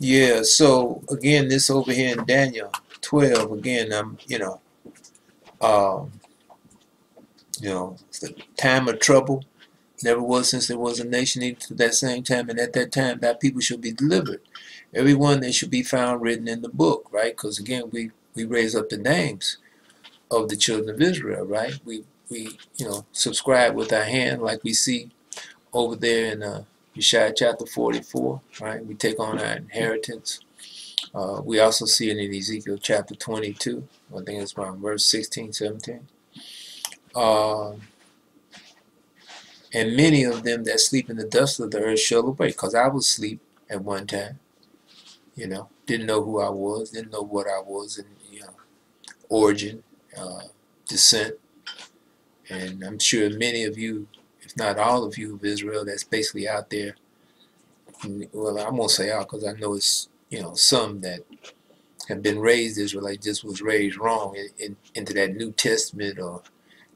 Yeah, so again, this over here in Daniel 12, again, I'm, you know, um, you know, it's the time of trouble. Never was since there was a nation even to that same time, and at that time, that people should be delivered. Everyone that should be found written in the book, right? Because again, we we raise up the names of the children of Israel, right? We we you know subscribe with our hand, like we see over there in uh, Yeshaya chapter 44, right? We take on our inheritance. Uh, we also see it in Ezekiel chapter 22. I think it's around verse 16, 17. Um, and many of them that sleep in the dust of the earth shall awake. Because I was asleep at one time. You know, didn't know who I was, didn't know what I was, and you know, origin, uh, descent. And I'm sure many of you, if not all of you of Israel, that's basically out there. Well, I won't say all because I know it's you know some that have been raised Israelite just was raised wrong in, in, into that New Testament or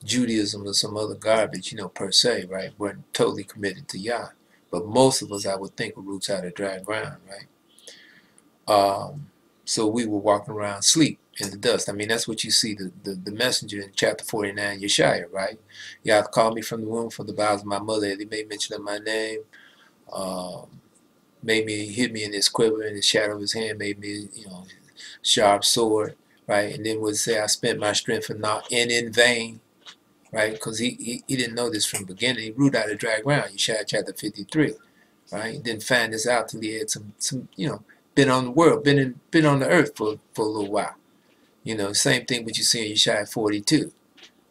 Judaism or some other garbage, you know, per se, right? Weren't totally committed to Yah. But most of us, I would think, were roots out of dry ground, right? Um, so we were walking around sleep in the dust. I mean, that's what you see the, the, the messenger in chapter 49, Yeshaya, right? Yah called me from the womb, from the bowels of my mother. He made mention of my name. Um, made me, hit me in his quiver, in the shadow of his hand, made me, you know, sharp sword, right? And then would say, I spent my strength for naught and in vain, right? Because he, he, he didn't know this from the beginning. He rooted out of dry ground, Yeshaya chapter 53, right? He didn't find this out till he had some, some you know, been on the world, been in, been on the earth for, for a little while. You know, same thing what you see in Yeshaya 42,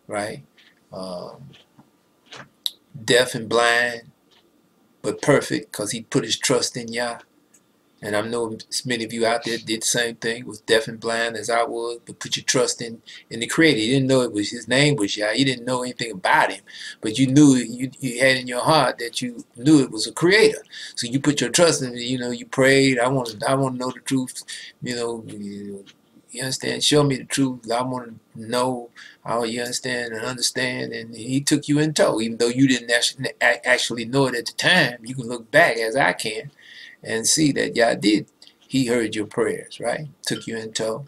right? Um, deaf and blind, but perfect because he put his trust in Yah. And I know many of you out there did the same thing, was deaf and blind as I was, but put your trust in in the Creator. You didn't know it was His name was Yah. You didn't know anything about Him, but you knew you you had in your heart that you knew it was a Creator. So you put your trust in. You know, you prayed. I want I want to know the truth. You know, you, understand? Show me the truth. I want to know how you understand and understand. And He took you in tow, even though you didn't actually actually know it at the time. You can look back as I can and see that Yah did. He heard your prayers, right? Took you in tow.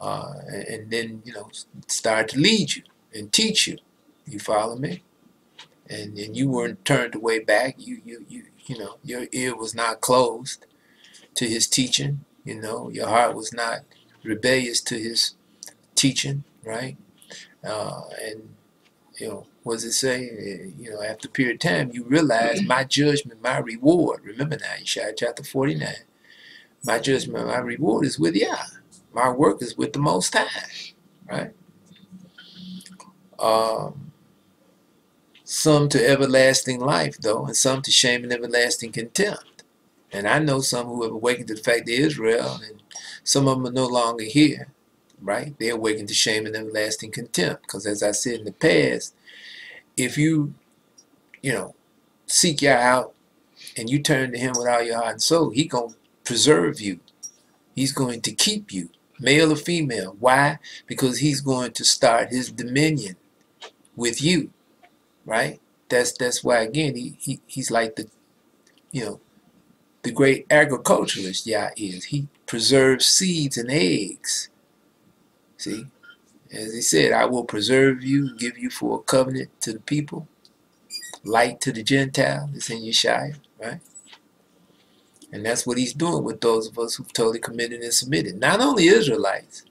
Uh, and then, you know, started to lead you and teach you. You follow me? And, and you weren't turned away back. You, you, you, you know, your ear was not closed to his teaching. You know, your heart was not rebellious to his teaching, right? Uh, and, you know, what does it say? Eh, you know, after a period of time, you realize my judgment, my reward. Remember now, Yeshaya chapter 49. My judgment, my reward is with Yah. My work is with the Most High. Right? Um, some to everlasting life, though, and some to shame and everlasting contempt. And I know some who have awakened to the fact that Israel, and some of them are no longer here, right? They're awakened to shame and everlasting contempt. Because as I said in the past, if you, you know, seek Yah out and you turn to him with all your heart and soul, he to preserve you. He's going to keep you, male or female. Why? Because he's going to start his dominion with you, right? That's that's why again he, he he's like the, you know, the great agriculturalist Yah is. He preserves seeds and eggs. See, as he said, I will preserve you, give you for a covenant to the people, light to the Gentile. It's in Yeshaya, right? And that's what he's doing with those of us who've totally committed and submitted. Not only Israelites,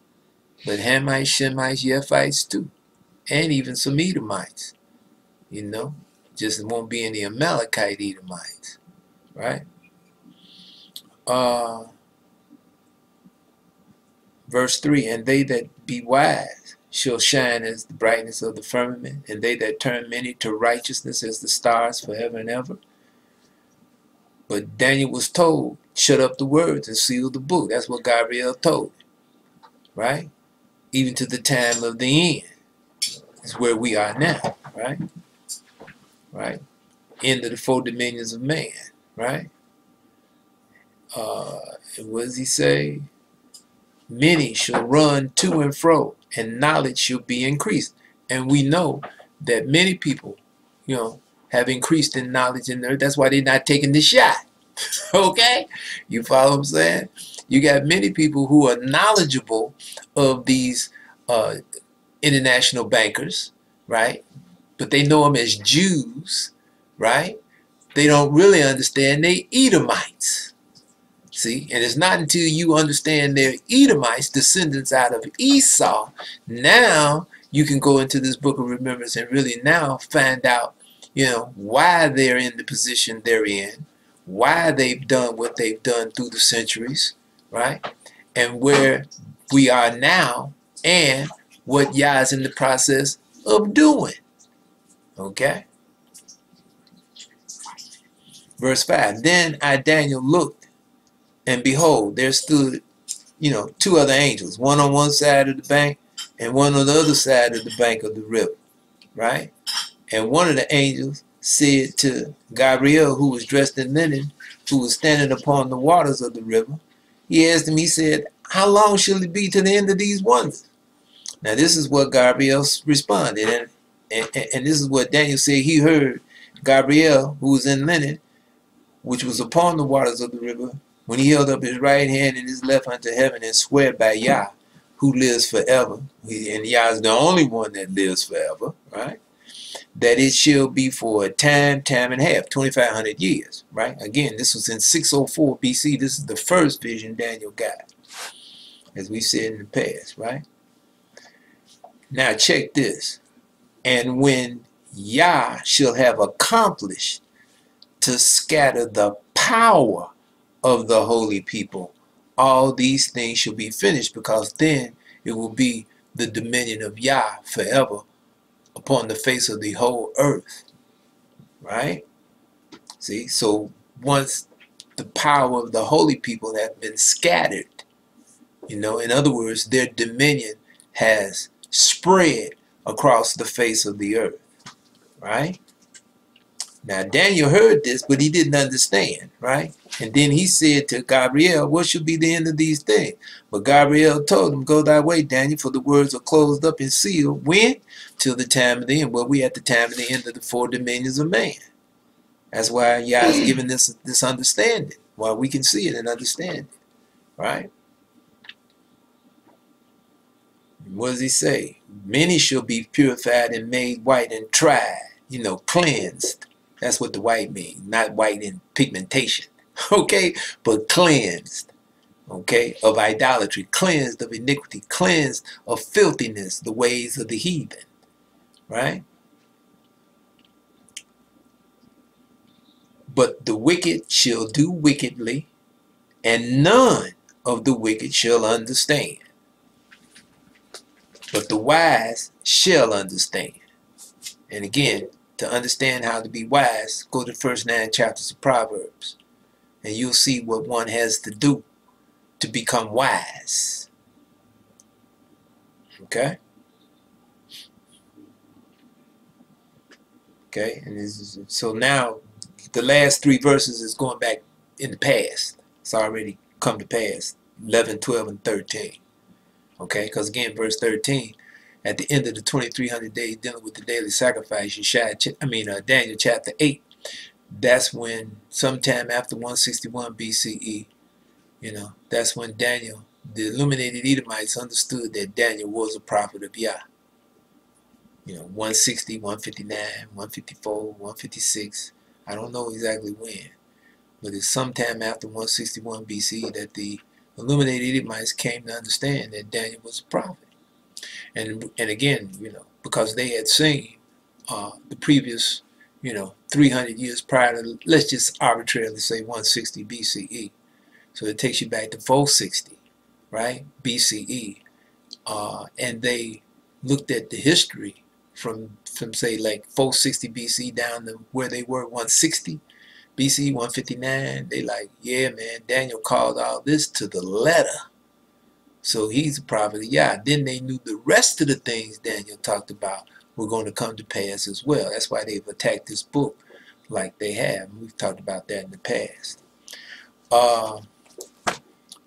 but Hamites, Shemites, Yephites too. And even some Edomites. You know, just won't be any Amalekite Edomites. Right? Uh, verse 3 And they that be wise shall shine as the brightness of the firmament, and they that turn many to righteousness as the stars forever and ever. But Daniel was told, shut up the words and seal the book. That's what Gabriel told right? Even to the time of the end is where we are now, right? Right? End of the four dominions of man, right? Uh, and what does he say? Many shall run to and fro, and knowledge shall be increased. And we know that many people, you know, have increased in knowledge in there. That's why they're not taking the shot. okay? You follow what I'm saying? You got many people who are knowledgeable of these uh, international bankers, right? But they know them as Jews, right? They don't really understand they Edomites. See, and it's not until you understand they're Edomites, descendants out of Esau, now you can go into this book of remembrance and really now find out, you know, why they're in the position they're in, why they've done what they've done through the centuries, right? And where we are now and what Yah is in the process of doing. Okay? Verse 5 Then I, Daniel, looked, and behold, there stood, you know, two other angels, one on one side of the bank and one on the other side of the bank of the river. Right? And one of the angels said to Gabriel, who was dressed in linen, who was standing upon the waters of the river, he asked him, he said, How long shall it be to the end of these wonders? Now, this is what Gabriel responded, and, and, and this is what Daniel said he heard Gabriel, who was in linen, which was upon the waters of the river, when he held up his right hand and his left unto heaven and swear by Yah, who lives forever, and Yah is the only one that lives forever, right? That it shall be for a time, time and a half, 2,500 years, right? Again, this was in 604 BC. This is the first vision Daniel got, as we said in the past, right? Now check this. And when Yah shall have accomplished to scatter the power of the holy people, all these things shall be finished because then it will be the dominion of Yah forever upon the face of the whole earth. Right? See, so once the power of the holy people have been scattered, you know, in other words, their dominion has spread across the face of the earth. Right? Now Daniel heard this, but he didn't understand, right? And then he said to Gabriel, What shall be the end of these things? But Gabriel told him, Go thy way, Daniel, for the words are closed up and sealed. When? Till the time of the end. Well, we at the time of the end of the four dominions of man. That's why Yah is giving this this understanding, why we can see it and understand it. Right? What does he say? Many shall be purified and made white and tried, you know, cleansed that's what the white means. Not white in pigmentation. Okay? But cleansed. Okay? Of idolatry. Cleansed of iniquity. Cleansed of filthiness. The ways of the heathen. Right? But the wicked shall do wickedly, and none of the wicked shall understand. But the wise shall understand. And again, to understand how to be wise, go to the first nine chapters of Proverbs. And you'll see what one has to do to become wise. Okay? Okay, and is, so now the last three verses is going back in the past. It's already come to pass. 11, 12, and 13. Okay, because again, verse 13 at the end of the 2300 days dealing with the daily sacrifice, Yeshua, I mean uh, Daniel chapter 8, that's when sometime after 161 BCE, you know, that's when Daniel, the illuminated Edomites understood that Daniel was a prophet of Yah. You know, 160, 159, 154, 156. I don't know exactly when, but it's sometime after 161 BC that the illuminated Edomites came to understand that Daniel was a prophet. And and again, you know, because they had seen uh, the previous, you know, 300 years prior to, let's just arbitrarily say 160 BCE. So it takes you back to 460, right, BCE. Uh, and they looked at the history from, from say like 460 BC down to where they were 160 BC 159. They like, yeah, man, Daniel called all this to the letter. So he's a prophet of Yah. Then they knew the rest of the things Daniel talked about were going to come to pass as well. That's why they've attacked this book like they have. We've talked about that in the past. Uh,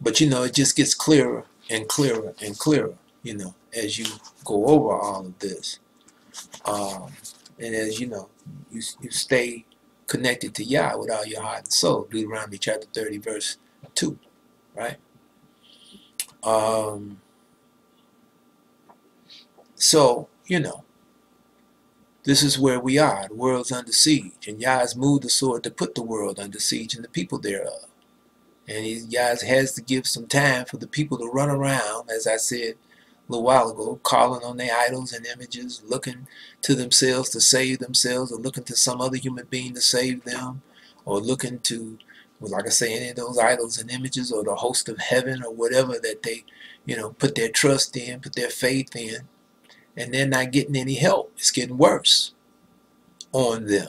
but you know, it just gets clearer and clearer and clearer, you know, as you go over all of this. Um, and as you know, you, you stay connected to Yah with all your heart and soul. Deuteronomy chapter 30, verse 2, right? Um, so, you know, this is where we are. The world's under siege, and Yah has moved the sword to put the world under siege and the people thereof. And he, Yah has to give some time for the people to run around, as I said a little while ago, calling on their idols and images, looking to themselves to save themselves, or looking to some other human being to save them, or looking to, like I say, any of those idols and images, or the host of heaven, or whatever that they, you know, put their trust in, put their faith in, and they're not getting any help. It's getting worse on them.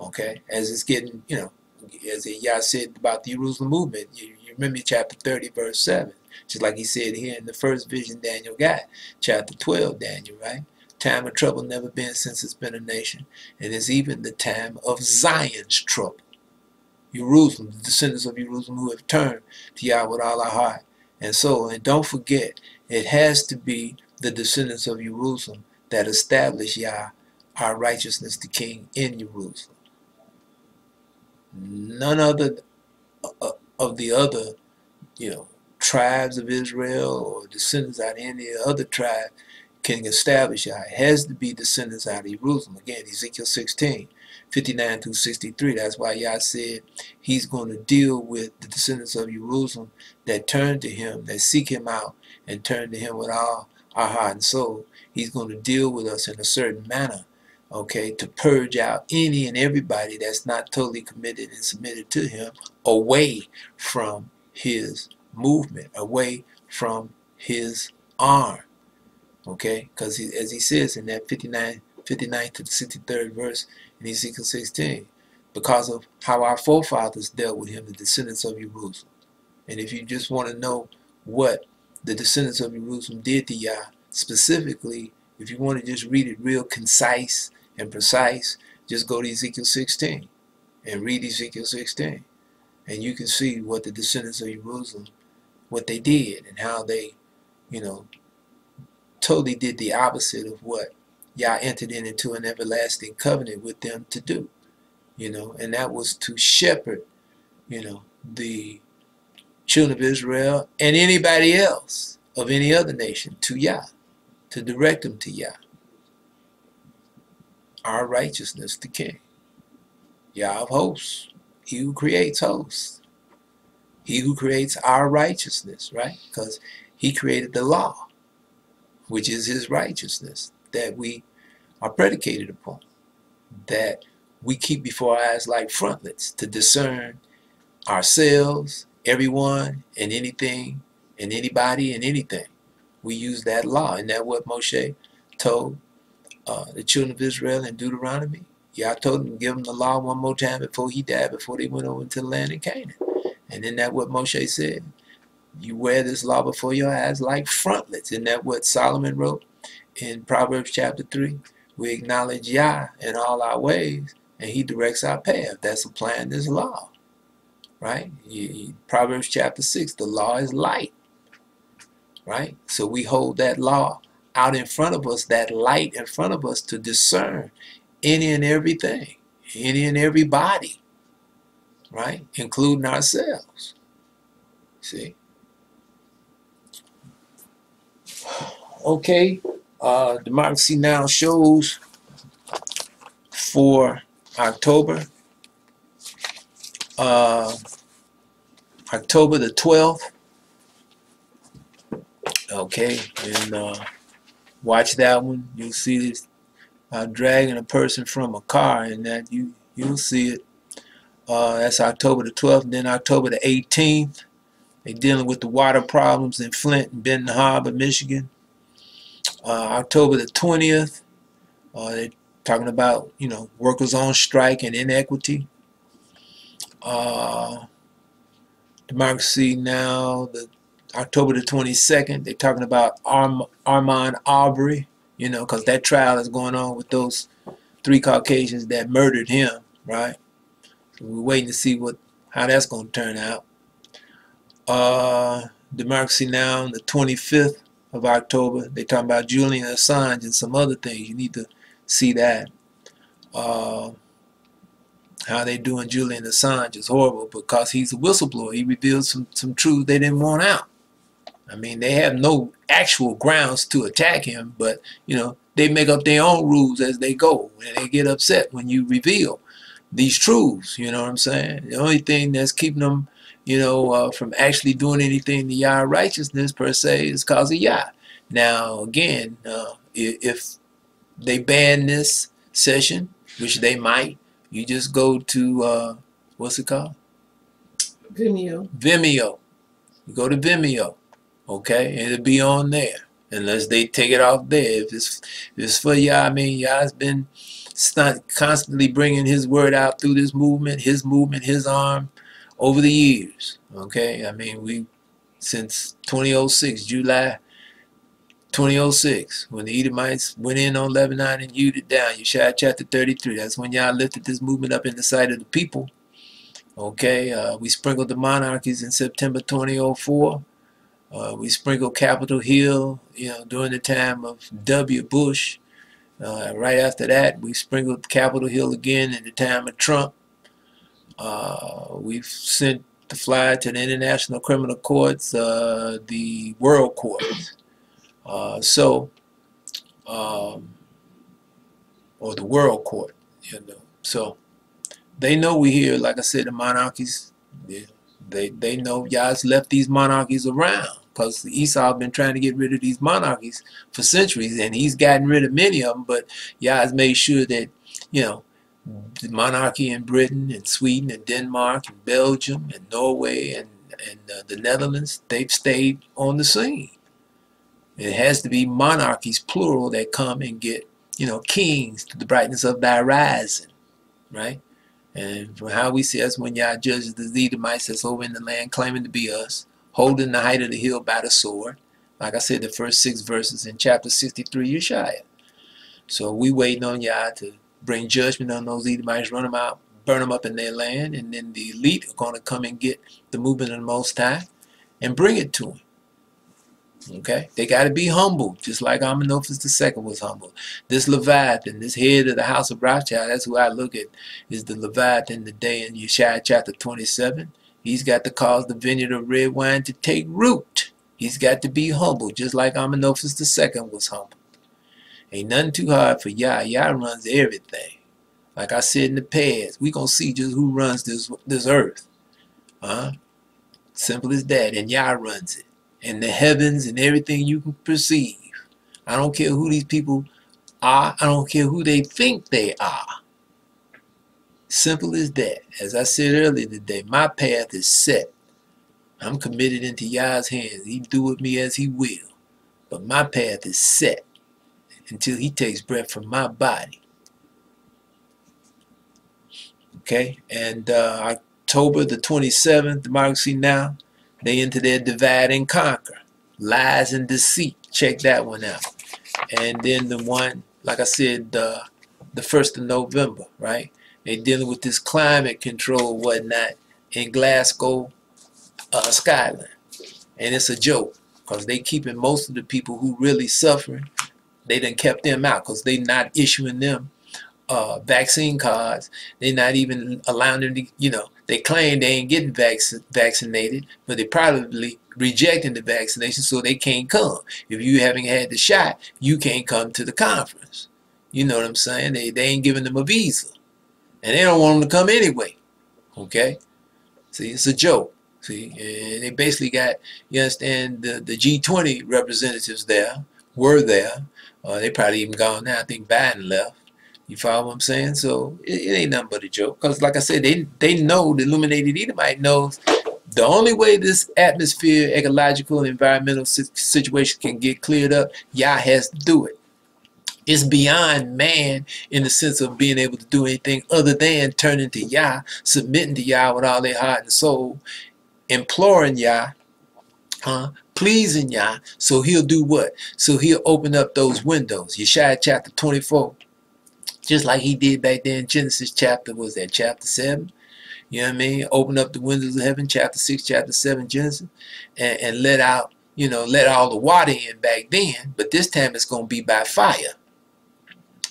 Okay, as it's getting, you know, as Yah said about the Jerusalem movement, you, you remember chapter 30, verse 7. Just like he said here in the first vision Daniel got, chapter 12, Daniel, right? Time of trouble never been since it's been a nation. And it's even the time of Zion's trouble. Jerusalem, the descendants of Jerusalem who have turned to Yah with all our heart and soul. And don't forget, it has to be the descendants of Jerusalem that establish Yah, our righteousness, the King in Jerusalem. None other uh, uh, of the other, you know, tribes of Israel or descendants out of any other tribe can establish Yah. It has to be descendants out of Jerusalem. Again, Ezekiel 16, 59 through 63. That's why Yah said he's going to deal with the descendants of Jerusalem that turn to him, that seek him out and turn to him with all our heart and soul. He's going to deal with us in a certain manner, okay, to purge out any and everybody that's not totally committed and submitted to him away from his movement, away from his arm. Okay, because as he says in that 59, 59 to the 63rd verse in Ezekiel 16, because of how our forefathers dealt with him, the descendants of Jerusalem. And if you just want to know what the descendants of Jerusalem did to Yah, specifically, if you want to just read it real concise and precise, just go to Ezekiel 16 and read Ezekiel 16. And you can see what the descendants of Jerusalem, what they did and how they, you know, totally did the opposite of what Yah entered in into an everlasting covenant with them to do. You know, and that was to shepherd, you know, the children of Israel and anybody else of any other nation to Yah, to direct them to Yah. Our righteousness, the King. Yah of hosts, he who creates hosts. He who creates our righteousness, right? Because he created the law which is his righteousness that we are predicated upon, that we keep before our eyes like frontlets to discern ourselves, everyone, and anything, and anybody, and anything. We use that law. And that what Moshe told uh, the children of Israel in Deuteronomy? Yah told them to give them the law one more time before he died, before they went over into the land of Canaan. And then that what Moshe said? You wear this law before your eyes like frontlets. Isn't that what Solomon wrote in Proverbs chapter 3? We acknowledge Yah in all our ways, and he directs our path. That's applying this law. Right? Proverbs chapter 6, the law is light. Right? So we hold that law out in front of us, that light in front of us to discern any and everything, any and everybody, right? Including ourselves. See? Okay, uh, Democracy Now! shows for October. Uh, October the 12th. Okay, and uh, watch that one. You'll see this uh, dragging a person from a car, and that you you'll see it. Uh, that's October the 12th. And then October the 18th, they're dealing with the water problems in Flint and Benton Harbor, Michigan October the 20th. Uh, they're talking about, you know, workers on strike and inequity. Uh, Democracy Now! The October the 22nd, they're talking about Arm Ahmaud Arbery, you know, because that trial is going on with those three Caucasians that murdered him, right? So we're waiting to see what how that's going to turn out. Uh, Democracy Now! the 25th, of October. They talking about Julian Assange and some other things. You need to see that. Uh, how they doing Julian Assange is horrible because he's a whistleblower. He revealed some, some truth they didn't want out. I mean, they have no actual grounds to attack him, but, you know, they make up their own rules as they go. And they get upset when you reveal these truths, you know what I'm saying? The only thing that's keeping them, you know, uh, from actually doing anything to Yah righteousness per se is cause of Yah. Now, again, uh, if they ban this session, which they might, you just go to, uh, what's it called? Vimeo. Vimeo. You go to Vimeo, okay? And it'll be on there unless they take it off there. If it's, if it's for Yah, I mean, Yah's been constantly bringing his word out through this movement, his movement, his arm, over the years. Okay, I mean, we since 2006, July 2006, when the Edomites went in on Lebanon and hewed it down, Yeshaya chapter 33. That's when y'all lifted this movement up in the sight of the people. Okay, uh, we sprinkled the monarchies in September 2004. Uh, we sprinkled Capitol Hill, you know, during the time of W. Bush. Uh, right after that, we sprinkled Capitol Hill again in the time of Trump. Uh, we've sent the flag to the International Criminal Courts, uh, the World Courts. Uh, so, um, or the World Court, you know. So, they know we're here. Like I said, the monarchies, they, they, they know y'all's left these monarchies around because Esau been trying to get rid of these monarchies for centuries, and he's gotten rid of many of them. But Yah has made sure that you know monarchy in Britain and Sweden and Denmark and Belgium and Norway and and uh, the Netherlands they've stayed on the scene. It has to be monarchies plural that come and get you know kings to the brightness of thy rising, right? And from how we see us when Yah judges the Edomites that's over in the land claiming to be us, holding the height of the hill by the sword. Like I said, the first six verses in chapter 63 Yeshaya. So we waiting on Yah to bring judgment on those Edomites, run them out, burn them up in their land, and then the elite are going to come and get the movement of the Most High and bring it to them. Okay? They got to be humble, just like Amenophis II was humble. This Leviathan, this head of the house of Rothschild, that's who I look at, is the Leviathan today in Yeshaya chapter 27. He's got to cause the vineyard of red wine to take root. He's got to be humble, just like Amenophis II was humble. Ain't nothing too hard for Yah. Yah runs everything. Like I said in the past, we gonna see just who runs this this earth. Huh? Simple as that. And Yah runs it. And the heavens and everything you can perceive. I don't care who these people are. I don't care who they think they are. Simple as that. As I said earlier today, my path is set. I'm committed into Yah's hands. He do with me as he will. But my path is set until he takes breath from my body. Okay, and uh, October the 27th, Democracy Now!, they into their divide and conquer. Lies and deceit. Check that one out. And then the one, like I said, uh, the 1st of November, right? They dealing with this climate control whatnot in Glasgow, uh, Scotland. And it's a joke because they keeping most of the people who really suffering, they done kept them out because they not issuing them uh, vaccine cards. They're not even allowing them to, you know, they claim they ain't getting vac vaccinated, but they probably rejecting the vaccination so they can't come. If you haven't had the shot, you can't come to the conference. You know what I'm saying? They, they ain't giving them a visa. And they don't want them to come anyway. Okay? See, it's a joke. See, and they basically got, you understand, the, the G20 representatives there, were there. Uh, they probably even gone now. I think Biden left. You follow what I'm saying? So it, it ain't nothing but a joke. Because like I said, they they know, the illuminated Edomite knows the only way this atmosphere, ecological, environmental situation can get cleared up, Yah has to do it. It's beyond man in the sense of being able to do anything other than turning to Yah, submitting to Yah with all their heart and soul, imploring Yah, huh, pleasing Yah. So he'll do what? So he'll open up those windows. Yeshaya chapter 24. Just like he did back then Genesis chapter, was that chapter 7? You know what I mean? Open up the windows of heaven, chapter 6, chapter 7, Genesis, and, and let out, you know, let all the water in back then. But this time it's going to be by fire.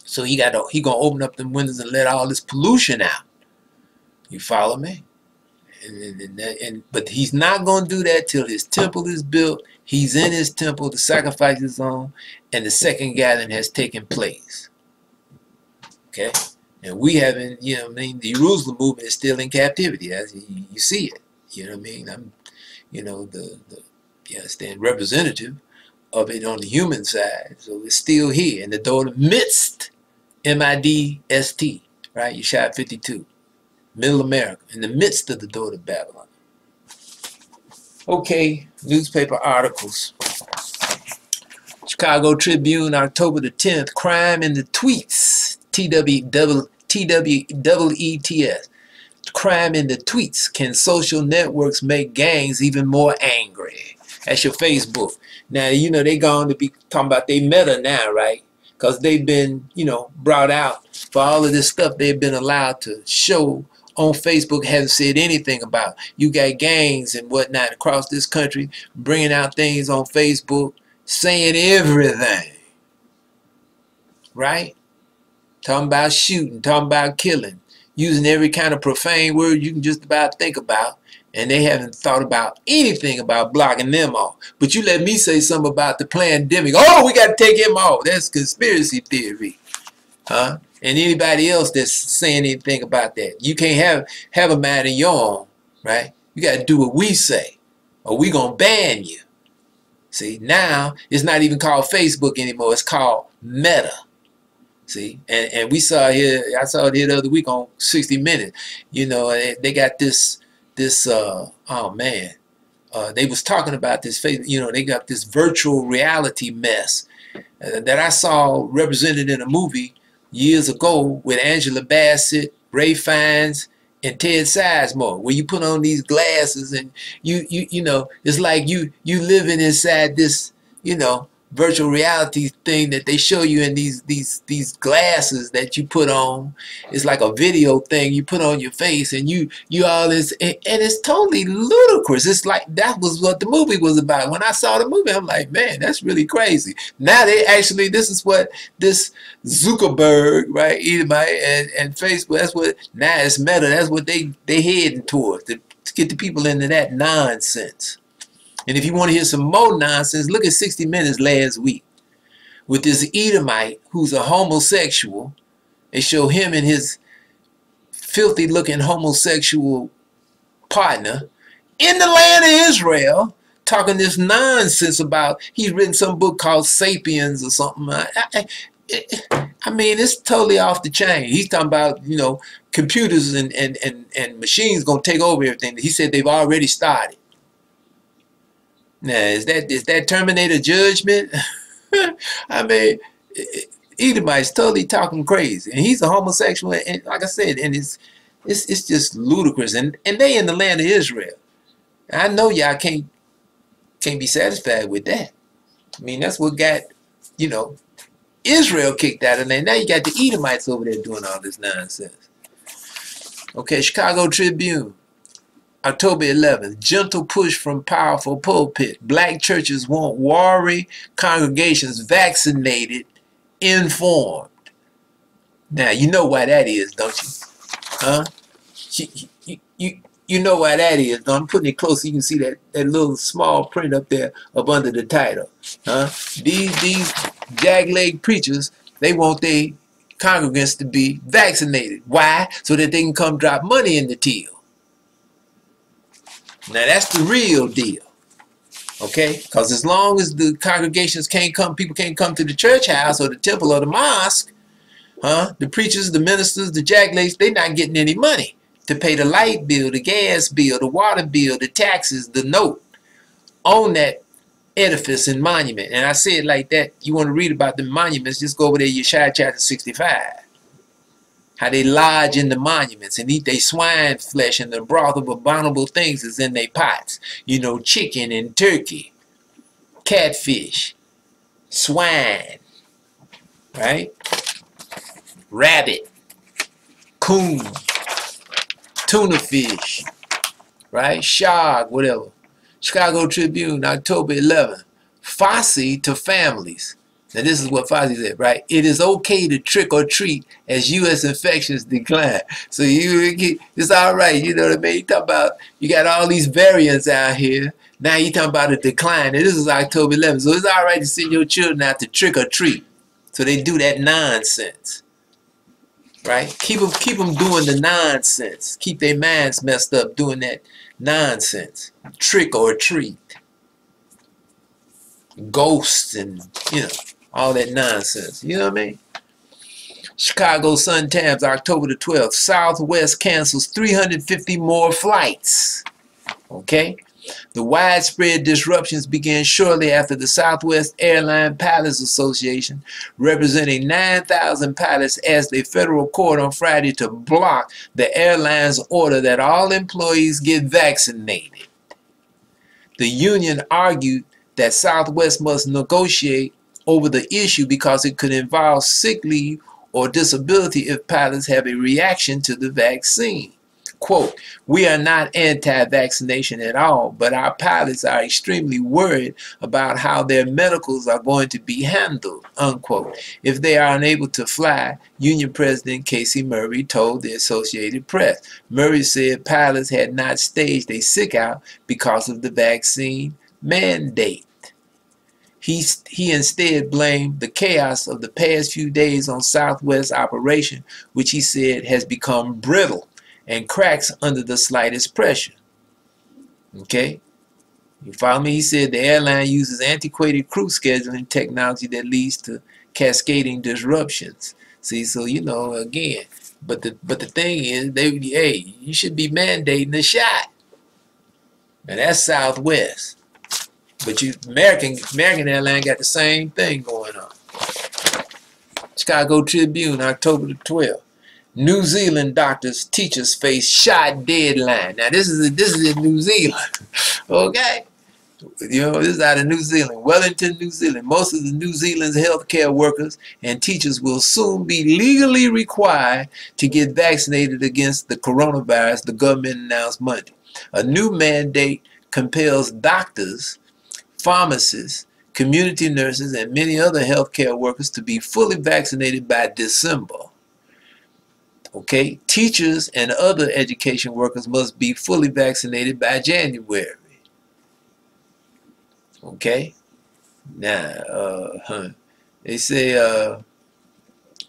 So he got to, he gonna open up the windows and let all this pollution out. You follow me? And, and, and, and but he's not going to do that till his temple is built. He's in his temple, the sacrifice is on, and the second gathering has taken place. Okay, and we haven't, you know, I mean, the Jerusalem movement is still in captivity. As you, you see it, you know what I mean. I'm, you know, the the you understand representative of it on the human side, so it's still here in the door midst, M I D S T, right? You shot 52 middle America, in the midst of the door of Babylon. Okay, newspaper articles. Chicago Tribune, October the 10th, crime in the tweets, T-W-E-E-T-S. Crime in the tweets. Can social networks make gangs even more angry? That's your Facebook. Now, you know, they going to be talking about they meta now, right? Because they've been, you know, brought out for all of this stuff they've been allowed to show on Facebook hasn't said anything about. You got gangs and whatnot across this country bringing out things on Facebook saying everything. Right? Talking about shooting, talking about killing, using every kind of profane word you can just about think about. And they haven't thought about anything about blocking them off. But you let me say something about the pandemic. Oh, we got to take him off. That's conspiracy theory. Huh? And anybody else that's saying anything about that. You can't have have a man in your own, right? You got to do what we say, or we gonna ban you. See, now it's not even called Facebook anymore. It's called Meta. See, and and we saw here. I saw it here the other week on 60 Minutes. You know, they got this this. Uh, oh man, uh, they was talking about this. You know, they got this virtual reality mess uh, that I saw represented in a movie years ago with Angela Bassett, Ralph Fiennes, and Ted Sizemore, where you put on these glasses and you you you know it's like you you living inside this you know virtual reality thing that they show you in these these these glasses that you put on. It's like a video thing you put on your face and you you all this and, and, it's totally ludicrous. It's like that was what the movie was about. When i saw the movie i'm like man that's really crazy. Now they actually this is what this zuckerberg right Edomite and, and facebook that's what now it's meta that's what they they heading towards to, to get the people into that nonsense and if you want to hear some more nonsense, look at 60 Minutes last week with this Edomite who's a homosexual. They show him and his filthy looking homosexual partner in the land of Israel talking this nonsense about he's written some book called Sapiens or something. I, I, I mean, it's totally off the chain. He's talking about, you know, computers and, and, and, and machines going to take over everything. He said they've already started. Now, is that is that Terminator Judgment? I mean, Edomite's totally talking crazy, and he's a homosexual, and like I said, and it's it's it's just ludicrous, and and they in the land of Israel. I know y'all can't can't be satisfied with that. I mean, that's what got you know Israel kicked out of there. Now you got the Edomites over there doing all this nonsense. Okay, Chicago Tribune. October 11th, gentle push from powerful pulpit. Black churches want worry congregations vaccinated, informed. Now, you know why that is, don't you? Huh? You, you, you, know why that is. I'm putting it close so you can see that, that little small print up there up under the title. Huh? These, these jagleg preachers, they want their congregants to be vaccinated. Why? So that they can come drop money in the till. Now that's the real deal. Okay? Because as long as the congregations can't come, people can't come to the church house or the temple or the mosque, huh? The preachers, the ministers, the jaglates, they're not getting any money to pay the light bill, the gas bill, the water bill, the taxes, the note on that edifice and monument. And I say it like that. You want to read about the monuments, just go over there, Yeshaya chapter 65 how they lodge in the monuments and eat their swine flesh and the broth of abominable things is in their pots. You know, chicken and turkey, catfish, swine, right? Rabbit, coon, tuna fish, right? Shark, whatever. Chicago Tribune, October 11th. Fauci to families. Now this is what Fauci said, right? It is okay to trick or treat as U.S. infections decline. So you it's all right, you know what I mean? You talk about you got all these variants out here. Now you talking about a decline. And this is October 11th, so it's all right to send your children out to trick or treat. So they do that nonsense, right? Keep them keep them doing the nonsense. Keep their minds messed up doing that nonsense. Trick or treat. Ghosts and you know all that nonsense. You know what I mean? Chicago Sun Times, October the 12th. Southwest cancels 350 more flights. Okay? The widespread disruptions began shortly after the Southwest Airline Pilots Association, representing 9,000 pilots, asked a federal court on Friday to block the airline's order that all employees get vaccinated. The union argued that Southwest must negotiate over the issue because it could involve sick leave or disability if pilots have a reaction to the vaccine. Quote, we are not anti-vaccination at all, but our pilots are extremely worried about how their medicals are going to be handled, unquote, if they are unable to fly, Union President Casey Murray told the Associated Press. Murray said pilots had not staged a sick out because of the vaccine mandate. He, he instead blamed the chaos of the past few days on Southwest operation, which he said has become brittle and cracks under the slightest pressure. Okay? You follow me? He said the airline uses antiquated crew scheduling technology that leads to cascading disruptions. See, so you know, again, but the but the thing is, they hey, you should be mandating the shot. And that's Southwest. But you American American Airline got the same thing going on. Chicago Tribune, October the 12th. New Zealand doctors, teachers face shot deadline. Now this is this is in New Zealand, okay? You know, this is out of New Zealand, Wellington, New Zealand. Most of the New Zealand's healthcare workers and teachers will soon be legally required to get vaccinated against the coronavirus, the government announced Monday. A new mandate compels doctors pharmacists, community nurses, and many other healthcare workers to be fully vaccinated by December. Okay, teachers and other education workers must be fully vaccinated by January. Okay, now uh, huh. they say uh,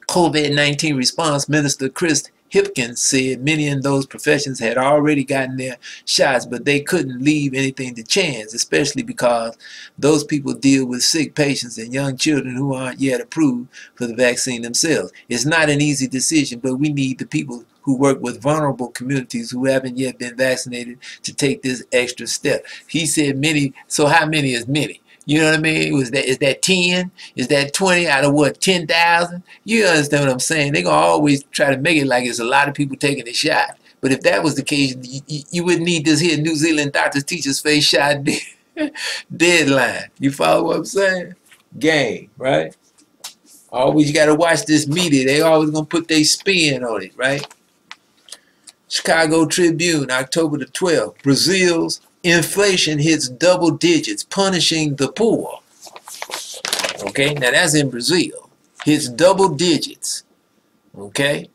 COVID-19 response minister Chris Hipkins said many in those professions had already gotten their shots, but they couldn't leave anything to chance, especially because those people deal with sick patients and young children who aren't yet approved for the vaccine themselves. It's not an easy decision, but we need the people who work with vulnerable communities who haven't yet been vaccinated to take this extra step. He said many, so how many is many? You know what I mean? Was that is that 10? Is that 20 out of what 10,000? You understand what I'm saying? They're gonna always try to make it like it's a lot of people taking a shot. But if that was the case, you, you wouldn't need this here New Zealand doctors teachers face shot deadline. You follow what I'm saying? Game, right? Always you gotta watch this media. They always gonna put their spin on it, right? Chicago Tribune, October the 12th. Brazil's inflation hits double digits, punishing the poor. Okay, now that's in Brazil. Hits double digits. Okay,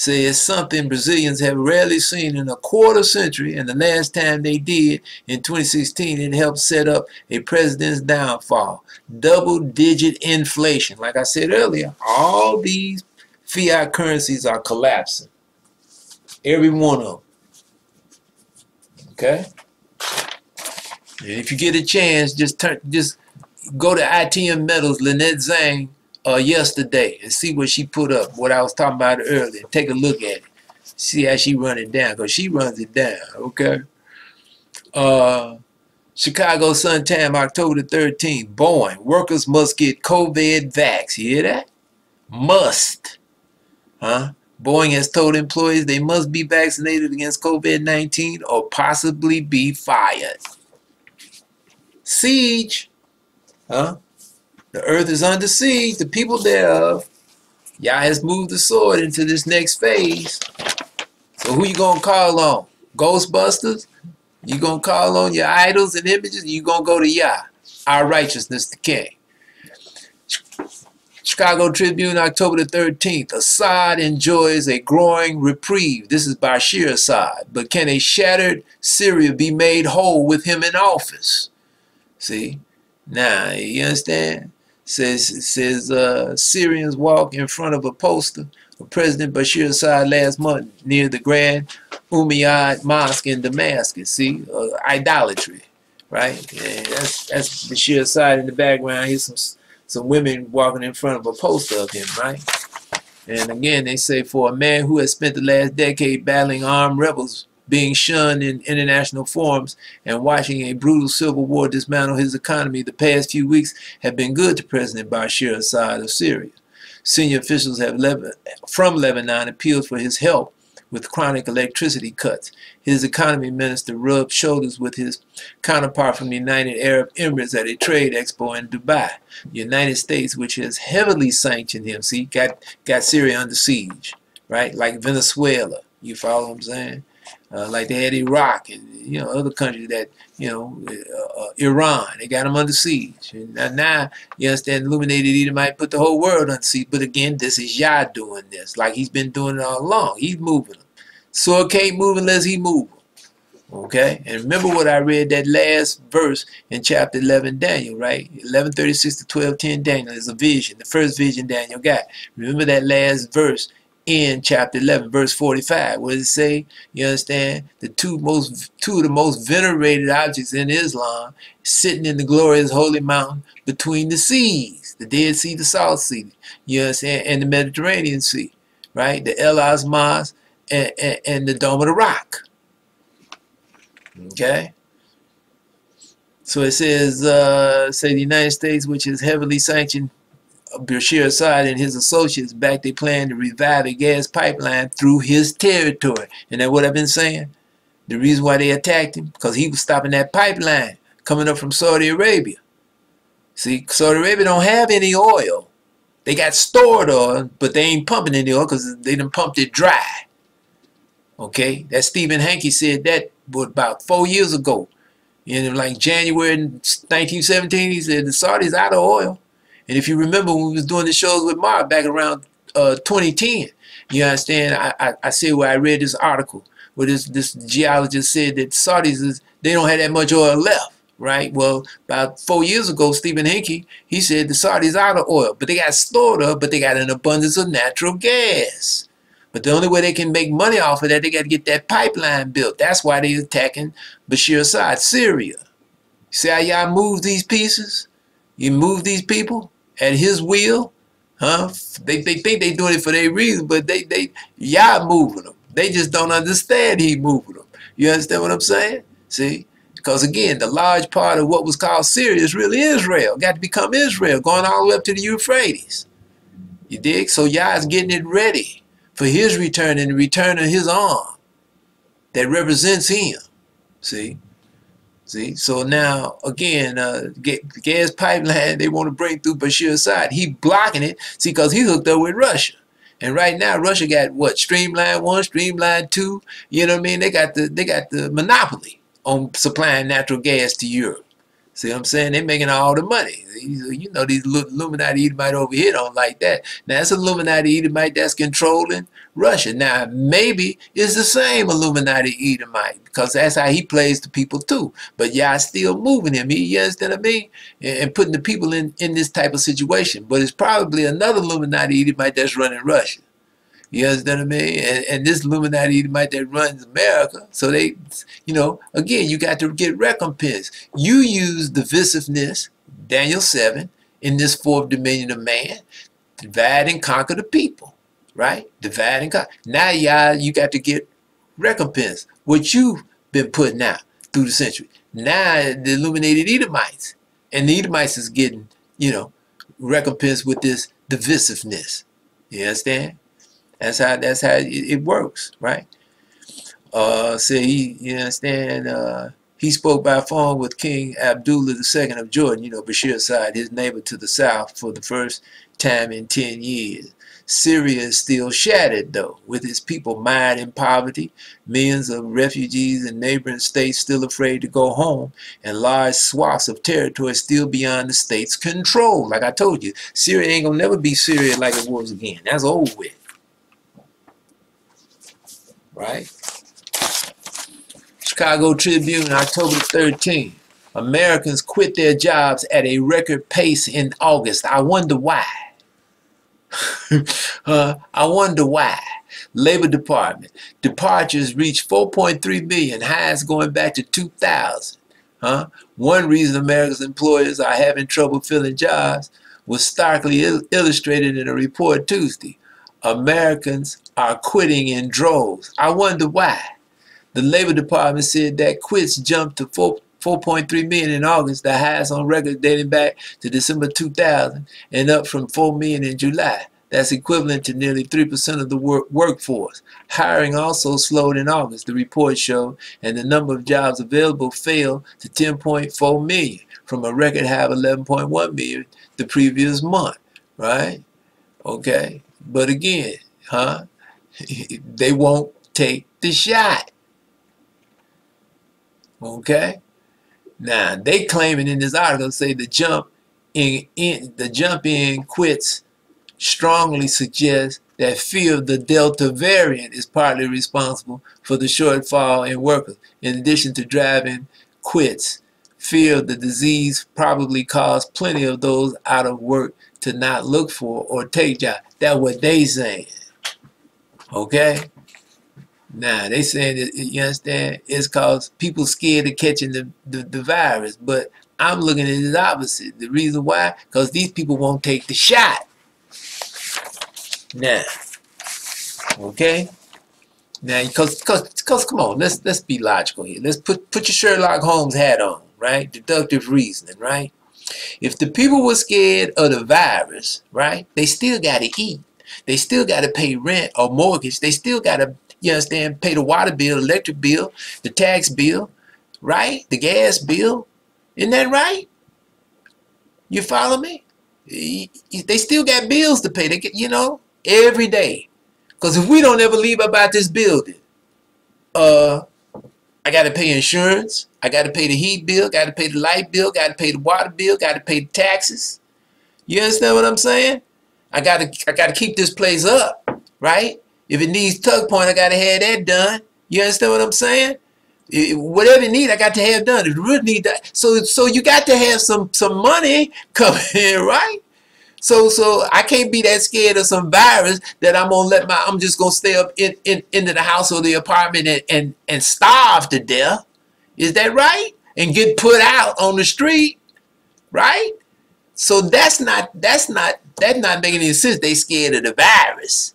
so it's something Brazilians have rarely seen in a quarter century, and the last time they did in 2016, it helped set up a president's downfall. Double digit inflation. Like I said earlier, all these fiat currencies are collapsing. Every one of them. Okay? And if you get a chance, just turn, just go to ITM Metals, Lynette Zang, uh, yesterday and see what she put up, what I was talking about earlier. Take a look at it. See how she run it down, because she runs it down, okay? Uh, Chicago Sun Time, October the 13th. Boeing, workers must get COVID vax. You hear that? Must. Huh? Boeing has told employees they must be vaccinated against COVID-19 or possibly be fired. Siege. Huh? The earth is under siege, the people thereof. Yah has moved the sword into this next phase. So who you gonna call on? Ghostbusters? You gonna call on your idols and images? You gonna go to Yah, our righteousness, the King. Chicago Tribune, October the 13th. Assad enjoys a growing reprieve. This is Bashir Assad. But can a shattered Syria be made whole with him in office? See? Now, you understand? Says, says uh, Syrians walk in front of a poster of President Bashir Assad last month near the Grand Umayyad Mosque in Damascus. See? Uh, idolatry, right? And that's, that's Bashir Assad in the background. Here's some some women walking in front of a poster of him, right? And again, they say for a man who has spent the last decade battling armed rebels, being shunned in international forums, and watching a brutal civil war dismantle his economy, the past few weeks have been good to President Bashir Assad of Syria. Senior officials have from Lebanon appealed for his help with chronic electricity cuts. His economy minister rubbed shoulders with his counterpart from the United Arab Emirates at a trade expo in Dubai. The United States, which has heavily sanctioned him, see, got, got Syria under siege, right? Like Venezuela. You follow what I'm saying? Uh, like they had Iraq and you know other countries that you know uh, uh, Iran they got them under siege. And now you understand illuminated Edomite put the whole world under siege but again this is Yah doing this. Like he's been doing it all along. He's moving them so it can't move unless he move them okay? And remember what I read that last verse in chapter 11 Daniel right? 1136 to 1210 Daniel. Is a vision. The first vision Daniel got. Remember that last verse in chapter 11 verse 45 what does it say? You understand? The two most two of the most venerated objects in islam sitting in the glorious holy mountain between the seas the dead sea the south sea you understand and the mediterranean sea right? The el asmas and, and, and the dome of the rock. Okay? So it says uh, say the united states which is heavily sanctioned Bashir Assad and his associates back they plan to revive a gas pipeline through his territory. And that's what I've been saying. The reason why they attacked him, because he was stopping that pipeline coming up from Saudi Arabia. See, Saudi Arabia don't have any oil. They got stored oil, but they ain't pumping any oil because they done pumped it dry. Okay, that Stephen Hanke said that about four years ago. In like January 1917, he said the Saudis out of oil. And if you remember when we was doing the shows with Mark back around uh, 2010, you understand, I, I, I where I read this article where this, this geologist said that Saudis, is, they don't have that much oil left, right? Well, about four years ago, Stephen Hanke, he said the Saudis out of oil, but they got stored up, but they got an abundance of natural gas. But the only way they can make money off of that, they got to get that pipeline built. That's why they're attacking Bashir Assad, Syria. See how y'all move these pieces? You move these people? At his will, huh? They, they think they doing it for their reason, but they they y'all moving them. They just don't understand he moving them. You understand what I'm saying? See? Because again, the large part of what was called Syria is really Israel. Got to become Israel, going all the way up to the Euphrates. You dig? So Yah is getting it ready for his return and the return of his arm that represents him. See? See, so now again, uh, gas pipeline they want to bring through Bashir Assad. He blocking it. See, because he hooked up with Russia, and right now Russia got what Streamline One, Streamline Two. You know what I mean? They got the they got the monopoly on supplying natural gas to Europe. See what I'm saying? They're making all the money. You know, these Illuminati Edomite over here don't like that. Now, that's Illuminati Edomite that's controlling Russia. Now, maybe it's the same Illuminati Edomite because that's how he plays the people too. But y'all still moving him. He, you understand what I mean? And, and putting the people in, in this type of situation. But it's probably another Illuminati Edomite that's running Russia. You understand what I mean? And, and this Illuminati might that runs America. So they, you know, again, you got to get recompense. You use divisiveness, Daniel 7, in this fourth dominion of man, divide and conquer the people, right? Divide and conquer. Now, y'all, you got to get recompense, what you've been putting out through the century. Now, the illuminated Edomites, and the Edomites is getting, you know, recompense with this divisiveness. You understand? That's how that's how it, it works, right? Uh, say he, you understand? Uh, he spoke by phone with King Abdullah II of Jordan, you know, Bashir side, his neighbor to the south, for the first time in 10 years. Syria is still shattered, though, with its people mired in poverty, millions of refugees in neighboring states still afraid to go home, and large swaths of territory still beyond the state's control. Like I told you, Syria ain't gonna never be Syria like it was again. That's over with. Right? Chicago Tribune, October 13. Americans quit their jobs at a record pace in August. I wonder why. uh, I wonder why. Labor Department. Departures reached 4.3 million, highest going back to 2000. Huh? One reason America's employers are having trouble filling jobs was starkly il illustrated in a report Tuesday. Americans are quitting in droves. I wonder why. The Labor Department said that quits jumped to 4, 4.3 million in August, the highest on record dating back to December 2000, and up from 4 million in July. That's equivalent to nearly 3% of the work workforce. Hiring also slowed in August, the report showed, and the number of jobs available fell to 10.4 million from a record high of 11.1 million the previous month, right? Okay, but again, huh? they won't take the shot. Okay? Now they claiming in this article say the jump in, in the jump in quits strongly suggests that fear of the Delta variant is partly responsible for the shortfall in workers. In addition to driving quits, fear of the disease probably caused plenty of those out of work to not look for or take jobs. That's what they saying. Okay? Now they saying you understand it's cause people scared of catching the, the, the virus, but I'm looking at it opposite. The reason why, because these people won't take the shot. Now, okay. Now, because, because, because, come on, let's let's be logical here. Let's put put your Sherlock Holmes hat on, right? Deductive reasoning, right? If the people were scared of the virus, right, they still got to eat. They still got to pay rent or mortgage. They still got to you understand? Pay the water bill, electric bill, the tax bill, right? The gas bill. Isn't that right? You follow me? They still got bills to pay. They get, you know, every day. Because if we don't ever leave about this building, uh, I got to pay insurance. I got to pay the heat bill. Got to pay the light bill. Got to pay the water bill. Got to pay the taxes. You understand what I'm saying? I got to I got to keep this place up, right? If it needs tuck point, I gotta have that done. You understand what I'm saying? whatever it need, I got to have done. If it really need that, so so you got to have some some money coming in, right? So so I can't be that scared of some virus that I'm gonna let my I'm just gonna stay up in, in into the house or the apartment and, and and starve to death. Is that right? And get put out on the street, right? So that's not that's not that's not making any sense. They scared of the virus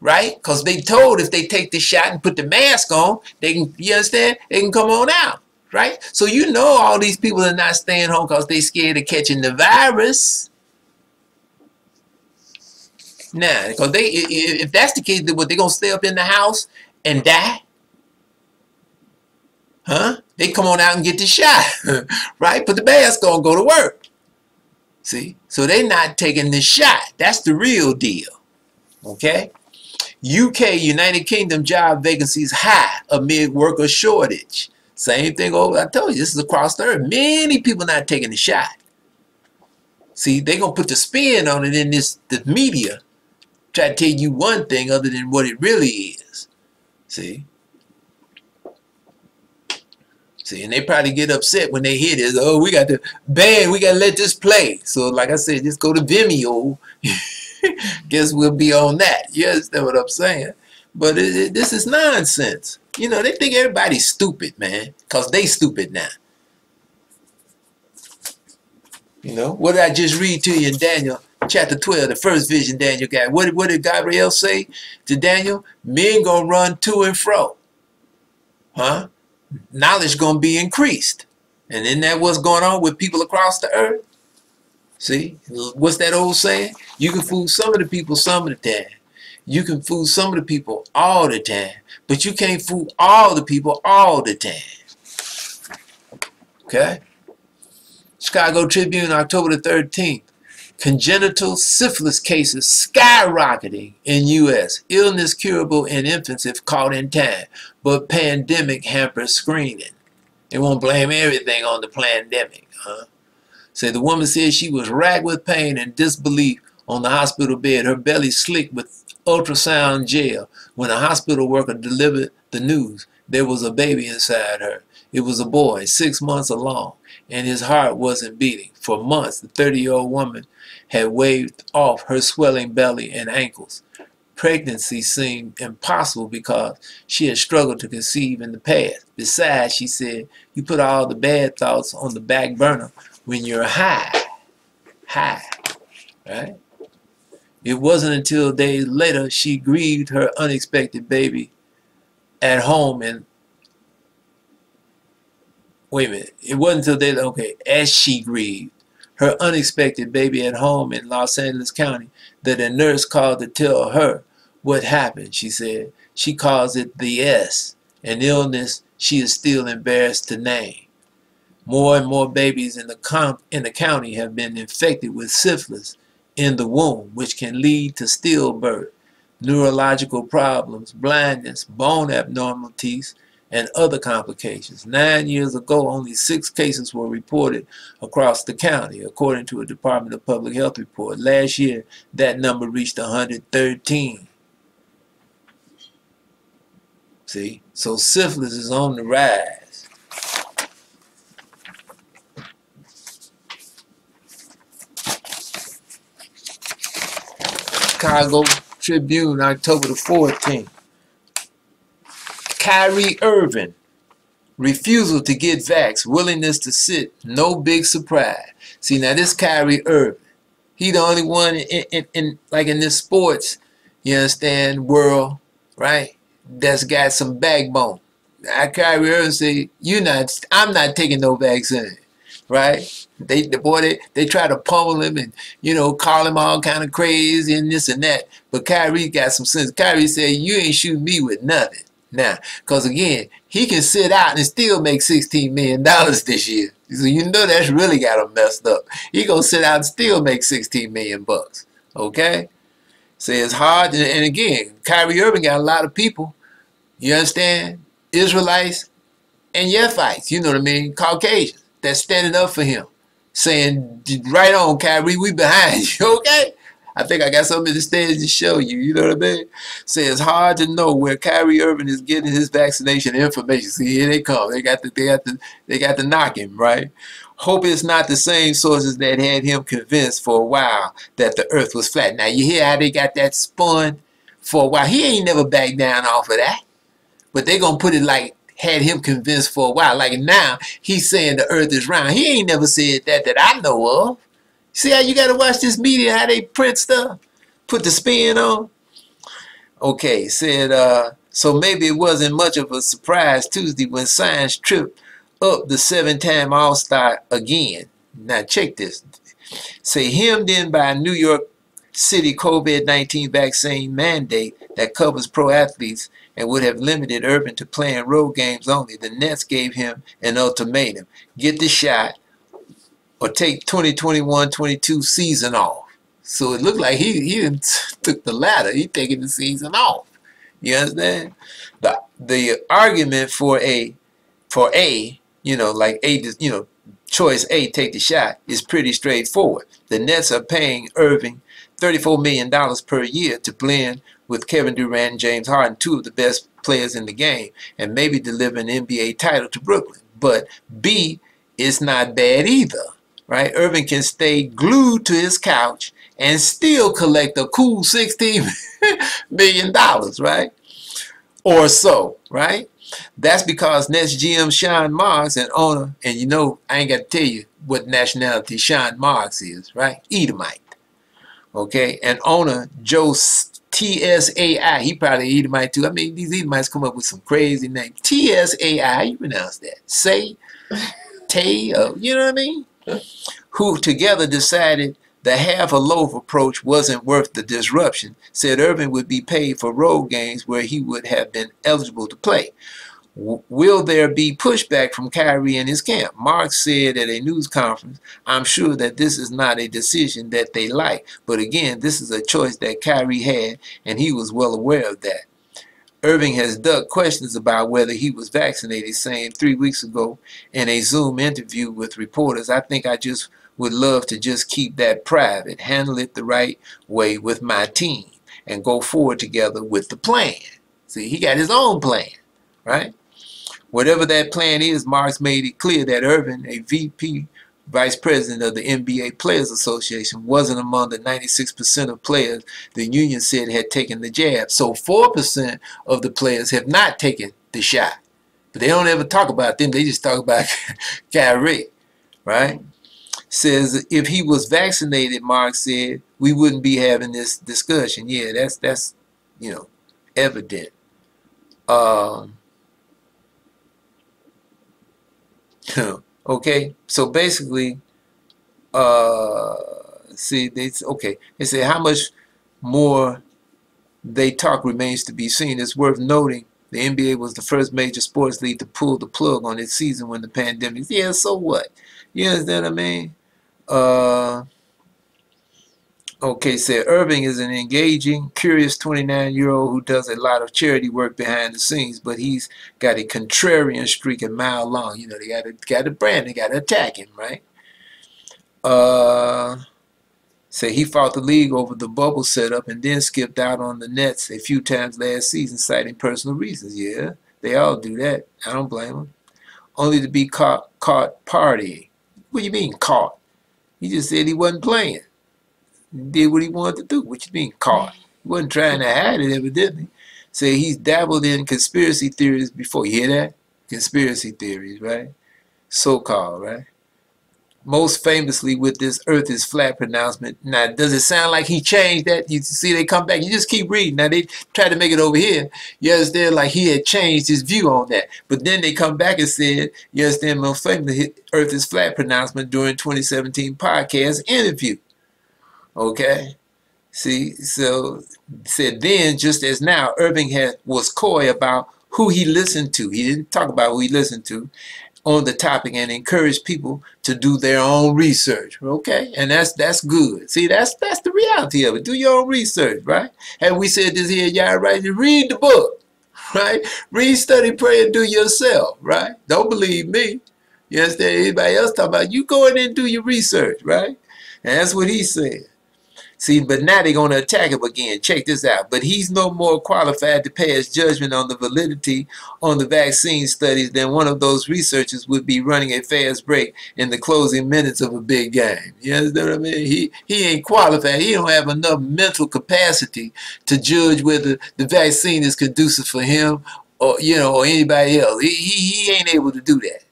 right? Because they told if they take the shot and put the mask on, they can, you understand? They can come on out, right? So you know all these people are not staying home because they scared of catching the virus. Now, because they, if that's the case, then what, they to stay up in the house and die? Huh? They come on out and get the shot, right? Put the mask on, go to work. See? So they not taking the shot. That's the real deal. Okay? UK, United Kingdom job vacancies high amid worker shortage. Same thing over, I told you, this is across the earth. Many people not taking the shot. See, they going to put the spin on it in this the media. Try to tell you one thing other than what it really is. See? See, and they probably get upset when they hear this. Oh, we got to ban, we got to let this play. So, like I said, just go to Vimeo. guess we'll be on that. Yes, that's what I'm saying? But it, it, this is nonsense. You know, they think everybody's stupid, man, because they stupid now. You know, what did I just read to you in Daniel chapter 12, the first vision Daniel got? What, what did Gabriel say to Daniel? Men gonna run to and fro. Huh? Knowledge gonna be increased. And isn't that what's going on with people across the earth? See, what's that old saying? You can fool some of the people some of the time. You can fool some of the people all the time. But you can't fool all the people all the time. Okay? Chicago Tribune, October the 13th. Congenital syphilis cases skyrocketing in U.S. Illness curable in infants if caught in time, but pandemic hampers screening. They won't blame everything on the pandemic. Huh? Say the woman said she was racked with pain and disbelief on the hospital bed, her belly slick with ultrasound gel. When a hospital worker delivered the news, there was a baby inside her. It was a boy, six months along, and his heart wasn't beating. For months, the 30-year-old woman had waved off her swelling belly and ankles. Pregnancy seemed impossible because she had struggled to conceive in the past. Besides, she said, you put all the bad thoughts on the back burner when you're high. High. Right? It wasn't until days later she grieved her unexpected baby at home and wait a minute. It wasn't until days okay, as she grieved her unexpected baby at home in Los Angeles County that a nurse called to tell her what happened. She said she calls it the S, an illness she is still embarrassed to name. More and more babies in the, comp- in the county have been infected with syphilis in the womb, which can lead to stillbirth, neurological problems, blindness, bone abnormalities, and other complications. Nine years ago, only six cases were reported across the county, according to a Department of Public Health report. Last year, that number reached 113. See? So syphilis is on the rise. Chicago Tribune, October the 14th. Kyrie Irving, refusal to get vax, willingness to sit, no big surprise. See, now this Kyrie Irving, he the only one in, in, in like in this sports, you understand, world, right, that's got some backbone. Now, Kyrie Irving say, you not, I'm not taking no vaccine, right? They, the boy, they, they try to pummel him and, you know, call him all kind of crazy and this and that. But Kyrie got some sense. Kyrie said, you ain't shooting me with nothing. Now, because again, he can sit out and still make $16 million this year. So you know that's really got him messed up. He gonna sit out and still make 16 million bucks. Okay? So it's hard. To, and again, Kyrie Irving got a lot of people. You understand? Israelites and Yephites. You know what I mean? Caucasians that's standing up for him, saying, "Right on, Kyrie, we behind you." Okay? I think I got something in the stage to show you. You know what I mean? Say it's hard to know where Kyrie Irving is getting his vaccination information. See, here they come. They got the they got the they got to knock him, right? Hope it's not the same sources that had him convinced for a while that the earth was flat. Now you hear how they got that spun for a while. He ain't never backed down off of that. But they gonna put it like had him convinced for a while. Like now, he's saying the earth is round. He ain't never said that that I know of. See how you got to watch this media, how they print stuff, put the spin on. Okay, said, uh, so maybe it wasn't much of a surprise Tuesday when science tripped up the seven-time All-Star again. Now check this. Say hemmed in by New York City COVID-19 vaccine mandate that covers pro athletes and would have limited Irving to playing road games only. The Nets gave him an ultimatum. Get the shot or take 2021-22 season off. So it looked like he, he took the latter. He taking the season off. You understand? The the argument for a for A, you know, like A, you know, choice A, take the shot, is pretty straightforward. The Nets are paying Irving $34 million per year to blend with Kevin Durant and James Harden, two of the best players in the game, and maybe deliver an NBA title to Brooklyn. But B is not bad either right? Irving can stay glued to his couch and still collect a cool $16 million, right? Or so, right? That's because Nets GM Sean Marks and owner, and you know, I ain't got to tell you what nationality Sean Marks is, right? Edomite. Okay, and owner Joe TSAI, he probably Edomite too. I mean, these Edomites come up with some crazy names. TSAI, how you pronounce that? Say, Tay, uh, you know what I mean? Who together decided the half a loaf approach wasn't worth the disruption, said Irving would be paid for road games where he would have been eligible to play. Will there be pushback from Kyrie and his camp? Mark said at a news conference, I'm sure that this is not a decision that they like. But again, this is a choice that Kyrie had, and he was well aware of that. Irving has ducked questions about whether he was vaccinated, saying three weeks ago in a Zoom interview with reporters, I think I just would love to just keep that private, handle it the right way with my team, and go forward together with the plan. See, he got his own plan, right? Whatever that plan is, Marks made it clear that Irving, a VP vice president of the NBA Players Association, wasn't among the 96% of players the union said had taken the jab. So 4% of the players have not taken the shot. But they don't ever talk about them. They just talk about Kyrie, right? Says if he was vaccinated, Mark said, we wouldn't be having this discussion. Yeah, that's, that's you know, evident. Um, okay, so basically, uh, see, they okay. They say how much more they talk remains to be seen. It's worth noting the NBA was the first major sports league to pull the plug on its season when the pandemic. Yeah, so what? You understand what I mean? Uh, Okay, said Irving is an engaging, curious 29-year-old who does a lot of charity work behind the scenes, but he's got a contrarian streak a mile long. You know, they got to got to brand, they got to attack him, right? Uh, say he fought the league over the bubble setup and then skipped out on the Nets a few times last season, citing personal reasons. Yeah, they all do that. I don't blame them. Only to be caught caught partying. What do you mean caught? He just said he wasn't playing did what he wanted to do. What you mean caught? He wasn't trying to hide it evidently. Say he's dabbled in conspiracy theories before. You hear that? Conspiracy theories, right? So-called, right? Most famously with this earth is flat pronouncement. Now, does it sound like he changed that? You see they come back. You just keep reading. Now, they try to make it over here. You understand? Like he had changed his view on that. But then they come back and said, you understand, most famously, earth is flat pronouncement during 2017 podcast interview. Okay? See, so said then, just as now, Irving had was coy about who he listened to. He didn't talk about who he listened to on the topic and encourage people to do their own research. Okay, and that's that's good. See, that's that's the reality of it. Do your own research, right? And we said this here, y'all right? Read the book, right? Read, study, pray, and do yourself, right? Don't believe me. You understand? Anybody else talking about you go in and do your research, right? And that's what he said. See, but now they're going to attack him again. Check this out. But he's no more qualified to pass judgment on the validity on the vaccine studies than one of those researchers would be running a fast break in the closing minutes of a big game. You understand what I mean? He, he ain't qualified. He don't have enough mental capacity to judge whether the vaccine is conducive for him or, you know, or anybody else. He, he, he ain't able to do that.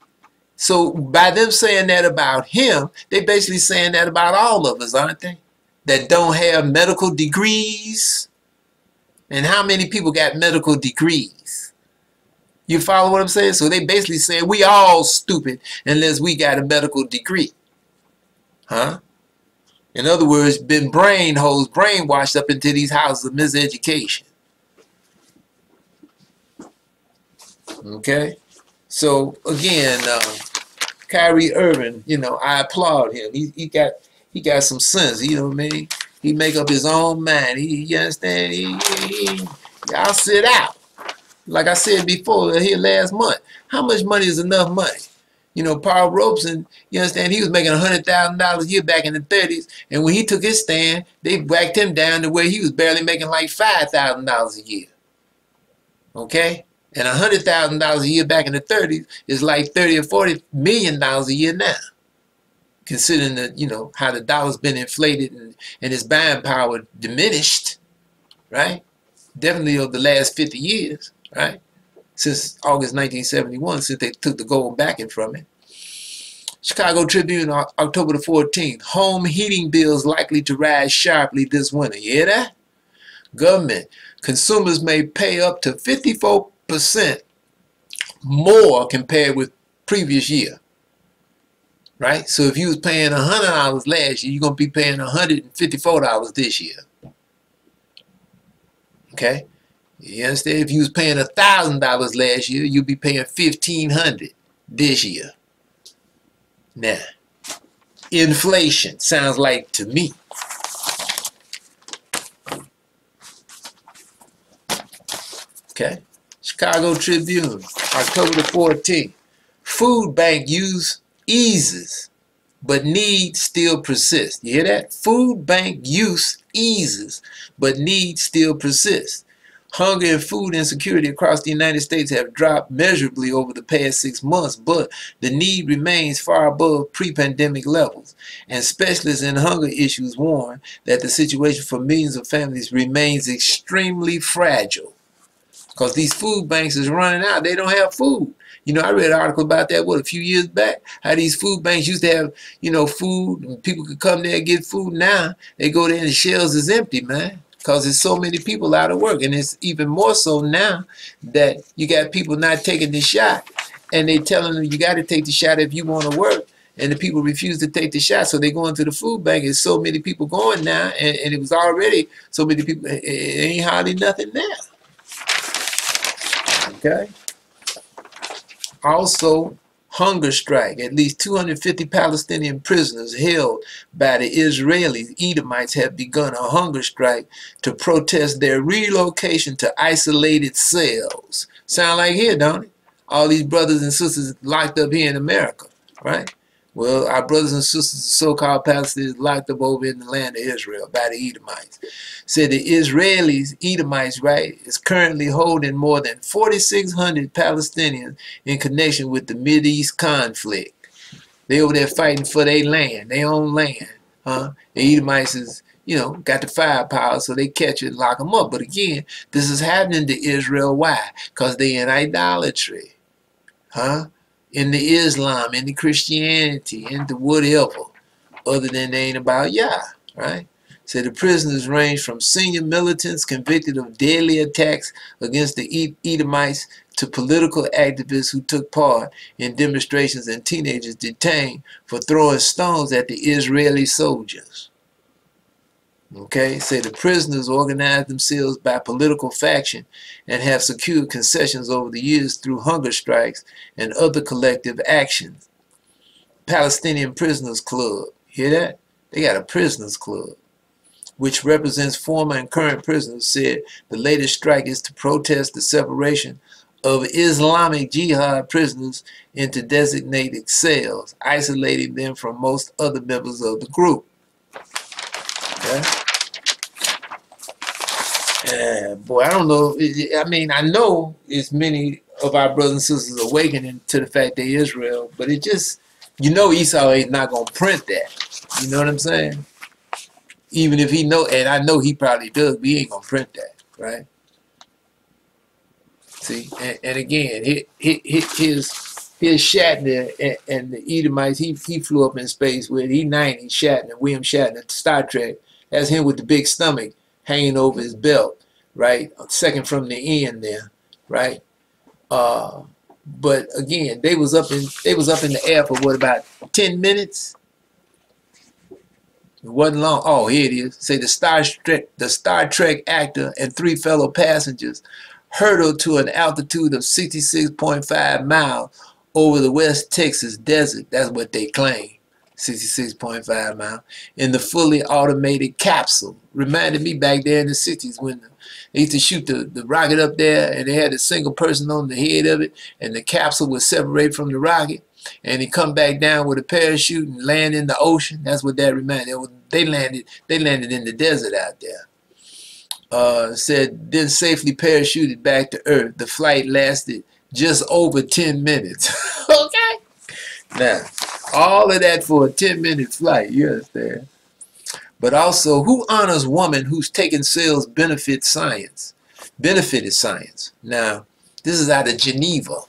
So by them saying that about him, they basically saying that about all of us, aren't they? That don't have medical degrees? And how many people got medical degrees? You follow what I'm saying? So they basically say we all stupid unless we got a medical degree. Huh? In other words, been brain holes, brainwashed up into these houses of miseducation. Okay? So again, uh, Kyrie Irving, you know, I applaud him. He, he got he got some sense. You know what I mean? He make up his own mind. He, you understand? He, he, y'all sit out. Like I said before here last month, how much money is enough money? You know, Paul Robeson, you understand, he was making $100,000 a year back in the 30s, and when he took his stand, they whacked him down to where he was barely making like $5,000 a year. Okay? And $100,000 a year back in the 30s is like 30 or 40 million dollars a year now considering that you know how the dollar's been inflated and, and its buying power diminished, right? Definitely over the last 50 years, right? Since August 1971, since they took the gold backing from it. Chicago Tribune, October the 14th. Home heating bills likely to rise sharply this winter. You hear that? Government. Consumers may pay up to 54% more compared with previous year right? So if you was paying $100 last year, you're going to be paying $154 this year. Okay? You understand? If you was paying a thousand dollars last year, you'll be paying fifteen hundred this year. Now, inflation sounds like to me. Okay. Chicago Tribune, October the 14th. Food bank use eases, but need still persists. You hear that? Food bank use eases, but need still persists. Hunger and food insecurity across the United States have dropped measurably over the past six months, but the need remains far above pre-pandemic levels. And specialists in hunger issues warn that the situation for millions of families remains extremely fragile. Because these food banks is running out. They don't have food. You know, I read an article about that, what, a few years back? How these food banks used to have, you know, food and people could come there and get food. Now, they go there and the shelves is empty, man because there's so many people out of work and it's even more so now that you got people not taking the shot and they telling them you got to take the shot if you want to work and the people refuse to take the shot so they go into the food bank and so many people going now and, and it was already so many people it ain't hardly nothing now. okay also hunger strike. At least 250 Palestinian prisoners held by the Israelis, Edomites, have begun a hunger strike to protest their relocation to isolated cells. Sound like here, don't it? All these brothers and sisters locked up here in America, right? Well, our brothers and sisters, the so-called Palestinians, locked up over in the land of Israel by the Edomites. Said the Israelis, Edomites, right, is currently holding more than 4,600 Palestinians in connection with the Mideast conflict. They over there fighting for their land, their own land. Huh? The Edomites is, you know, got the firepower, so they catch it and lock them up. But again, this is happening to Israel. Why? Because they're in idolatry. Huh? In the Islam, in the Christianity, in the whatever, other than they ain't about Yah, right? So the prisoners range from senior militants convicted of deadly attacks against the Edomites to political activists who took part in demonstrations and teenagers detained for throwing stones at the Israeli soldiers. Okay, say the prisoners organized themselves by political faction and have secured concessions over the years through hunger strikes and other collective actions. Palestinian Prisoners Club, hear that? They got a prisoners club, which represents former and current prisoners, said the latest strike is to protest the separation of Islamic Jihad prisoners into designated cells, isolating them from most other members of the group. Uh, boy, I don't know. I mean, I know it's many of our brothers and sisters awakening to the fact they're Israel, but it just, you know, Esau ain't not going to print that. You know what I'm saying? Even if he know, and I know he probably does, but he ain't to print that, right? See, and, and again, his, his, his Shatner and, and, the Edomites, he, he flew up in space with, he 90, Shatner, William Shatner, Star Trek, that's him with the big stomach hanging over his belt, right? Second from the end there, right? Uh, but again, they was up in they was up in the air for what about ten minutes? It wasn't long. Oh, here it is. Say the Star Trek the Star Trek actor and three fellow passengers hurtled to an altitude of 66.5 miles over the West Texas desert. That's what they claim. 66.5 mile, in the fully automated capsule. Reminded me back there in the 60s when they used to shoot the, the rocket up there and they had a single person on the head of it and the capsule was separated from the rocket and he come back down with a parachute and land in the ocean. That's what that reminded. They landed. They landed in the desert out there. Uh, said then safely parachuted back to Earth. The flight lasted just over 10 minutes. okay. Now, all of that for a 10 minute flight, you understand? But also, who honors woman who's taken sales benefit science? Benefited science. Now, this is out of Geneva.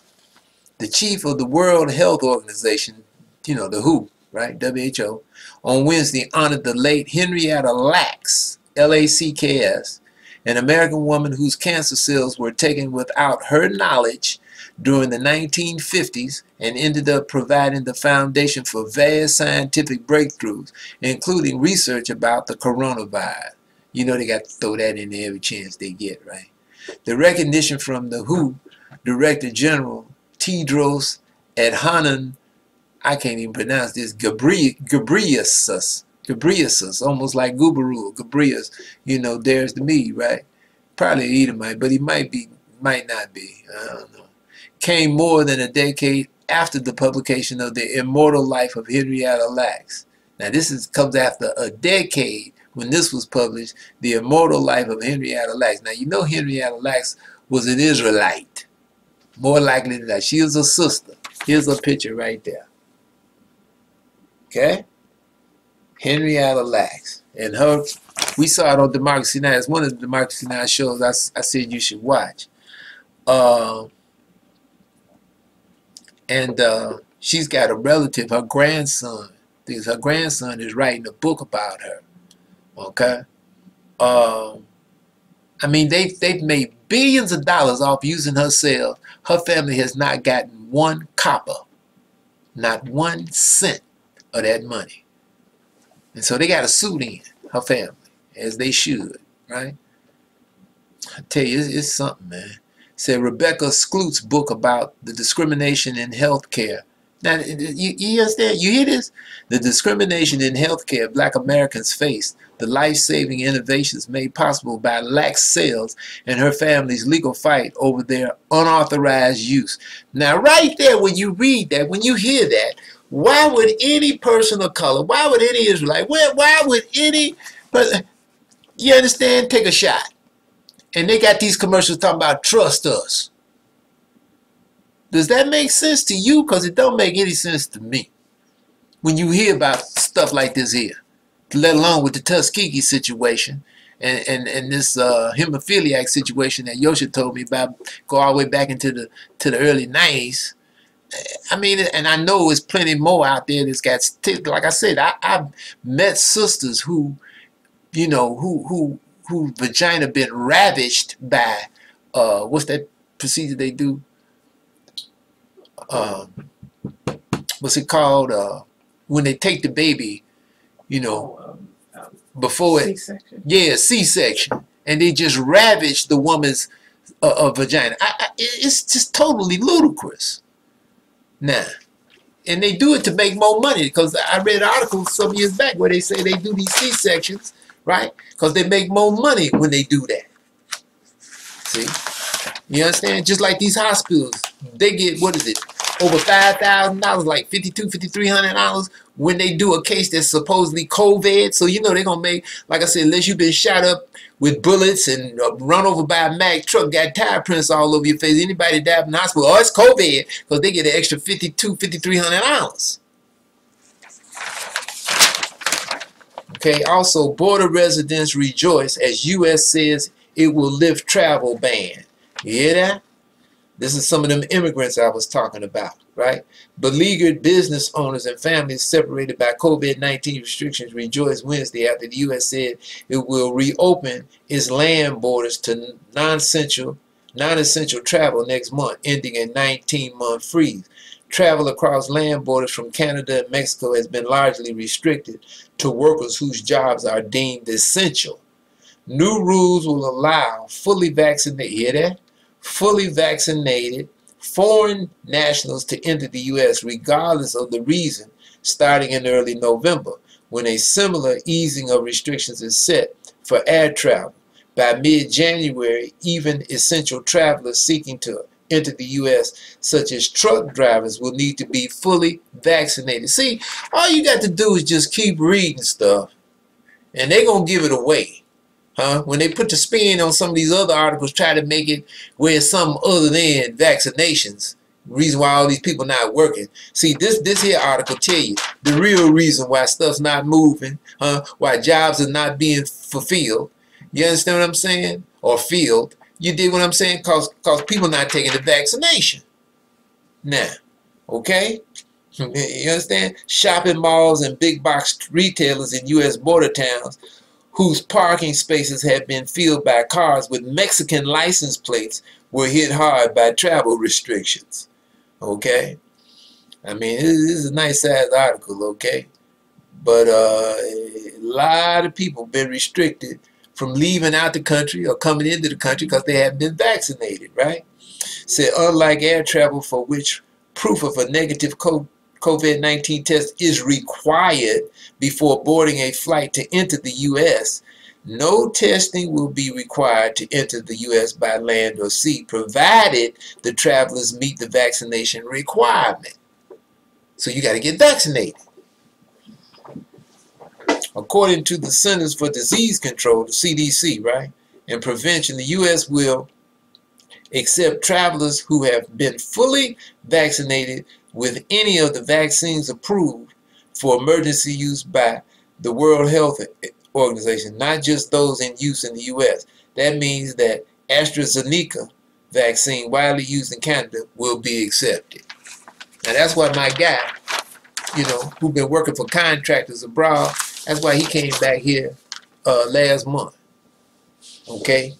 The chief of the World Health Organization, you know, the WHO, right, WHO, on Wednesday honored the late Henrietta Lacks, L-A-C-K-S, an American woman whose cancer cells were taken without her knowledge during the 1950s and ended up providing the foundation for vast scientific breakthroughs, including research about the coronavirus. You know they got to throw that in every chance they get, right? The recognition from the WHO Director General Tedros Adhanom, I can't even pronounce this, Ghebreyesus, Ghebreyesus, almost like Gubaru, Ghebreyesus, you know, there's the me, right? Probably Edomite, but he might be, might not be, I don't know. Came more than a decade after the publication of The Immortal Life of Henrietta Lacks. Now this is comes after a decade when this was published, The Immortal Life of Henrietta Lacks. Now you know Henrietta Lacks was an Israelite. More likely than that. She was a sister. Here's a picture right there. Okay? Henrietta Lacks. And her, we saw it on Democracy Now! It's one of the Democracy Now! shows I, I said you should watch. Uh, and uh, she's got a relative, her grandson. Because her grandson is writing a book about her. Okay? Um, I mean, they've, they've made billions of dollars off using her sale. Her family has not gotten one copper, not one cent of that money. And so they got a suit in, her family, as they should, right? I tell you, it's, it's something, man. Said Rebecca Skloot's book about the discrimination in healthcare. Now, you, you understand? You hear this? The discrimination in healthcare black Americans face the life-saving innovations made possible by Lacks sales and her family's legal fight over their unauthorized use. Now, right there, when you read that, when you hear that, why would any person of color, why would any Israelite, why, why would any, but you understand, take a shot? And they got these commercials talking about trust us. Does that make sense to you? Because it don't make any sense to me when you hear about stuff like this here let alone with the Tuskegee situation and, and, and this uh, hemophiliac situation that Yosha told me about, go all the way back into the to the early 90s. I mean, and I know there's plenty more out there that's got, like I said, I, I've met sisters who, you know, who, who, who vagina been ravished by, uh, what's that procedure they do? Um, what's it called? Uh, when they take the baby you know, um, um, before it. C-section. Yeah, C-section, and they just ravaged the woman's uh, uh, vagina. I, I, it's just totally ludicrous. Now, and they do it to make more money because I read articles some years back where they say they do these C-sections, right? Because they make more money when they do that. See? You understand? Just like these hospitals, they get, what is it, over $5,000, like $5,200, $5,300 when they do a case that's supposedly COVID. So, you know, they're going to make, like I said, unless you've been shot up with bullets and uh, run over by a Mack truck, got tire prints all over your face. Anybody died in the hospital, oh, it's COVID, because they get an extra $5,200, $5,300. Okay, also, border residents rejoice as U.S. says it will lift travel ban. You hear that? This is some of them immigrants I was talking about, right? Beleaguered business owners and families separated by COVID-19 restrictions rejoiced Wednesday after the U.S. said it will reopen its land borders to non-essential non-essential travel next month, ending a 19-month freeze. Travel across land borders from Canada and Mexico has been largely restricted to workers whose jobs are deemed essential. New rules will allow fully vaccinated, fully vaccinated foreign nationals to enter the U.S. regardless of the reason starting in early November when a similar easing of restrictions is set for air travel. By mid-January, even essential travelers seeking to enter the U.S., such as truck drivers, will need to be fully vaccinated. See, all you got to do is just keep reading stuff, and they're going to give it away. Huh? When they put the spin on some of these other articles, try to make it where some other than vaccinations. Reason why all these people not working. See, this this here article tell you the real reason why stuff's not moving, huh? Why jobs are not being fulfilled. You understand what I'm saying? Or filled. You did what I'm saying? Cause cause people not taking the vaccination. Now, okay? You understand? Shopping malls and big box retailers in U.S. border towns whose parking spaces have been filled by cars with Mexican license plates were hit hard by travel restrictions. Okay? I mean, this is a nice sized article, okay? But uh, a lot of people been restricted from leaving out the country or coming into the country because they haven't been vaccinated, right? Said, unlike air travel for which proof of a negative COVID-19 test is required before boarding a flight to enter the U.S., no testing will be required to enter the U.S. by land or sea, provided the travelers meet the vaccination requirement. So you got to get vaccinated. According to the Centers for Disease Control, the CDC, right, and prevention, the U.S. will accept travelers who have been fully vaccinated with any of the vaccines approved for emergency use by the World Health Organization, not just those in use in the U.S. That means that AstraZeneca vaccine, widely used in Canada, will be accepted. Now that's why my guy, you know, who been working for contractors abroad, that's why he came back here uh, last month. Okay,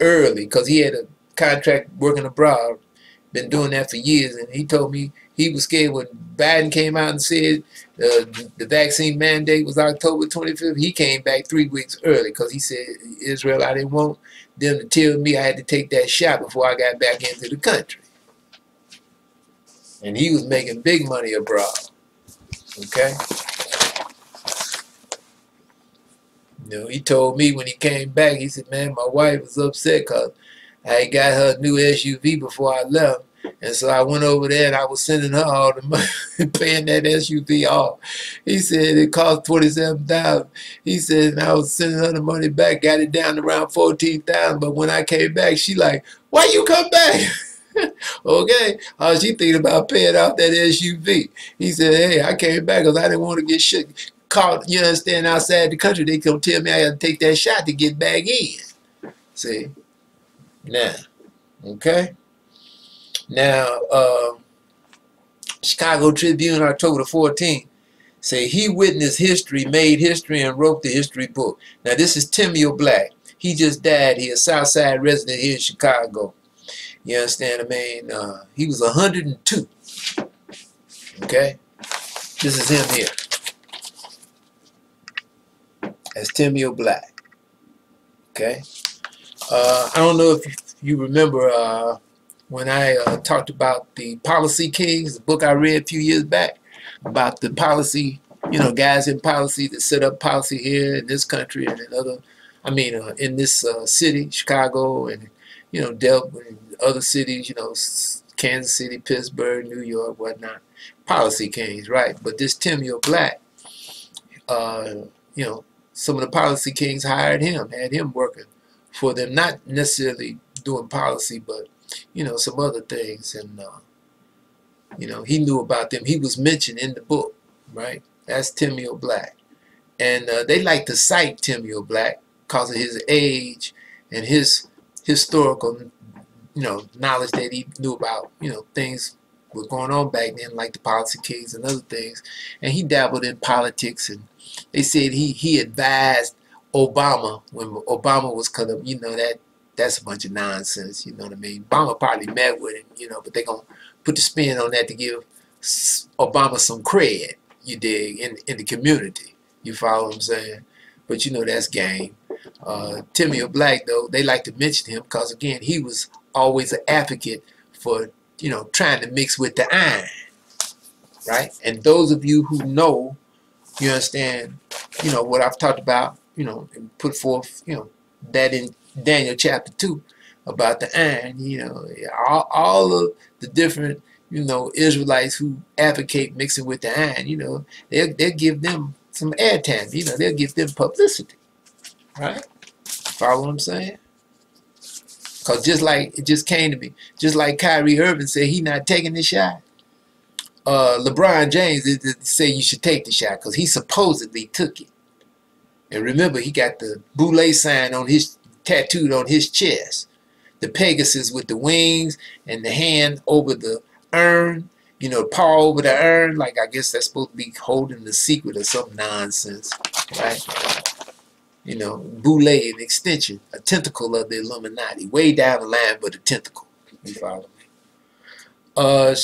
early, because he had a contract working abroad, been doing that for years, and he told me he was scared when Biden came out and said uh, the vaccine mandate was October 25th. He came back three weeks early because he said, Israel, I didn't want them to tell me I had to take that shot before I got back into the country. And he was making big money abroad. Okay? Know, he told me when he came back, he said, man, my wife was upset because I got her new SUV before I left. And so I went over there and I was sending her all the money, paying that SUV off. He said it cost twenty-seven thousand. He said and I was sending her the money back, got it down to around fourteen thousand. But when I came back, she like, why you come back? okay, uh, she thinking about paying off that SUV. He said, hey, I came back because I didn't want to get shit caught, you understand, outside the country. They gonna tell me I got to take that shot to get back in. See? Now, okay? Now, uh, Chicago Tribune, October 14th, say he witnessed history, made history, and wrote the history book. Now, this is Timuel Black. He just died. He a Southside resident here in Chicago. You understand? I mean, uh, he was 102. Okay? This is him here. That's Timuel Black. Okay? Uh, I don't know if you remember uh, when I uh, talked about the Policy Kings, the book I read a few years back about the policy, you know, guys in policy that set up policy here in this country and in other, I mean, uh, in this uh, city, Chicago, and, you know, dealt with other cities, you know, Kansas City, Pittsburgh, New York, whatnot. Policy Kings, right. But this Timuel Black, uh, you know, some of the Policy Kings hired him, had him working for them, not necessarily doing policy, but you know, some other things. And, uh, you know, he knew about them. He was mentioned in the book, right? That's Timuel Black. And uh, they like to cite Timuel Black because of his age and his historical, you know, knowledge that he knew about, you know, things were going on back then, like the policy kings and other things. And he dabbled in politics, and they said he he advised Obama when Obama was kind of, you know, that that's a bunch of nonsense. You know what I mean? Obama probably met with him, you know, but they're going to put the spin on that to give Obama some credit, you dig, in, in the community. You follow what I'm saying? But you know, that's game. Uh, Timuel Black, though, they like to mention him because, again, he was always an advocate for, you know, trying to mix with the iron, right? And those of you who know, you understand, you know, what I've talked about, you know, and put forth, you know, that in Daniel chapter 2 about the iron, you know, all, all of the different, you know, Israelites who advocate mixing with the iron, you know, they'll, they'll give them some airtime, you know, they'll give them publicity, right? Follow what I'm saying? Because just like, it just came to me, just like Kyrie Irving said he not taking the shot, uh, LeBron James say you should take the shot because he supposedly took it. And remember, he got the Boule sign on his tattooed on his chest. The Pegasus with the wings and the hand over the urn, you know, paw over the urn, like I guess that's supposed to be holding the secret or some nonsense, right? You know, Boule, an extension, a tentacle of the Illuminati, way down the line, but a tentacle. You follow me? Uh,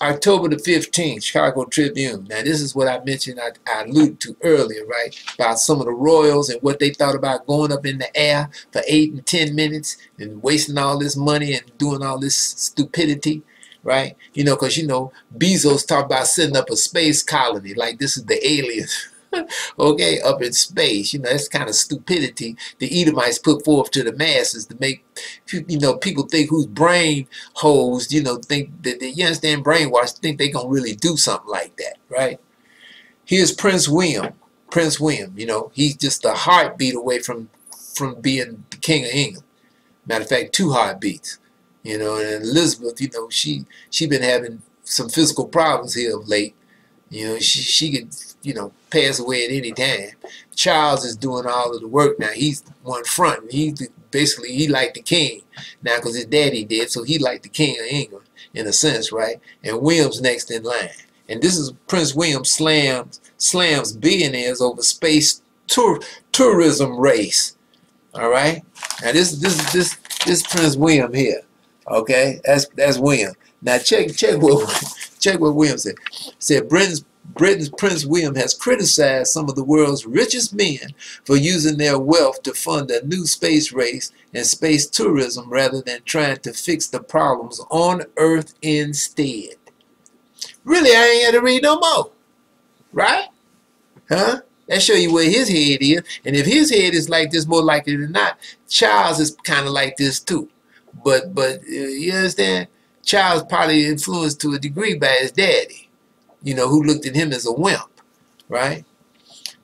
October the 15th, Chicago Tribune. Now, this is what I mentioned, I, I alluded to earlier, right? About some of the Royals and what they thought about going up in the air for eight and 10 minutes and wasting all this money and doing all this stupidity, right? You know, because, you know, Bezos talked about setting up a space colony, like this is the aliens. okay, up in space. You know, that's kind of stupidity the Edomites put forth to the masses to make, you know, people think whose brain holes, you know, think that, they, you understand, brainwash, think they going to really do something like that, right? Here's Prince William. Prince William, you know, he's just a heartbeat away from from being the king of England. Matter of fact, two heartbeats. You know, and Elizabeth, you know, she she been having some physical problems here of late. You know, she she could you know, pass away at any time. Charles is doing all of the work now. He's one front. He basically he like the king now because his daddy did, so he like the king of England in a sense, right? And William's next in line. And this is Prince William slams slams billionaires over space tour tourism race. All right. Now this this this this Prince William here. Okay, that's that's William. Now check check what check what William said. Said Britain's Britain's Prince William has criticized some of the world's richest men for using their wealth to fund a new space race and space tourism rather than trying to fix the problems on Earth instead. Really, I ain't had to read no more. Right? Huh? That show you where his head is. And if his head is like this, more likely than not, Charles is kind of like this too. But, but uh, you understand? Charles probably influenced to a degree by his daddy you know, who looked at him as a wimp, right?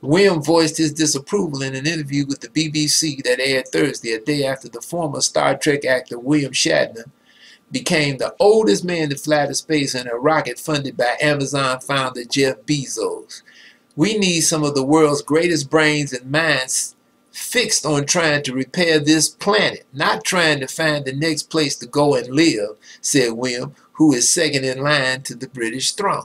William voiced his disapproval in an interview with the BBC that aired Thursday, a day after the former Star Trek actor William Shatner became the oldest man to fly to space in a rocket funded by Amazon founder Jeff Bezos. We need some of the world's greatest brains and minds fixed on trying to repair this planet, not trying to find the next place to go and live, said William, who is second in line to the British throne.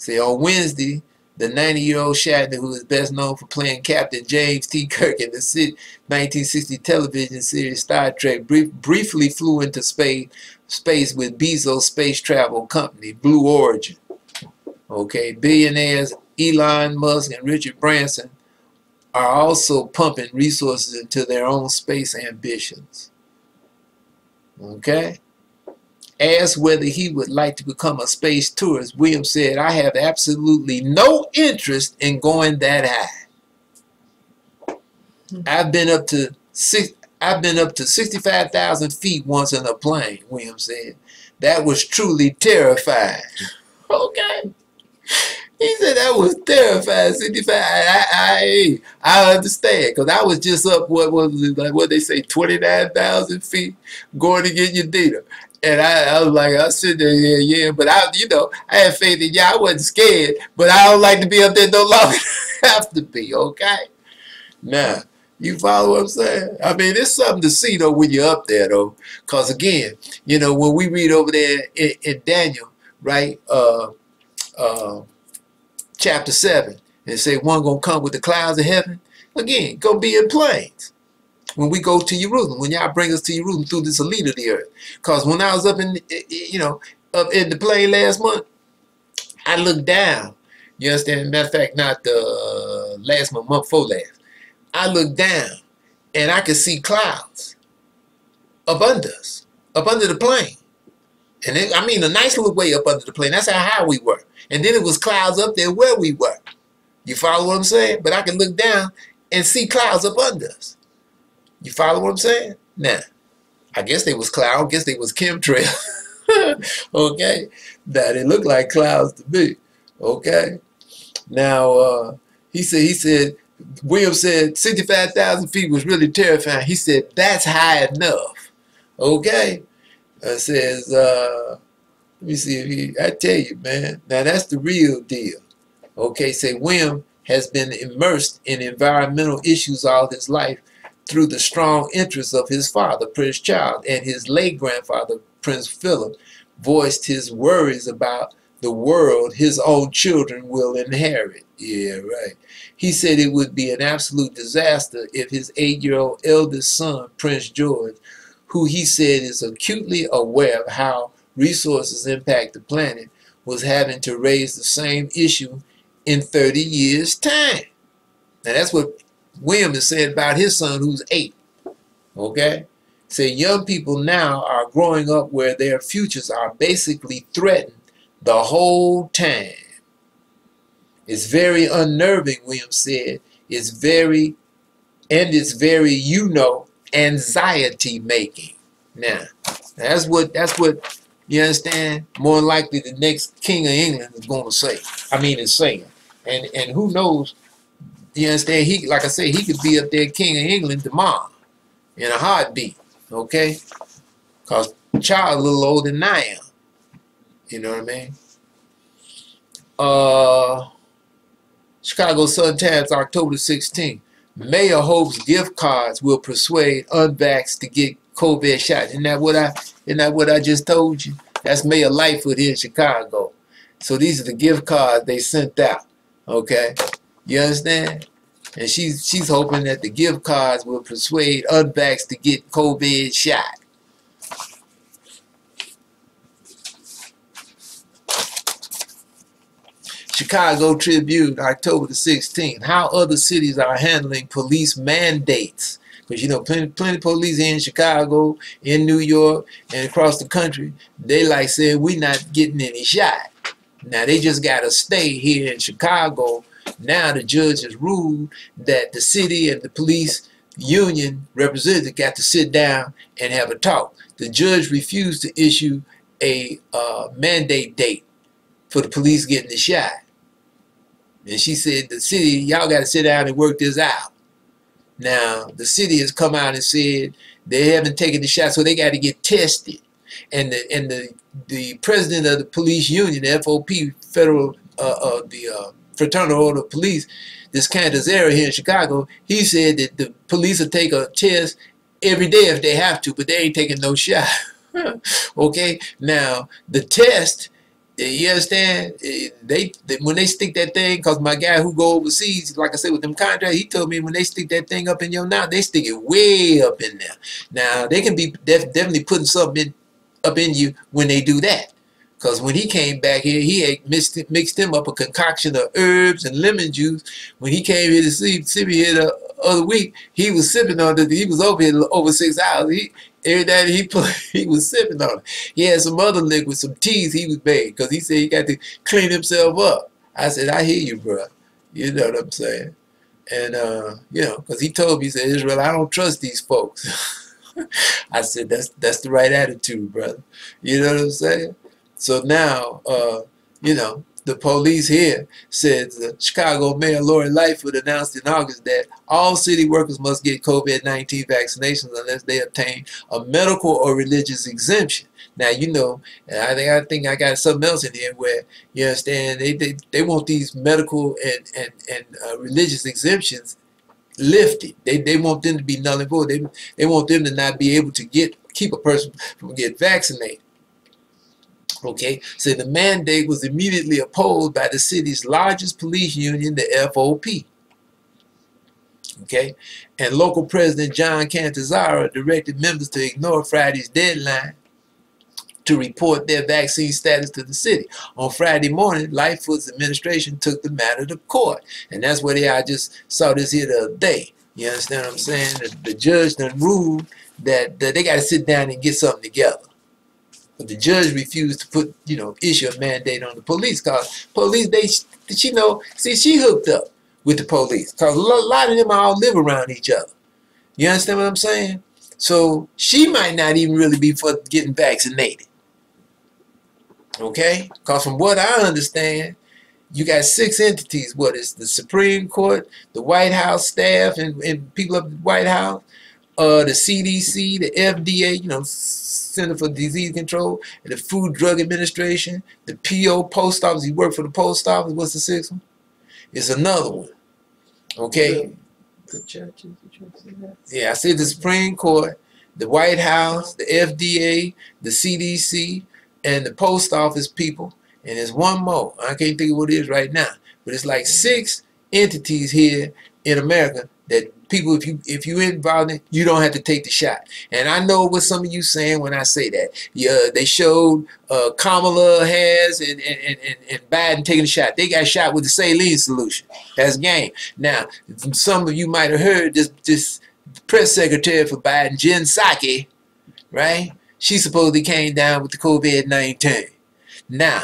See, on Wednesday, the 90-year-old Shatner, who is best known for playing Captain James T. Kirk in the 1960 television series Star Trek, brief, briefly flew into space, space with Bezos space travel company, Blue Origin. Okay, billionaires Elon Musk and Richard Branson are also pumping resources into their own space ambitions. Okay? Asked whether he would like to become a space tourist, Williams said, I have absolutely no interest in going that high. Hmm. I've been up to six I've been up to 65,000 feet once in a plane, Williams said. That was truly terrifying. Okay. He said that was terrifying. 65. I I, I understand because I was just up what was it like what they say 29,000 feet going to get your data. And I, I was like, I sit there, yeah, yeah. But I, you know, I had faith in y'all. I wasn't scared, but I don't like to be up there no longer. have to be, okay? Now, you follow what I'm saying? I mean, it's something to see though when you're up there though, because again, you know, when we read over there in, in Daniel, right, uh, uh, chapter seven, and say one gonna come with the clouds of heaven, again, gonna be in planes when we go to Jerusalem, when y'all bring us to Jerusalem through this elite of the earth. Because when I was up in, you know, up in the plane last month, I looked down. You understand? Matter of fact, not the uh, last month, month before last. I looked down and I could see clouds up under us, up under the plane. And it, I mean, a nice little way up under the plane. That's how high we were. And then it was clouds up there where we were. You follow what I'm saying? But I can look down and see clouds up under us. You follow what I'm saying? Now, I guess they was cloud. I guess they was chemtrail. okay? That it looked like clouds to me. Okay? Now, uh, he said, he said, William said 65,000 feet was really terrifying. He said, that's high enough. Okay? I says, uh, let me see if he, I tell you, man. Now, that's the real deal. Okay? Say, William has been immersed in environmental issues all his life through the strong interest of his father, Prince Charles, and his late grandfather, Prince Philip, voiced his worries about the world his own children will inherit. Yeah, right. He said it would be an absolute disaster if his eight-year-old eldest son, Prince George, who he said is acutely aware of how resources impact the planet was having to raise the same issue in 30 years' time. Now that's what William said about his son who's eight. Okay? Say young people now are growing up where their futures are basically threatened the whole time. It's very unnerving, William said. It's very, and it's very, you know, anxiety making. Now, that's what that's what you understand. More likely, the next king of England is going to say. I mean, is saying, and and who knows? You understand? He, like I say, he could be up there, king of England tomorrow, in a heartbeat. Okay, cause child a little older than I am. You know what I mean? Uh, Chicago Sun Times, October 16th. Mayor hopes gift cards will persuade unvaxxed to get COVID shots. Isn't that what I isn't that what I just told you? That's Mayor Lightfoot here in Chicago. So these are the gift cards they sent out. Okay? You understand? And she's she's hoping that the gift cards will persuade unvaxxed to get COVID shot. Chicago Tribune, October the 16th. How other cities are handling police mandates. Because, you know, plenty, plenty of police in Chicago, in New York, and across the country, they like saying we're not getting any shot. Now, they just got to stay here in Chicago. Now, the judge has ruled that the city and the police union representative got to sit down and have a talk. The judge refused to issue a uh, mandate date for the police getting the shot. And she said, the city, y'all got to sit down and work this out. Now, the city has come out and said they haven't taken the shot, so they got to get tested. And the and the the president of the police union, the FOP, Federal, uh, uh, the uh, Fraternal Order of Police, this Candace area here in Chicago, he said that the police will take a test every day if they have to, but they ain't taking no shot. okay, now the test you understand? Eh, they, they, when they stick that thing, because my guy who go overseas, like I said with them contracts, he told me when they stick that thing up in your mouth, they stick it way up in there. Now they can be def definitely putting something in, up in you when they do that. Because when he came back here, he had mixed, mixed him up a concoction of herbs and lemon juice. When he came here to see, see me here the other week, he was sipping on it. He was over here over six hours. He, Every day he put, he was sipping on it. He had some other liquid, some teas he was made, because he said he got to clean himself up. I said, I hear you, bro. You know what I'm saying? And, uh, you know, because he told me, he said, Israel, I don't trust these folks. I said, that's that's the right attitude, brother. You know what I'm saying? So now, uh, you know, the police here said the Chicago Mayor Lori Lightfoot announced in August that all city workers must get COVID-19 vaccinations unless they obtain a medical or religious exemption. Now you know, I think I think I got something else in here where you understand they they, they want these medical and and and uh, religious exemptions lifted. They they want them to be null and void. They they want them to not be able to get keep a person from get vaccinated. Okay, so the mandate was immediately opposed by the city's largest police union, the FOP. Okay, and local president John Catanzara directed members to ignore Friday's deadline to report their vaccine status to the city. On Friday morning, Lightfoot's administration took the matter to court. And that's where they, I just saw this here the other day. You understand what I'm saying? The, the judge then ruled that, that they got to sit down and get something together. But the judge refused to put, you know, issue a mandate on the police because police, they, she know, see, she hooked up with the police because a lot of them all live around each other. You understand what I'm saying? So she might not even really be for getting vaccinated. Okay? Because from what I understand, you got six entities. What is the Supreme Court, the White House staff, and, and people of the White House, uh, the CDC, the FDA, you know, Center for Disease Control, and the Food Drug Administration, the PO Post Office. He worked for the Post Office. What's the sixth one? It's another one. Okay. The churches, Yeah, I said the Supreme Court, the White House, the FDA, the CDC, and the Post Office people. And there's one more. I can't think of what it is right now. But it's like six entities here in America that people, if you if you involved in you don't have to take the shot. And I know what some of you saying when I say that. Yeah, they showed uh, Kamala Harris and, and, and, and Biden taking a shot. They got shot with the saline solution. That's game. Now, some of you might have heard this this press secretary for Biden, Jen Psaki, right? She supposedly came down with the COVID-19. Now,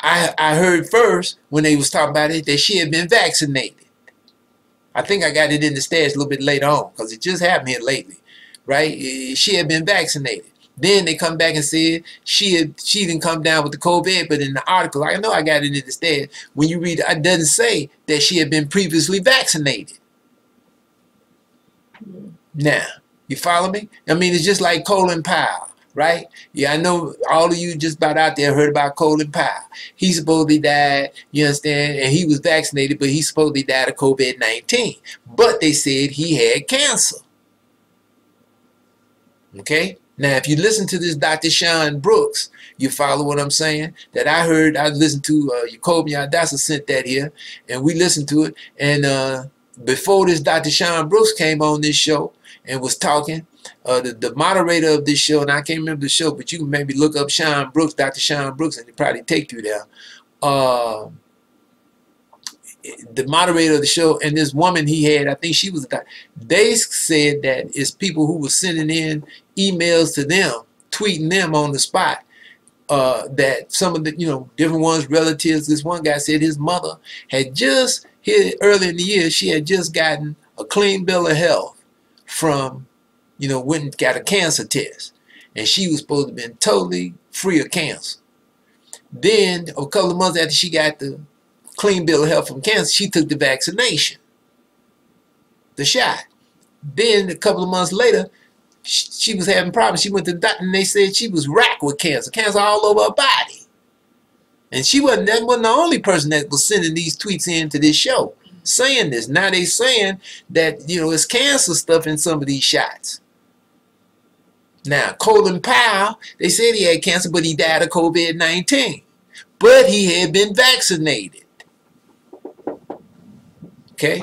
I, I heard first when they was talking about it that she had been vaccinated. I think I got it in the stats a little bit later on because it just happened here lately, right? Eh, she had been vaccinated. Then they come back and said she had she didn't come down with the COVID, but in the article, I know I got it in the stats. When you read it, it doesn't say that she had been previously vaccinated. Now, you follow me? I mean, it's just like Colin Powell, right? Yeah, I know all of you just about out there heard about Colin Powell. He supposedly died, you understand, and he was vaccinated, but he supposedly died of COVID-19. But they said he had cancer. Okay? Now, if you listen to this Dr. Sean Brooks, you follow what I'm saying? That I heard, I listened to, uh, Jacoby Adasa sent that here, and we listened to it, and uh, before this Dr. Sean Brooks came on this show, and was talking. Uh, the, the moderator of this show, and I can't remember the show, but you can maybe look up Sean Brooks, Dr. Sean Brooks, and it probably take you there. Uh, the moderator of the show and this woman he had, I think she was, they said that it's people who were sending in emails to them, tweeting them on the spot. Uh, that some of the, you know, different ones, relatives, this one guy said his mother had just, here early in the year, she had just gotten a clean bill of health from, you know, went and got a cancer test. And she was supposed to have been totally free of cancer. Then, a couple of months after she got the clean bill of health from cancer, she took the vaccination, the shot. Then, a couple of months later, she was having problems. She went to the doctor and they said she was racked with cancer, cancer all over her body. And she wasn't, that wasn't the only person that was sending these tweets in to this show saying this. Now they saying that, you know, it's cancer stuff in some of these shots. Now, Colin Powell, they said he had cancer, but he died of COVID-19. But he had been vaccinated. Okay?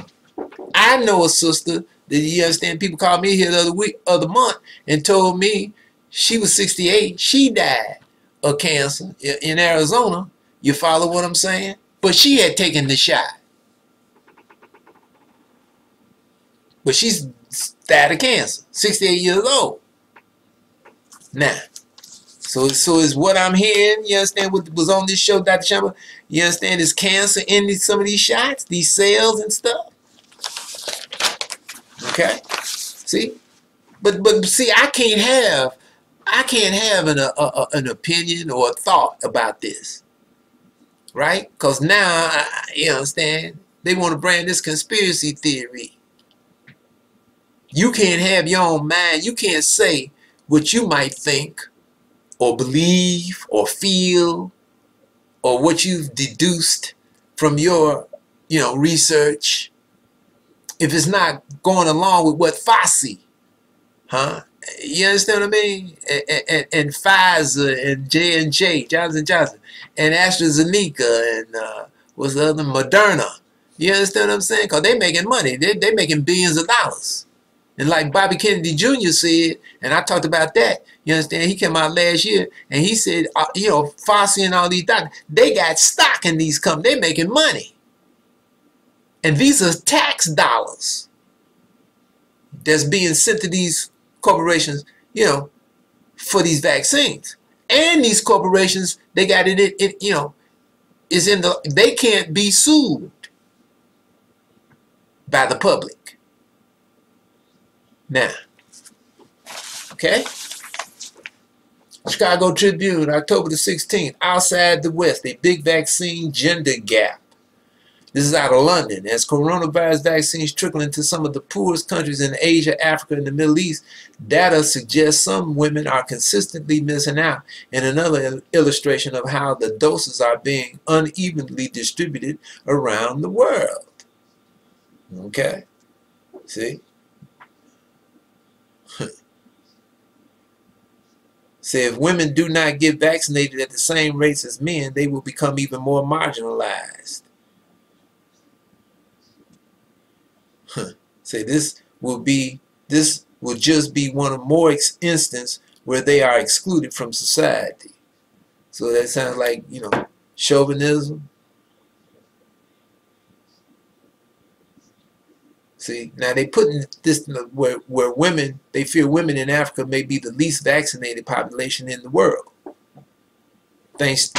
I know a sister that you understand people called me here the other week other month and told me she was 68. She died of cancer in Arizona. You follow what I'm saying? But she had taken the shot. But she's died of cancer, 68 years old. Now, so so is what I'm hearing, you understand what was on this show, Dr. Shamba? You understand is cancer in these, some of these shots, these cells and stuff? Okay? See? But but see, I can't have I can't have an, a, a, an opinion or a thought about this. Right? Because now, I, you understand, they want to brand this conspiracy theory. You can't have your own mind. You can't say what you might think or believe or feel or what you've deduced from your, you know, research if it's not going along with what Fauci, huh? You understand what I mean? And, and, and Pfizer and J and J, Johnson Johnson, and AstraZeneca and uh, what's the other Moderna. You understand what I'm saying? Cause they're making money. They—they're making billions of dollars. And like Bobby Kennedy Jr. said, and I talked about that, you understand, he came out last year and he said, uh, you know, Fauci and all these doctors, they got stock in these companies. They're making money. And these are tax dollars that's being sent to these corporations, you know, for these vaccines. And these corporations, they got it, it, it you know, is in the, they can't be sued by the public. Now, okay? Chicago Tribune, October the 16th, outside the West, a big vaccine gender gap. This is out of London. As coronavirus vaccines trickle into some of the poorest countries in Asia, Africa, and the Middle East, data suggests some women are consistently missing out. And another illustration of how the doses are being unevenly distributed around the world. Okay? See? Say if women do not get vaccinated at the same rates as men, they will become even more marginalized. Say this will be this will just be one of more instances where they are excluded from society. So that sounds like you know chauvinism. See, now they putting this where where women they fear women in Africa may be the least vaccinated population in the world. Thanks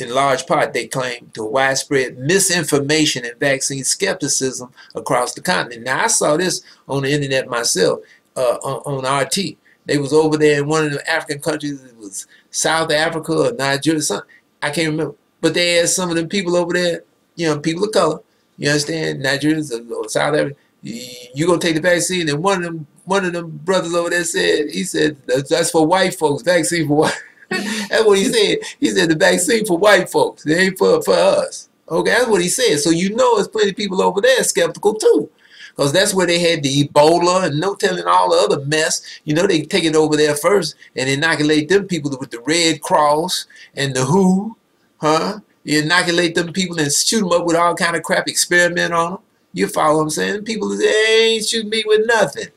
in large part, they claim, to widespread misinformation and vaccine skepticism across the continent. Now, I saw this on the internet myself uh, on, on, RT. They was over there in one of the African countries. It was South Africa or Nigeria, something. I can't remember. But they had some of them people over there, you know, people of color. You understand? Nigerians or South Africa. You gonna take the vaccine? And one of them, one of them brothers over there said, he said, that's for white folks. Vaccine for white. that's what he said. He said the vaccine for white folks. It ain't for, for us. Okay, that's what he said. So you know there's plenty of people over there skeptical too. Because that's where they had the Ebola and no telling all the other mess. You know, they take it over there first and inoculate them people with the Red Cross and the WHO, huh? You inoculate them people and shoot them up with all kind of crap, experiment on them. You follow what I'm saying? People say, they ain't shooting me with nothing.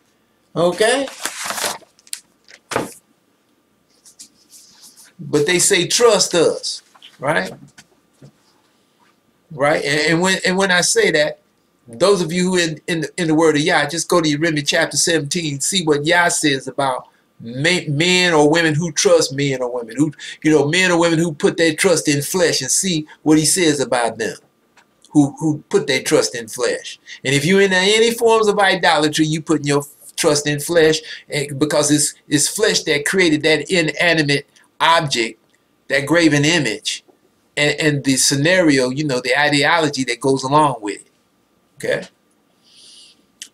Okay? but they say trust us, right? Right? And, and when and when I say that, those of you who in in the, in the word of Yah, just go to Yeremiah chapter 17, see what Yah says about men or women who trust men or women who you know men or women who put their trust in flesh and see what he says about them who who put their trust in flesh and if you're in any forms of idolatry you put your trust in flesh because it's it's flesh that created that inanimate object, that graven image, and, and the scenario, you know, the ideology that goes along with it. Okay?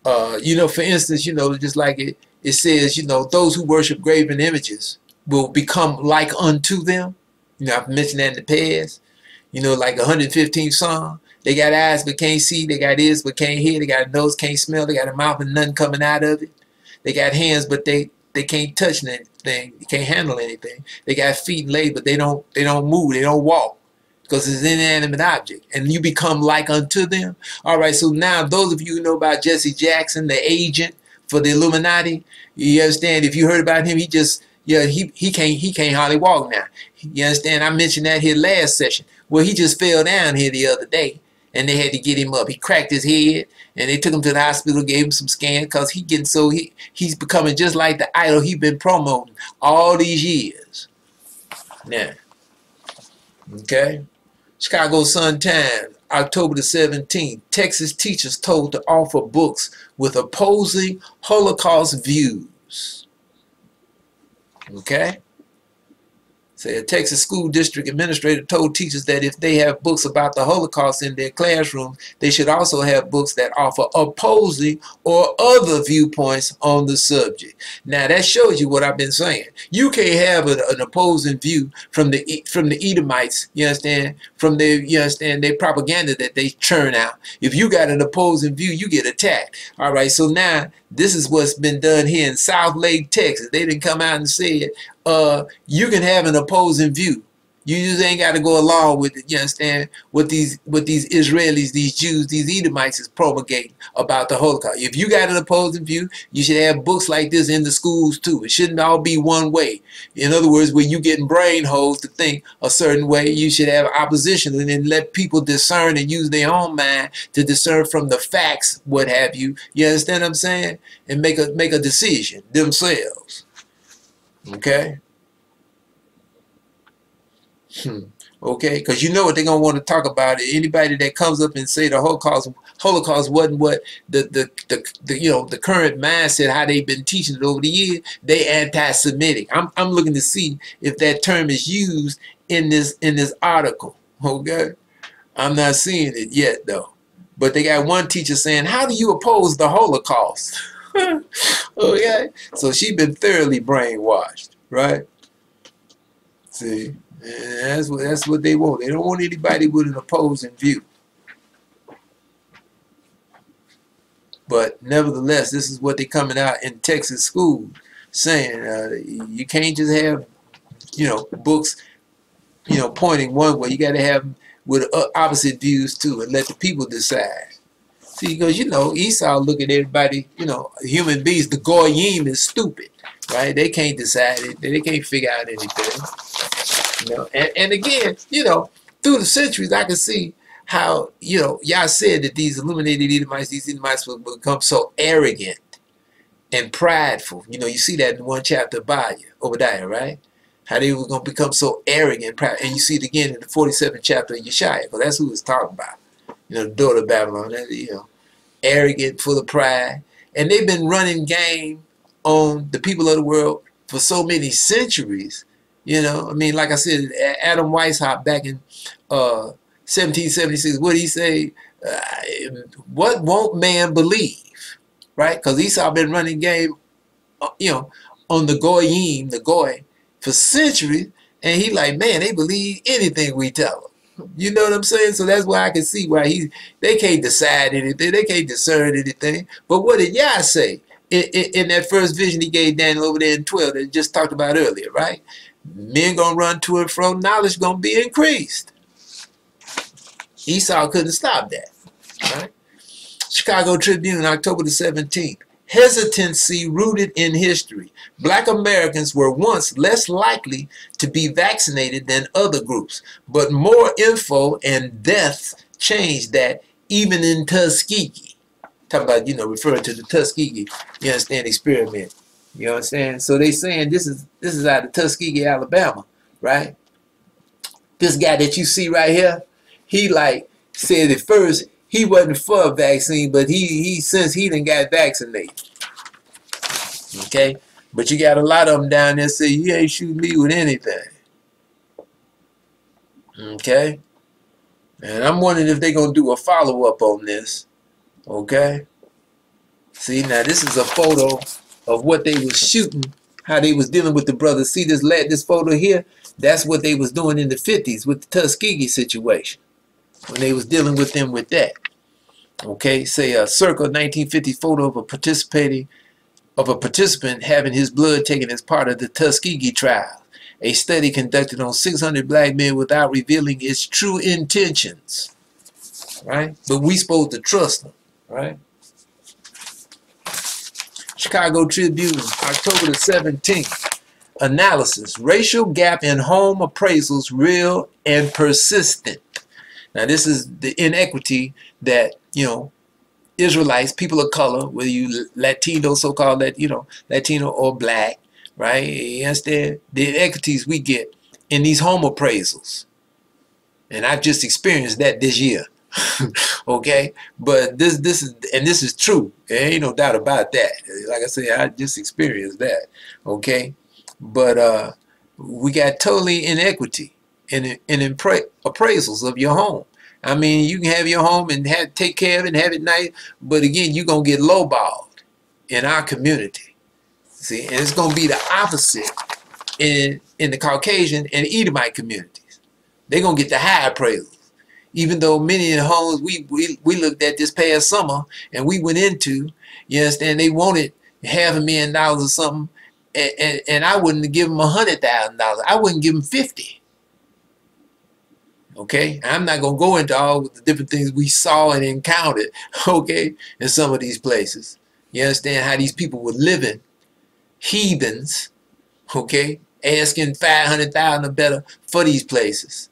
Uh, you know, for instance, you know, just like it, it says, you know, those who worship graven images will become like unto them. You know, I've mentioned that in the past. You know, like 115th Psalm. They got eyes but can't see. They got ears but can't hear. They got a nose, can't smell. They got a mouth and nothing coming out of it. They got hands but they they can't touch anything. They can't handle anything. They got feet and legs, but they don't they don't move. They don't walk because it's an inanimate object, and you become like unto them. All right. So now, those of you who know about Jesse Jackson, the agent for the Illuminati, you understand? If you heard about him, he just yeah he he can't he can't hardly walk now. You understand? I mentioned that here last session. Well, he just fell down here the other day, and they had to get him up. He cracked his head and they took him to the hospital, gave him some scans because he getting so he he's becoming just like the idol he been promoting all these years. Now, okay, Chicago Sun Times, October the 17th. Texas teachers told to offer books with opposing Holocaust views. Okay. Say a Texas school district administrator told teachers that if they have books about the Holocaust in their classroom, they should also have books that offer opposing or other viewpoints on the subject. Now that shows you what I've been saying. You can't have an, an opposing view from the from the Edomites. You understand? From their you understand their propaganda that they churn out. If you got an opposing view, you get attacked. All right. So now this is what's been done here in Southlake, Texas. They didn't come out and say it uh, you can have an opposing view. You just ain't got to go along with it. You understand what these what these Israelis, these Jews, these Edomites is propagating about the Holocaust. If you got an opposing view, you should have books like this in the schools too. It shouldn't all be one way. In other words, when you getting brain holes to think a certain way, you should have opposition and then let people discern and use their own mind to discern from the facts, what have you. You understand what I'm saying? And make a make a decision themselves. Okay? Hmm. Okay, because you know what they're gonna want to talk about. Anybody that comes up and say the Holocaust Holocaust wasn't what the, the the, the you know the current mindset how they've been teaching it over the years, they anti-Semitic. I'm I'm looking to see if that term is used in this in this article. Okay, I'm not seeing it yet though. But they got one teacher saying, "How do you oppose the Holocaust?" okay, so she's been thoroughly brainwashed, right? See, and that's what that's what they want. They don't want anybody with an opposing view. But nevertheless, this is what they're coming out in Texas schools saying. Uh, you can't just have, you know, books, you know, pointing one way. You got to have them with opposite views too, and let the people decide. See, because you know Esau look at everybody, you know, human beings. The goyim is stupid, right? They can't decide it. They can't figure out anything. You know, and, and again, you know, through the centuries, I can see how you know Yah said that these illuminated Edomites, these Edomites would become so arrogant and prideful. You know, you see that in one chapter of Obadiah, right? How they were going to become so arrogant and proud. And you see it again in the 47th chapter of Yeshaya, because that's who it's talking about. You know, the daughter of Babylon, that, you know, arrogant, full of pride. And they've been running game on the people of the world for so many centuries. You know, I mean, like I said, Adam Weishaupt back in uh, 1776, what he say? Uh, what won't man believe? Right? Because Esau been running game, uh, you know, on the goyim, the goy, for centuries, and he like, man, they believe anything we tell them. You know what I'm saying? So that's why I can see why he they can't decide anything, they can't discern anything. But what did Yah say in, in, in that first vision he gave Daniel over there in 12 that just talked about earlier, right? Men gonna run to and fro, knowledge gonna be increased. Esau couldn't stop that, right? Chicago Tribune, October the 17th hesitancy rooted in history. Black Americans were once less likely to be vaccinated than other groups, but more info and death changed that even in Tuskegee. Talk about, you know, referring to the Tuskegee, you understand, experiment. You know what I'm saying? So they saying this is this is out of Tuskegee, Alabama, right? This guy that you see right here, he like said at first he wasn't for a vaccine, but he he since he didn't got vaccinated. Okay, but you got a lot of them down there say you ain't shooting me with anything. Okay, and I'm wondering if they're gonna do a follow up on this. Okay, see now this is a photo of what they was shooting, how they was dealing with the brothers. See this led this photo here. That's what they was doing in the 50s with the Tuskegee situation when they was dealing with them with that. Okay, say a circle 1950 photo of a participating of a participant having his blood taken as part of the Tuskegee trial, a study conducted on 600 black men without revealing its true intentions. Right? But we supposed to trust them, right? Chicago Tribune, October the 17th. Analysis. Racial gap in home appraisals real and persistent. Now this is the inequity that, you know, Israelites, people of color, whether you Latino, so-called that, you know, Latino or black, right? You understand the inequities we get in these home appraisals. And I've just experienced that this year. okay? But this this is and this is true. There ain't no doubt about that. Like I say, I just experienced that. Okay? But uh we got totally inequity in, in appraisals of your home. I mean, you can have your home and have take care of it and have it nice, but again, you're gonna get lowballed in our community. See, and it's gonna be the opposite in in the Caucasian and Edomite communities. They're gonna get the high appraisals. Even though many of the homes we, we we looked at this past summer and we went into, you understand, they wanted half a million dollars or something, and, and, and I wouldn't give them a hundred thousand dollars. I wouldn't give them fifty. Okay, I'm not gonna go into all the different things we saw and encountered. Okay, in some of these places, you understand how these people were living, heathens. Okay, asking five hundred thousand or better for these places.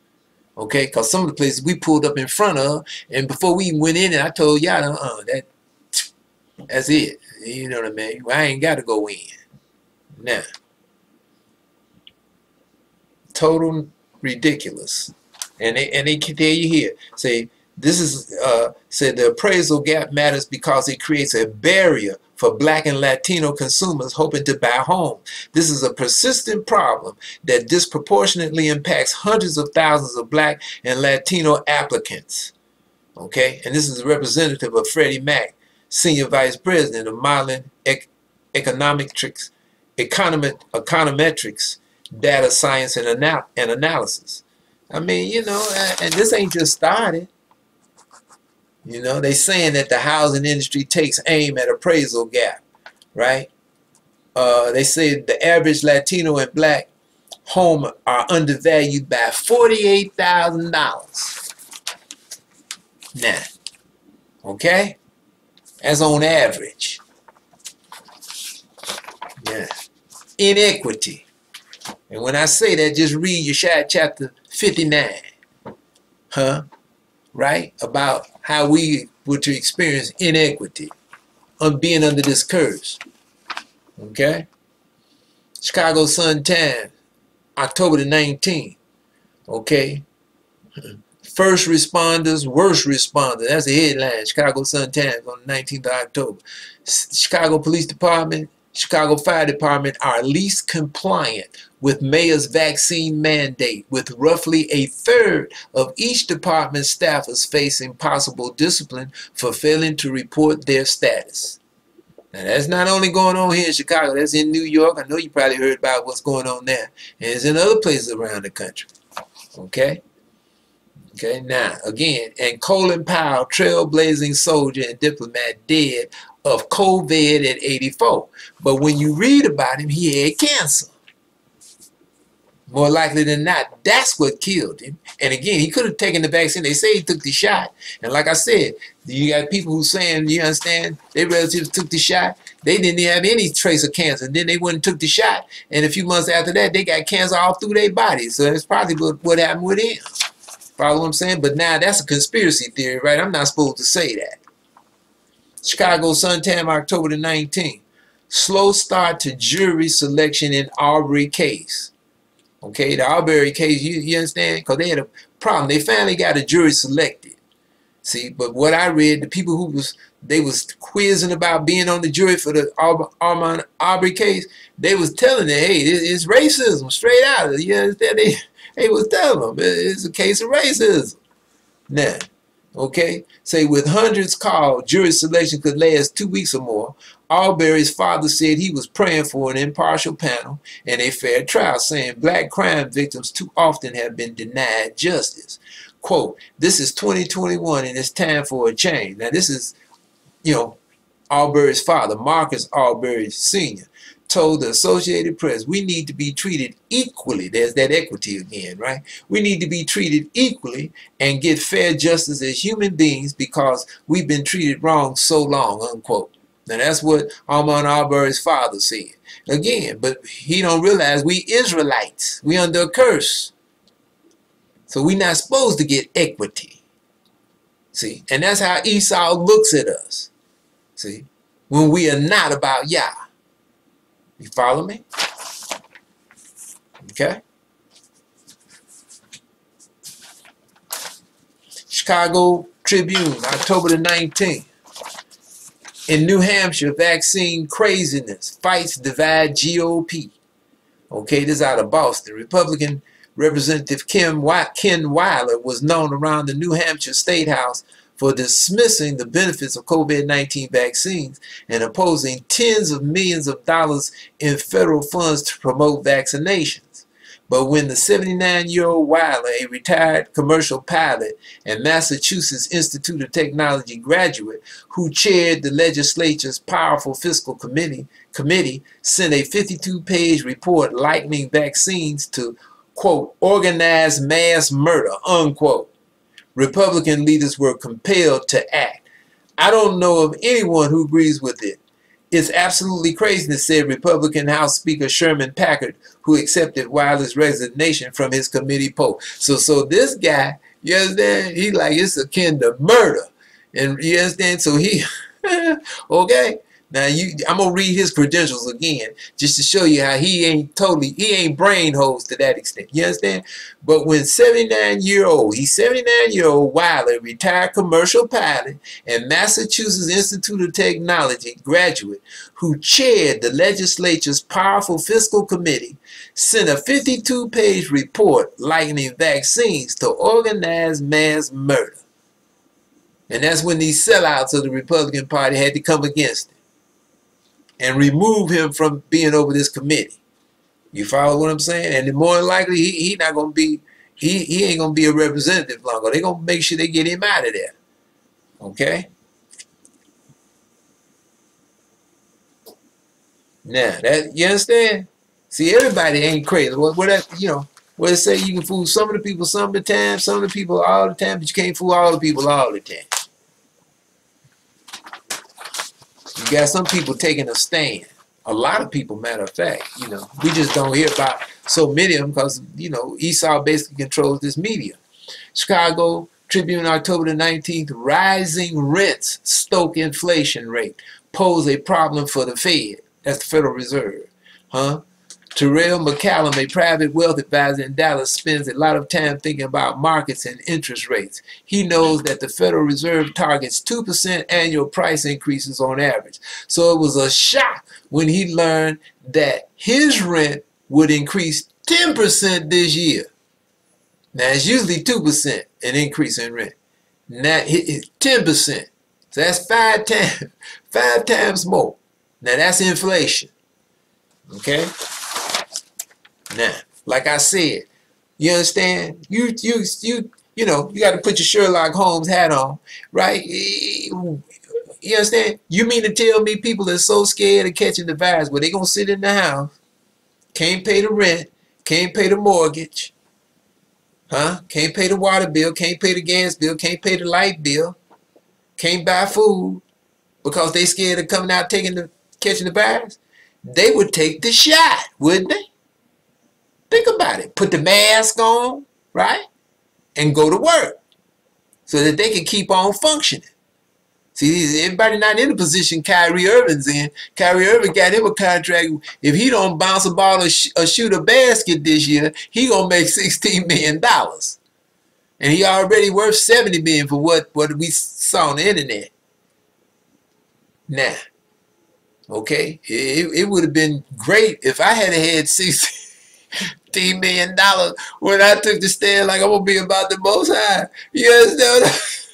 Okay, because some of the places we pulled up in front of, and before we went in, and I told y'all, uh, that that's it. You know what I mean? I ain't got to go in. Now, total ridiculous. And they and they tell you here, say this is uh, said the appraisal gap matters because it creates a barrier for black and Latino consumers hoping to buy a home. This is a persistent problem that disproportionately impacts hundreds of thousands of black and Latino applicants. Okay, and this is a representative of Freddie Mac, senior vice president of Mylan Ec Econometrics, Economet Econometrics, Data Science and, Anal and Analysis. I mean, you know, and this ain't just started. You know, they saying that the housing industry takes aim at appraisal gap, right? Uh, they say the average Latino and black home are undervalued by $48,000. Now, okay? That's on average. Yeah. Inequity. And when I say that, just read Yeshaya chapter 59. Huh? Right? About how we were to experience inequity on being under this curse. Okay? Chicago Sun Times, October the 19th. Okay? First responders, worst responders. That's the headline. Chicago Sun Times on the 19th of October. Chicago Police Department, Chicago Fire Department are least compliant with mayor's vaccine mandate, with roughly a third of each department staffers facing possible discipline for failing to report their status. Now that's not only going on here in Chicago, that's in New York. I know you probably heard about what's going on there. And it's in other places around the country. Okay? Okay, now again, and Colin Powell, trailblazing soldier and diplomat, dead of COVID at 84. But when you read about him, he had cancer. More likely than not, that's what killed him. And again, he could have taken the vaccine. They say he took the shot. And like I said, you got people who saying, you understand, their relatives took the shot. They didn't have any trace of cancer. Then they went and took the shot. And a few months after that, they got cancer all through their body. So that's probably what, what happened with him. Follow what I'm saying? But now that's a conspiracy theory, right? I'm not supposed to say that. Chicago Sun-Times, October the 19th. Slow start to jury selection in Arbery case. Okay, the Arbery case, you, you understand? Because they had a problem. They finally got a jury selected. See, but what I read, the people who was they was quizzing about being on the jury for the Ahmaud Arbery case, they was telling them, hey, it's racism straight out. You understand? They, they was telling them it's a case of racism. Now, Okay? Say with hundreds called, jury selection could last two weeks or more. Arbery's father said he was praying for an impartial panel and a fair trial, saying black crime victims too often have been denied justice. Quote, this is 2021 and it's time for a change. Now this is, you know, Arbery's father, Marcus Arbery Sr told the Associated Press we need to be treated equally. There's that equity again, right? We need to be treated equally and get fair justice as human beings because we've been treated wrong so long, unquote. Now that's what Ahmaud Arbery's father said. Again, but he don't realize we Israelites, we under a curse. So we're not supposed to get equity. See, and that's how Esau looks at us. See, when we are not about Yah. You follow me? Okay? Chicago Tribune, October the 19th. In New Hampshire, vaccine craziness. Fights divide GOP. Okay, this is out of Boston. Republican Representative Kim Ken Weyler was known around the New Hampshire State House for dismissing the benefits of COVID-19 vaccines and opposing tens of millions of dollars in federal funds to promote vaccinations. But when the 79-year-old Weyler, a retired commercial pilot and Massachusetts Institute of Technology graduate who chaired the legislature's powerful fiscal committee, committee sent a 52-page report likening vaccines to, quote, organized mass murder, unquote. Republican leaders were compelled to act. I don't know of anyone who agrees with it. It's absolutely craziness, said Republican House Speaker Sherman Packard, who accepted Weyler's resignation from his committee post. So, so this guy, you understand? He like it's akin to murder, and you understand? So he, okay. Now you, I'm gonna read his credentials again, just to show you how he ain't totally, he ain't brain hosed to that extent. You understand? But when 79 year old, he's 79 year old Weyler, retired commercial pilot and Massachusetts Institute of Technology graduate, who chaired the legislature's powerful fiscal committee, sent a 52 page report likening vaccines to organized mass murder. And that's when these sellouts of the Republican Party had to come against it and remove him from being over this committee. You follow what I'm saying? And the more likely, he, he not to be, he, he ain't to be a representative longer. They're going to make sure they get him out of there. Okay? Now, that, you understand? See, everybody ain't crazy. What, what that, you know, what they say you can fool some of the people some of the time, some of the people all the time, but you can't fool all the people all the time. You got some people taking a stand. A lot of people, matter of fact, you know, we just don't hear about so many of them because, you know, Esau basically controls this media. Chicago Tribune, October the 19th, rising rents stoke inflation rate, pose a problem for the Fed. That's the Federal Reserve. Huh? Terrell McCallum, a private wealth advisor in Dallas, spends a lot of time thinking about markets and interest rates. He knows that the Federal Reserve targets 2% annual price increases on average. So it was a shock when he learned that his rent would increase 10% this year. Now it's usually 2% an increase in rent. Now it's 10%. So that's five times, five times more. Now that's inflation. Okay? Now, like I said, you understand? You you you you know, you got to put your Sherlock Holmes hat on, right? You understand? You mean to tell me people are so scared of catching the virus, but they gonna sit in the house, can't pay the rent, can't pay the mortgage, huh? Can't pay the water bill, can't pay the gas bill, can't pay the light bill, can't buy food because they scared of coming out taking the catching the virus. They would take the shot, wouldn't they? Think about it. Put the mask on, right? And go to work so that they can keep on functioning. See, everybody not in the position Kyrie Irving's in. Kyrie Irving got him a contract. If he don't bounce a ball or, sh or shoot a basket this year, he gonna make $16 million. And he already worth 70 million for what, what we saw on the internet. Now, okay, it, it would have been great if I had had 16 $15 million when I took the stand like I'm going to be about the most high. You understand what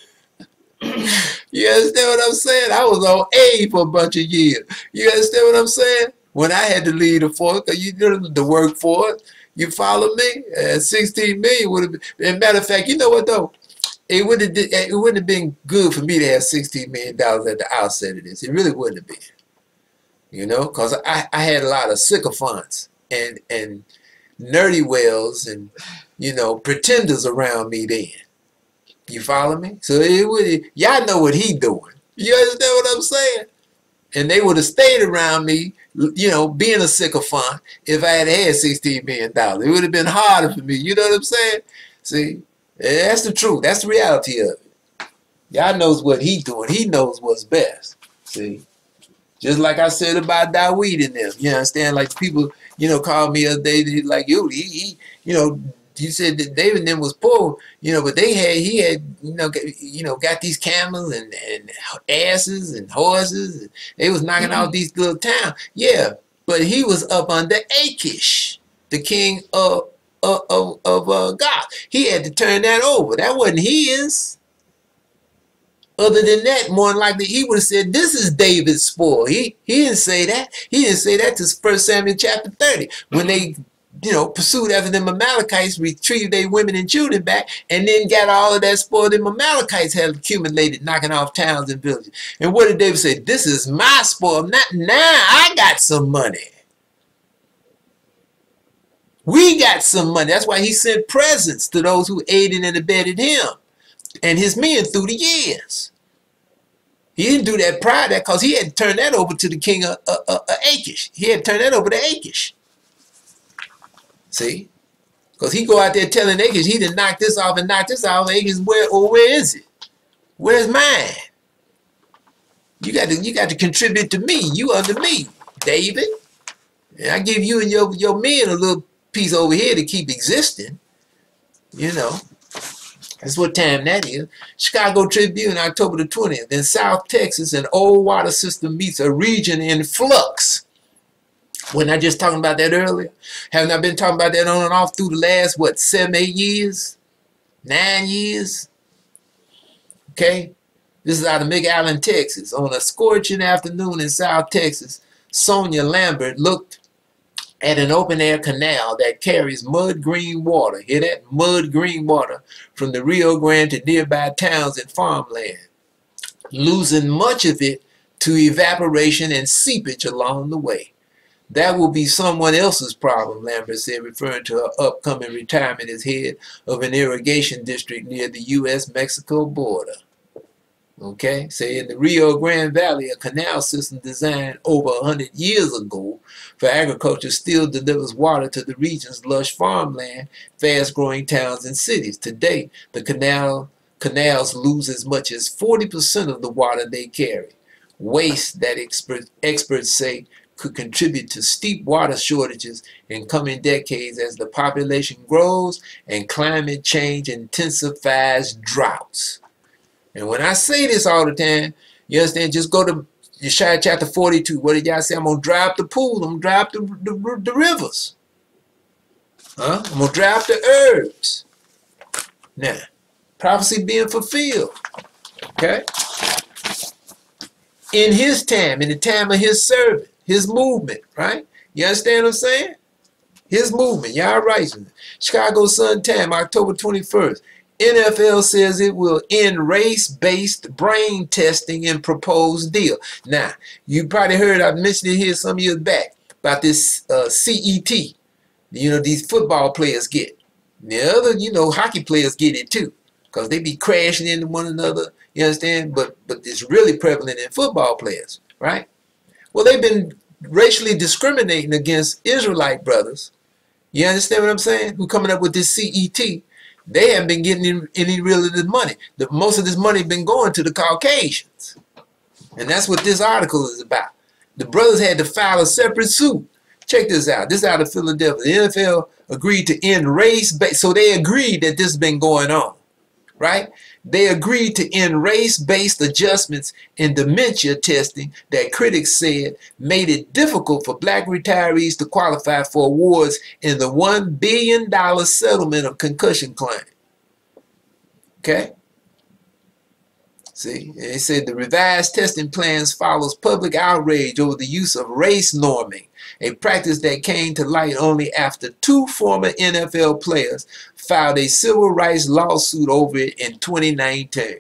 You understand what I'm saying? I was on A for a bunch of years. You understand what I'm saying? When I had to leave the force, you know the work for it. you follow me? Uh, 16 million would have been. Matter of fact, you know what though? It would have it wouldn't have been good for me to have 16 million dollars at the outset of this. It really wouldn't have been. You know, because I, I had a lot of sycophants and and nerdy wells and you know pretenders around me then. You follow me? So it would y'all know what he doing. You understand what I'm saying? And they would have stayed around me, you know, being a sycophant if I had had $16 million. It would have been harder for me. You know what I'm saying? See, that's the truth. That's the reality of it. Y'all knows what he doing. He knows what's best. See? Just like I said about Dawid and them. You understand? Like people you know, called me a day like you, he, he, you know, you said that David and them was poor, you know, but they had, he had, you know, you know, got these camels and, and asses and horses. And they was knocking mm -hmm. out these little towns. Yeah, but he was up under Achish, the king of, of, of, of uh, Gath. He had to turn that over. That wasn't his. Other than that, more than likely, he would have said, this is David's spoil. He, he didn't say that. He didn't say that to First Samuel chapter 30. When they, you know, pursued after them Amalekites, retrieved their women and children back, and then got all of that spoil them Amalekites had accumulated, knocking off towns and villages. And what did David say? This is my spoil. Not now. I got some money. We got some money. That's why he sent presents to those who aided and abetted him and his men through the years. He didn't do that prior to that because he had turned that over to the king of, of, of, Achish. He had turned that over to Achish. See? Because he go out there telling Achish he didn't knock this off and knock this off. Achish, where or where is it? Where's mine? You got to you got to contribute to me. You under me, David. And I give you and your your men a little piece over here to keep existing. You know. That's what time that is. Chicago Tribune, October the 20th. In South Texas, an old water system meets a region in flux. Wasn't I just talking about that earlier? Haven't I been talking about that on and off through the last, what, seven, eight years? Nine years? Okay? This is out of McAllen, Texas. On a scorching afternoon in South Texas, Sonia Lambert looked at an open air canal that carries mud green water, hear that? Mud green water from the Rio Grande to nearby towns and farmland, losing much of it to evaporation and seepage along the way. That will be someone else's problem, Lambert said, referring to her upcoming retirement as head of an irrigation district near the U.S.-Mexico border. Okay, say in the Rio Grande Valley, a canal system designed over 100 years ago for agriculture still delivers water to the region's lush farmland, fast-growing towns and cities. Today, the canal canals lose as much as 40% of the water they carry. Waste that expert, experts say could contribute to steep water shortages in coming decades as the population grows and climate change intensifies droughts. And when I say this all the time, you understand, just go to Yeshaya chapter 42. What did y'all say? I'm going to dry up the pool. I'm going to dry up the, the, the rivers. Huh? I'm going to dry up the herbs. Now, prophecy being fulfilled. Okay? In his time, in the time of his servant, his movement, right? You understand what I'm saying? His movement, y'all rising. Chicago Sun Time, October 21st. NFL says it will end race-based brain testing in proposed deal. Now, you probably heard I mentioned it here some years back about this uh, CET. You know, these football players get. The other, you know, hockey players get it too, because they be crashing into one another. You understand? But but it's really prevalent in football players, right? Well, they've been racially discriminating against Israelite brothers. You understand what I'm saying? Who coming up with this CET? They haven't been getting any real of this money. The, most of this money been going to the Caucasians. And that's what this article is about. The brothers had to file a separate suit. Check this out. This is out of Philadelphia. The NFL agreed to end race. So they agreed that this has been going on. Right? They agreed to end race-based adjustments in dementia testing that critics said made it difficult for black retirees to qualify for awards in the $1 billion settlement of concussion claims. Okay? See, they said the revised testing plans follows public outrage over the use of race norming a practice that came to light only after two former NFL players filed a civil rights lawsuit over it in 2019.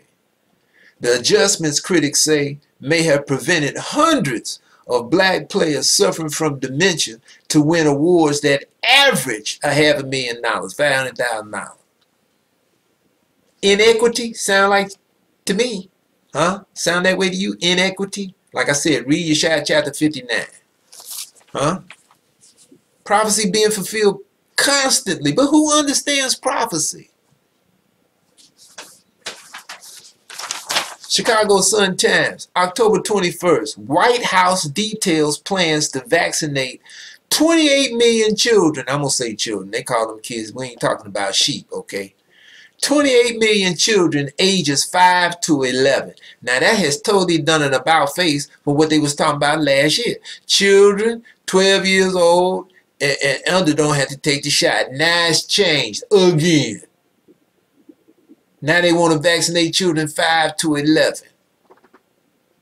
The adjustments critics say may have prevented hundreds of black players suffering from dementia to win awards that average a half a million dollars, $500,000. Inequity sound like to me, huh? Sound that way to you? Inequity? Like I said, read Yeshaya chapter 59. Huh? Prophecy being fulfilled constantly. But who understands prophecy? Chicago Sun-Times, October 21st. White House details plans to vaccinate 28 million children. I'm going to say children. They call them kids. We ain't talking about sheep, okay? 28 million children ages 5 to 11. Now that has totally done an about face for what they was talking about last year. Children 12 years old and, and under don't have to take the shot. Now it's changed again. Now they want to vaccinate children 5 to 11.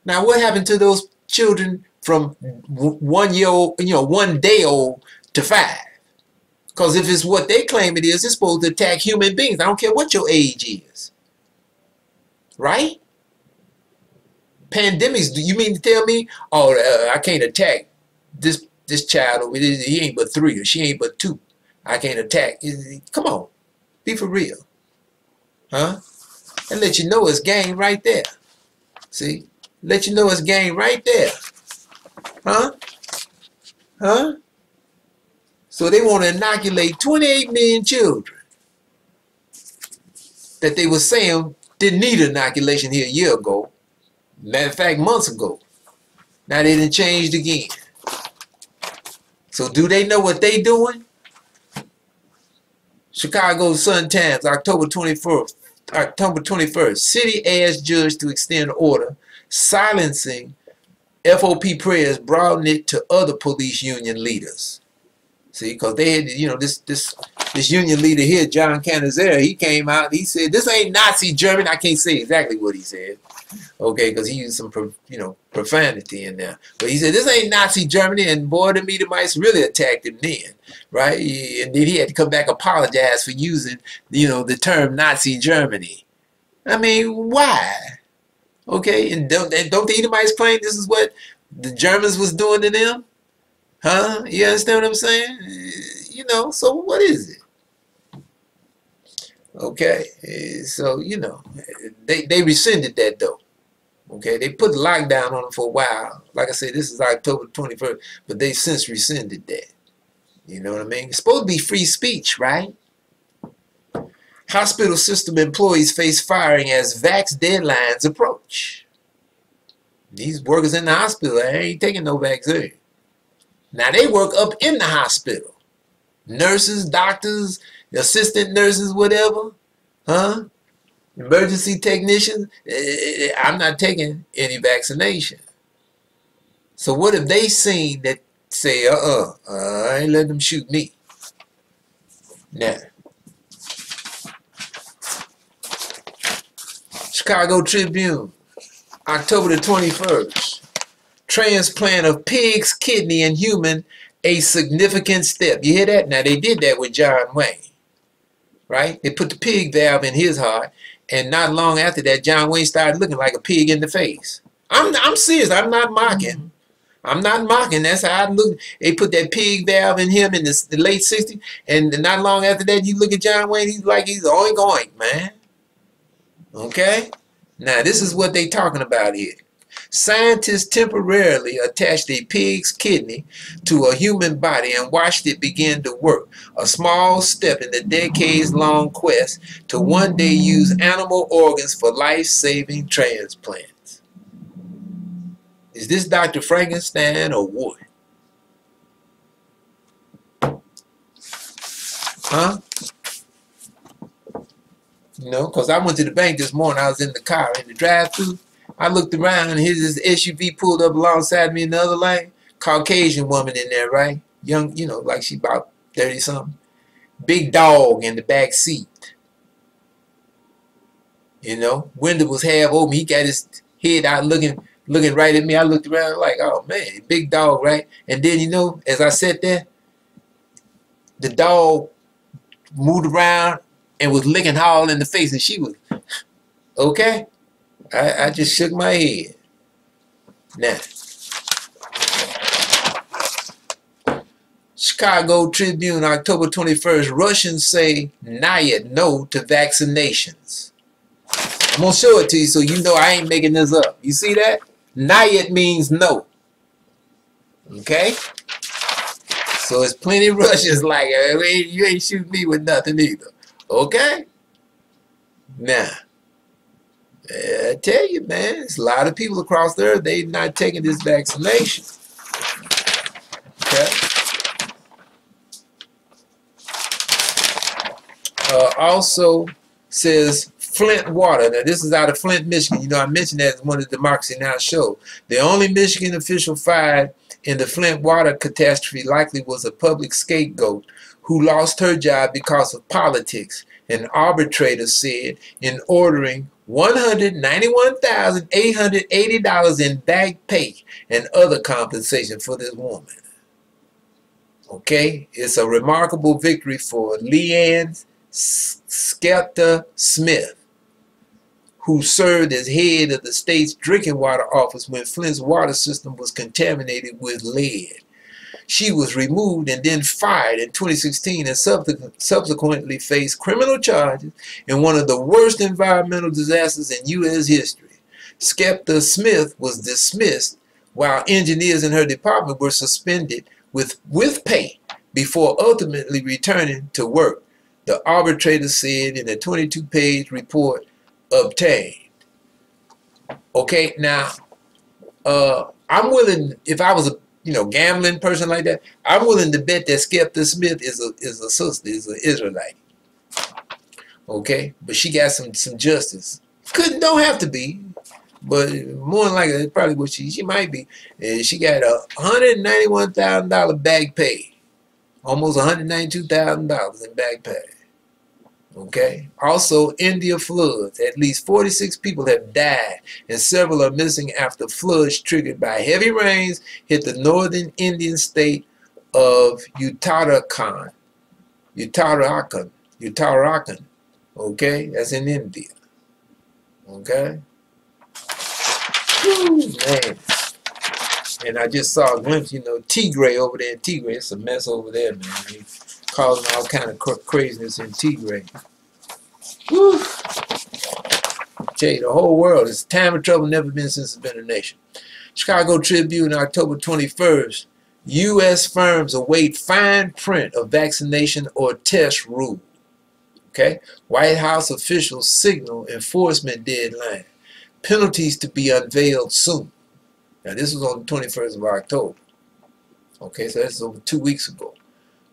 Now what happened to those children from one year old, you know, one day old to five? Because if it's what they claim it is, it's supposed to attack human beings. I don't care what your age is. Right? Pandemics, do you mean to tell me, oh, uh, I can't attack this this child, he ain't but three, or she ain't but two. I can't attack. Come on. Be for real. Huh? And let you know it's game right there. See? Let you know it's game right there. Huh? Huh? So they want to inoculate 28 million children that they were saying didn't need inoculation here a year ago. Matter of fact, months ago. Now they didn't changed again. So do they know what they doing? Chicago Sun-Times, October 21st. October 21st. City asked judge to extend order silencing FOP prayers, broaden it to other police union leaders. See, because they had, you know, this this this union leader here, John Catanzara, he came out he said, this ain't Nazi German. I can't say exactly what he said, okay, because he used some, you know, profanity in there. But he said, this ain't Nazi Germany, and boy, the Edomites really attacked him then, right? And then he had to come back apologize for using, you know, the term Nazi Germany. I mean, why? Okay, and don't, and don't the Edomites claim this is what the Germans was doing to them? Huh? You understand what I'm saying? You know, so what is it? Okay, eh, so, you know, they, they rescinded that though. Okay, they put lockdown on them for a while. Like I said, this is October 21st, but they since rescinded that. You know what I mean? It's supposed to be free speech, right? Hospital system employees face firing as vax deadlines approach. These workers in the hospital, ain't taking no vaccine. Now they work up in the hospital. Nurses, doctors, assistant nurses, whatever. Huh? Emergency technicians, eh, eh, eh, I'm not taking any vaccination. So what if they seen that say, uh-uh, uh, I ain't letting them shoot me. Now, Chicago Tribune, October the 21st. Transplant of pig's kidney in human, a significant step. You hear that? Now, they did that with John Wayne, right? They put the pig valve in his heart, and not long after that, John Wayne started looking like a pig in the face. I'm, I'm serious. I'm not mocking. Mm-hmm. I'm not mocking. That's how I look. They put that pig valve in him in the, the late 60s. And not long after that, you look at John Wayne, he's like he's oink oink, man. Okay? Now, this is what they talking about here. Scientists temporarily attached a pig's kidney to a human body and watched it begin to work. A small step in the decades-long quest to one day use animal organs for life-saving transplants. Is this Dr. Frankenstein or what? Huh? You know, because I went to the bank this morning. I was in the car in the drive-through. I looked around and here's this SUV pulled up alongside me in the other lane. Caucasian woman in there, right? Young, you know, like she about 30 something. Big dog in the back seat. You know, window was half open. He got his head out looking looking right at me. I looked around like, oh man, big dog, right? And then you know, as I sat there, the dog moved around and was licking Hall in the face, and she was okay. I, I just shook my head. Now, Chicago Tribune, October 21st. Russians say not no to vaccinations. I'm gonna show it to you so you know I ain't making this up. You see that? Not yet means no. Okay? So it's plenty of Russians like, you ain't shooting me with nothing either. Okay? Now, I tell you, man, there's a lot of people across there, they not taking this vaccination. Okay? Uh, also says Flint water. Now, this is out of Flint, Michigan. You know, I mentioned that as one of the Democracy Now! show. The only Michigan official fired in the Flint water catastrophe likely was a public scapegoat who lost her job because of politics, an arbitrator said in ordering $191,880 in back pay and other compensation for this woman. Okay, it's a remarkable victory for Liane Shekter Smith, who served as head of the state's drinking water office when Flint's water system was contaminated with lead. She was removed and then fired in 2016 and subsequently faced criminal charges in one of the worst environmental disasters in U.S. history. Shekter Smith was dismissed while engineers in her department were suspended with, with pay before ultimately returning to work, the arbitrator said in a 22-page report obtained. Okay, now, uh, I'm willing, if I was a you know, gambling person like that, I'm willing to bet that Shekter Smith is a is a sister, is an Israelite. Okay, but she got some some justice. Couldn't don't have to be, but more than likely, that's probably what she she might be. And she got a hundred ninety one thousand dollar back pay, almost one hundred ninety two thousand dollars in back pay. Okay. Also, India floods. At least 46 people have died, and several are missing after floods triggered by heavy rains hit the northern Indian state of Uttarakhand. Uttarakhand. Uttarakhand. Okay? That's in India. Okay? Man. And I just saw a glimpse, you know, Tigray over there Tigray. It's a mess over there, man causing all kind of craziness in Tigray. Whew. tell you, the whole world is time of trouble never been since it's been a nation. Chicago Tribune, October 21st. U.S. firms await fine print of vaccination or test rule. Okay? White House officials signal enforcement deadline. Penalties to be unveiled soon. Now, this was on the 21st of October. Okay, so that's over two weeks ago.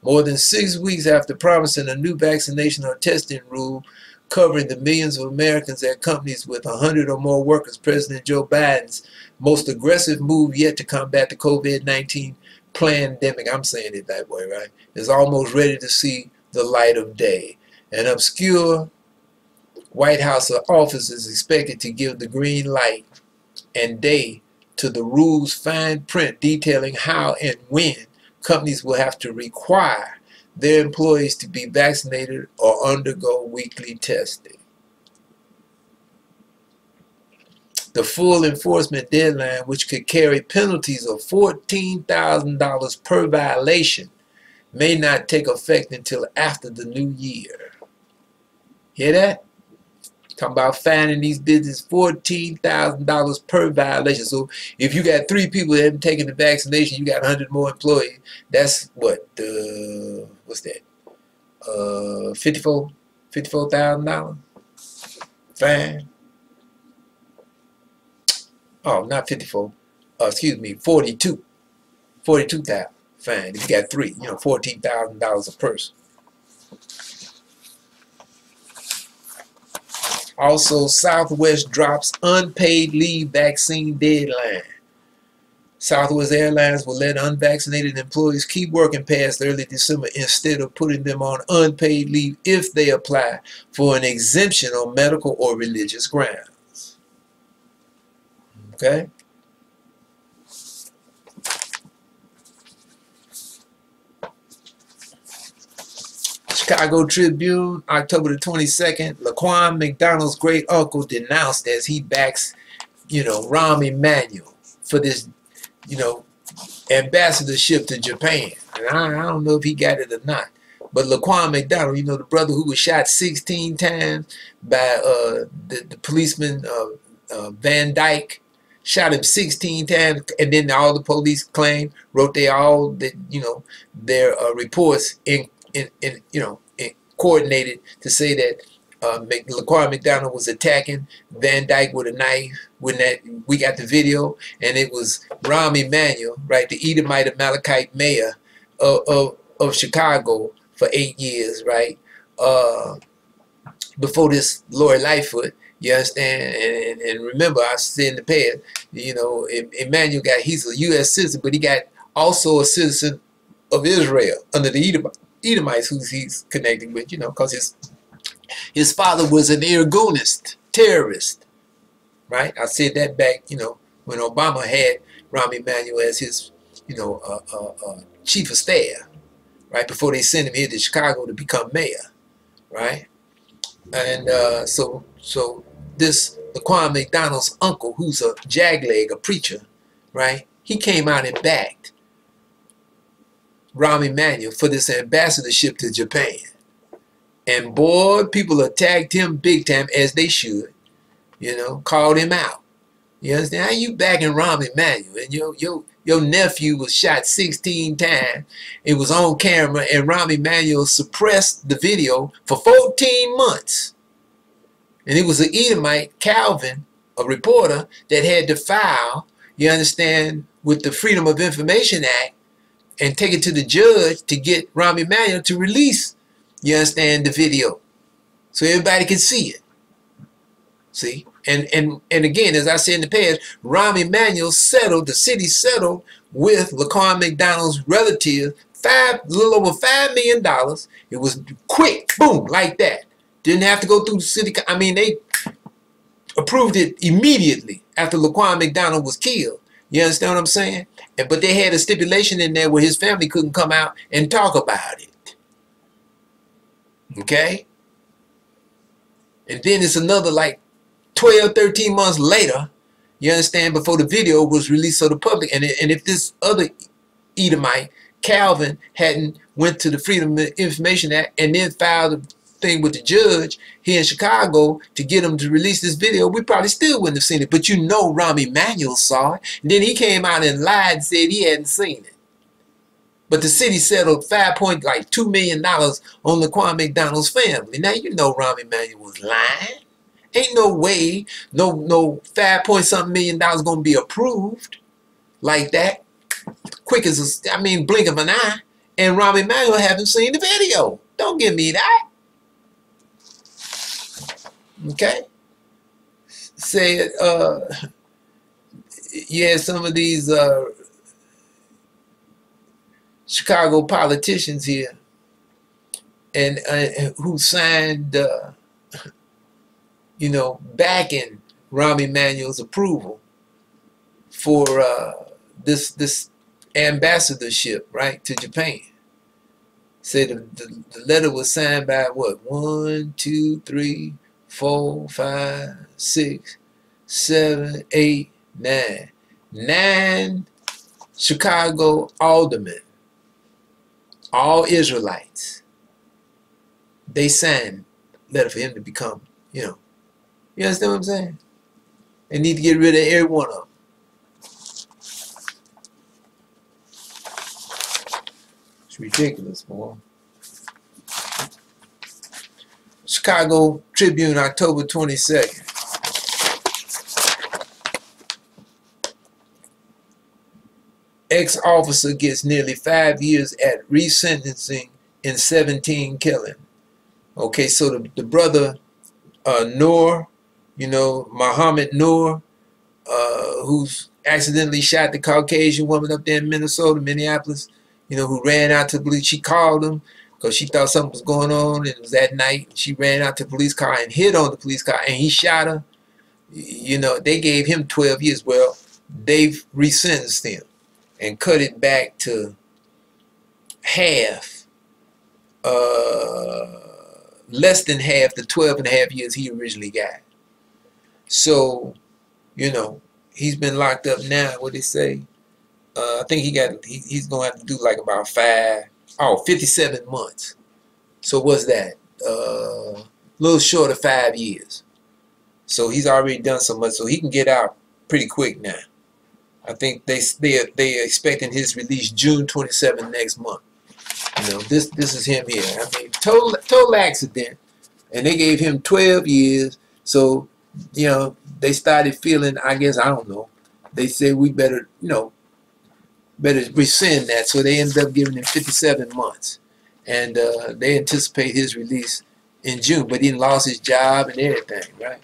More than six weeks after promising a new vaccination or testing rule covering the millions of Americans at companies with 100 or more workers, President Joe Biden's most aggressive move yet to combat the COVID-19 pandemic, I'm saying it that way, right, is almost ready to see the light of day. An obscure White House office is expected to give the green light and day to the rules fine print detailing how and when companies will have to require their employees to be vaccinated or undergo weekly testing. The full enforcement deadline, which could carry penalties of $14,000 per violation, may not take effect until after the new year. Hear that? Talking about fining these businesses $14,000 per violation. So if you got three people that haven't taken the vaccination, you got 100 more employees. That's what, uh, what's that? Uh, 54 $54,000 fine. Oh, not 54. Uh, excuse me, 42. 42,000 fine. If you got three, you know, $14,000 a person. Also, Southwest drops unpaid leave vaccine deadline. Southwest Airlines will let unvaccinated employees keep working past early December instead of putting them on unpaid leave if they apply for an exemption on medical or religious grounds. Okay? Chicago Tribune, October the 22nd, Laquan McDonald's great uncle denounced as he backs, you know, Rahm Emanuel for this, you know, ambassadorship to Japan. And I, I don't know if he got it or not. But Laquan McDonald, you know, the brother who was shot 16 times by uh, the, the policeman uh, uh, Van Dyke, shot him 16 times, and then all the police claim wrote they all, the, you know, their uh, reports in in, in you know in coordinated to say that uh, Laquan McDonald was attacking Van Dyke with a knife when that we got the video and it was Rahm Emanuel, right, the Edomite Amalekite mayor of, of, of Chicago for eight years, right, uh, before this Lori Lightfoot, you understand? And, and, and, remember, I said in the past, you know, Emanuel got, he's a U.S. citizen, but he got also a citizen of Israel under the Edomite Edomites who he's connecting with, you know, because his his father was an Irgunist terrorist, right? I said that back, you know, when Obama had Rahm Emanuel as his, you know, uh, uh, uh, chief of staff, right? Before they sent him here to Chicago to become mayor, right? And uh, so, so this Laquan McDonald's uncle, who's a jagleg, a preacher, right? He came out and backed Rahm Emanuel for this ambassadorship to Japan. And boy, people attacked him big time, as they should. You know, called him out. You understand? How you backing Rahm Emanuel? And your, your, your nephew was shot 16 times. It was on camera, and Rahm Emanuel suppressed the video for 14 months. And it was an Edomite, Kalven, a reporter, that had to file, you understand, with the Freedom of Information Act and take it to the judge to get Rahm Emanuel to release, you understand, the video. So everybody can see it. See? And and and again, as I said in the past, Rahm Emanuel settled, the city settled with Laquan McDonald's relative, five little over five million dollars. It was quick, boom, like that. Didn't have to go through the city. I mean, they approved it immediately after Laquan McDonald was killed. You understand what I'm saying? But they had a stipulation in there where his family couldn't come out and talk about it. Okay? And then it's another like 12, 13 months later, you understand, before the video was released to the public. And, and if this other Edomite, Kalven, hadn't went to the Freedom of Information Act and then filed thing with the judge here in Chicago to get him to release this video, we probably still wouldn't have seen it. But you know Rahm Emanuel saw it. And then he came out and lied and said he hadn't seen it. But the city settled five point like two million dollars on Laquan McDonald's family. Now you know Rahm Emanuel was lying. Ain't no way no no five point something million dollars gonna be approved like that. Quick as a, I mean blink of an eye. And Rahm Emanuel haven't seen the video. Don't give me that. Okay? Said, uh yeah, some of these uh Chicago politicians here and uh, who signed, uh, you know, backing Rahm Emanuel's approval for uh, this this ambassadorship, right, to Japan. Say the, the, the letter was signed by what? One, two, three, four, five, six, seven, eight, nine. Nine Chicago aldermen all Israelites, they signed a letter for him to become, you know. You understand what I'm saying? They need to get rid of every one of them. It's ridiculous, boy. Chicago Tribune, October 22nd. ex-officer gets nearly five years at resentencing in 17 killing. Okay, so the, the brother uh, Noor, you know, Mohamed Noor, uh, who's accidentally shot the Caucasian woman up there in Minnesota, Minneapolis, you know, who ran out to the police. She called him because she thought something was going on, and it was that night. She ran out to the police car and hit on the police car, and he shot her. You know, they gave him 12 years. Well, they've resentenced him and cut it back to half, uh, less than half the 12 and a half years he originally got. So, you know, he's been locked up now, what they say? Uh, I think he got, he, he's going to have to do like about five, oh, 57 months. So what's that? Uh, a little short of five years. So he's already done so much, so he can get out pretty quick now. I think they they they expecting his release June 27 next month. You know, this this is him here. I mean, total total accident, and they gave him 12 years. So, you know, they started feeling. I guess I don't know. They said we better, you know, better rescind that. So they ended up giving him 57 months, and uh, they anticipate his release in June. But he lost his job and everything, right?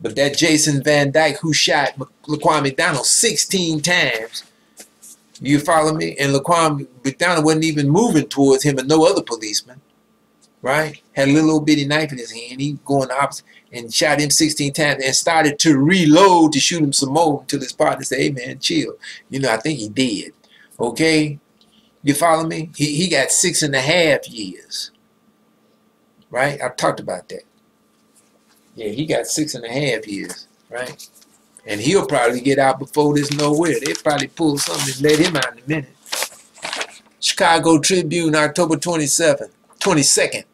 But that Jason Van Dyke who shot Laquan McDonald 16 times, you follow me? And Laquan McDonald wasn't even moving towards him and no other policeman, right? Had a little bitty knife in his hand. He going opposite and shot him 16 times and started to reload to shoot him some more until his partner said, hey man, chill. You know, I think he did. Okay? You follow me? He, he got six and a half years. Right? I talked about that. Yeah, he got six and a half years, right? And he'll probably get out before this nowhere. They probably pull something and let him out in a minute. Chicago Tribune, October 27th, 22nd.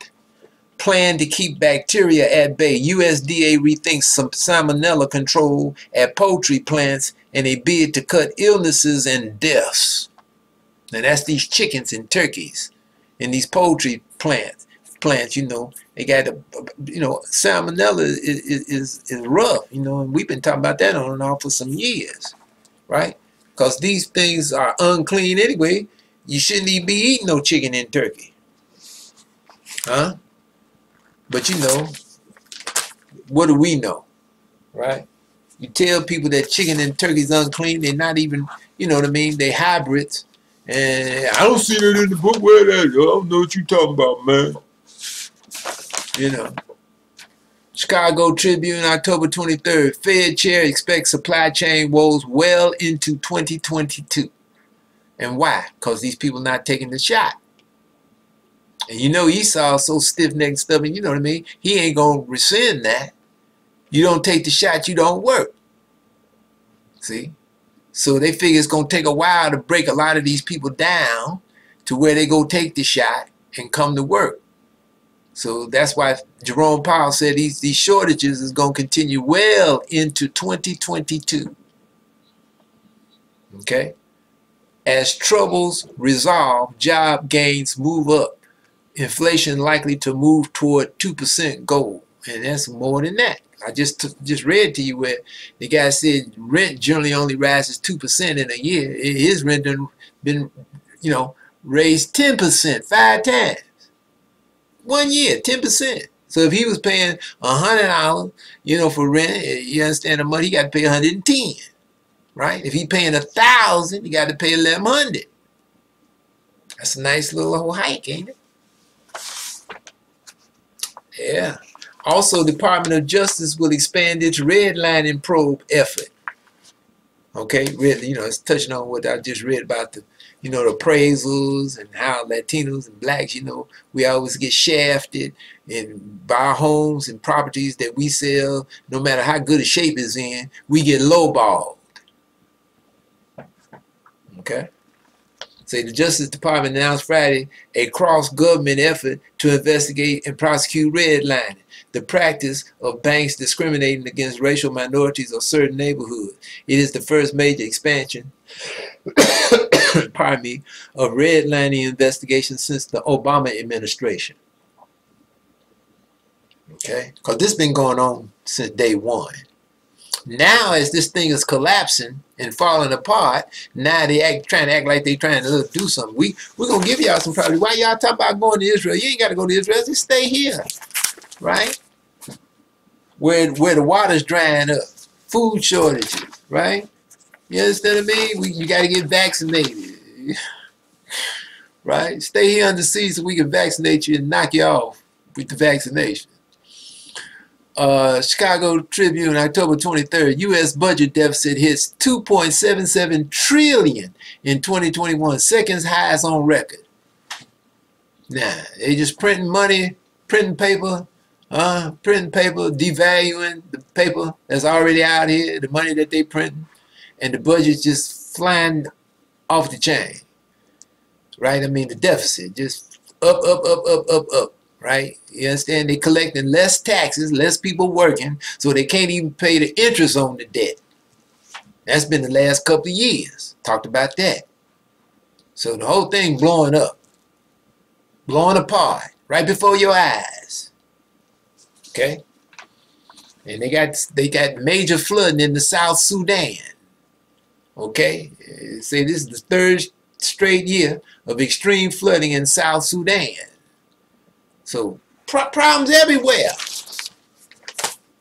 Plan to keep bacteria at bay. USDA rethinks some salmonella control at poultry plants in a bid to cut illnesses and deaths. And that's these chickens and turkeys in these poultry plants plants, you know, they got, a, you know, salmonella is, is, is rough, you know, and we've been talking about that on and off for some years, right? Because these things are unclean anyway. You shouldn't even be eating no chicken and turkey. Huh? But you know, what do we know, right? You tell people that chicken and turkey is unclean, they're not even, you know what I mean, they hybrids. And I don't see that in the book. Where that? I don't know what you're talking about, man. You know. Chicago Tribune, October 23rd. Fed chair expects supply chain woes well into 2022. And why? Because these people not taking the shot. And you know Esau so stiff-necked stubborn, you know what I mean? He ain't going to rescind that. You don't take the shot, you don't work. See? So they figure it's going to take a while to break a lot of these people down to where they go take the shot and come to work. So that's why Jerome Powell said these, these shortages is going to continue well into 2022. Okay? As troubles resolve, job gains move up. Inflation likely to move toward 2% goal. And that's more than that. I just just read to you where the guy said rent generally only rises 2% in a year. His rent done been, you know, raised 10%, five times. One year, 10%. So if he was paying $100, you know, for rent, eh, you understand the money, he got to pay 110 right? If he paying a thousand, you got to pay 1100 That's a nice little hike, ain't it? Yeah. Also, Department of Justice will expand its redlining probe effort. Okay, really, you know, it's touching on what I just read about the, you know, the appraisals and how Latinos and blacks, you know, we always get shafted and buy homes and properties that we sell, no matter how good a shape is in, we get lowballed. Okay. Say the Justice Department announced Friday a cross-government effort to investigate and prosecute redlining, the practice of banks discriminating against racial minorities or certain neighborhoods. It is the first major expansion, pardon me, of redlining investigation since the Obama administration. Okay, because this has been going on since day one. Now, as this thing is collapsing and falling apart, now they act trying to act like they trying to do something. We we're gonna give y'all some problems. Why y'all talking about going to Israel? You ain't got to go to Israel. Just stay here, right? Where where the water's drying up, food shortages, right? You understand what I mean? We, you got to get vaccinated, right? Stay here under sea so we can vaccinate you and knock you off with the vaccination uh, Chicago Tribune, October 23rd, U.S. budget deficit hits 2.77 trillion in 2021, second highest on record. Nah, they just printing money, printing paper, uh, printing paper, devaluing the paper that's already out here, the money that they printing, and the budget's just flying off the chain. Right? I mean, the deficit just up, up, up, up, up, up right? You understand? They're collecting less taxes, less people working, so they can't even pay the interest on the debt. That's been the last couple of years. Talked about that. So the whole thing blowing up, blowing apart, right before your eyes. Okay? And they got they got major flooding in the South Sudan. Okay? Say this is the third straight year of extreme flooding in South Sudan. So pro problems everywhere.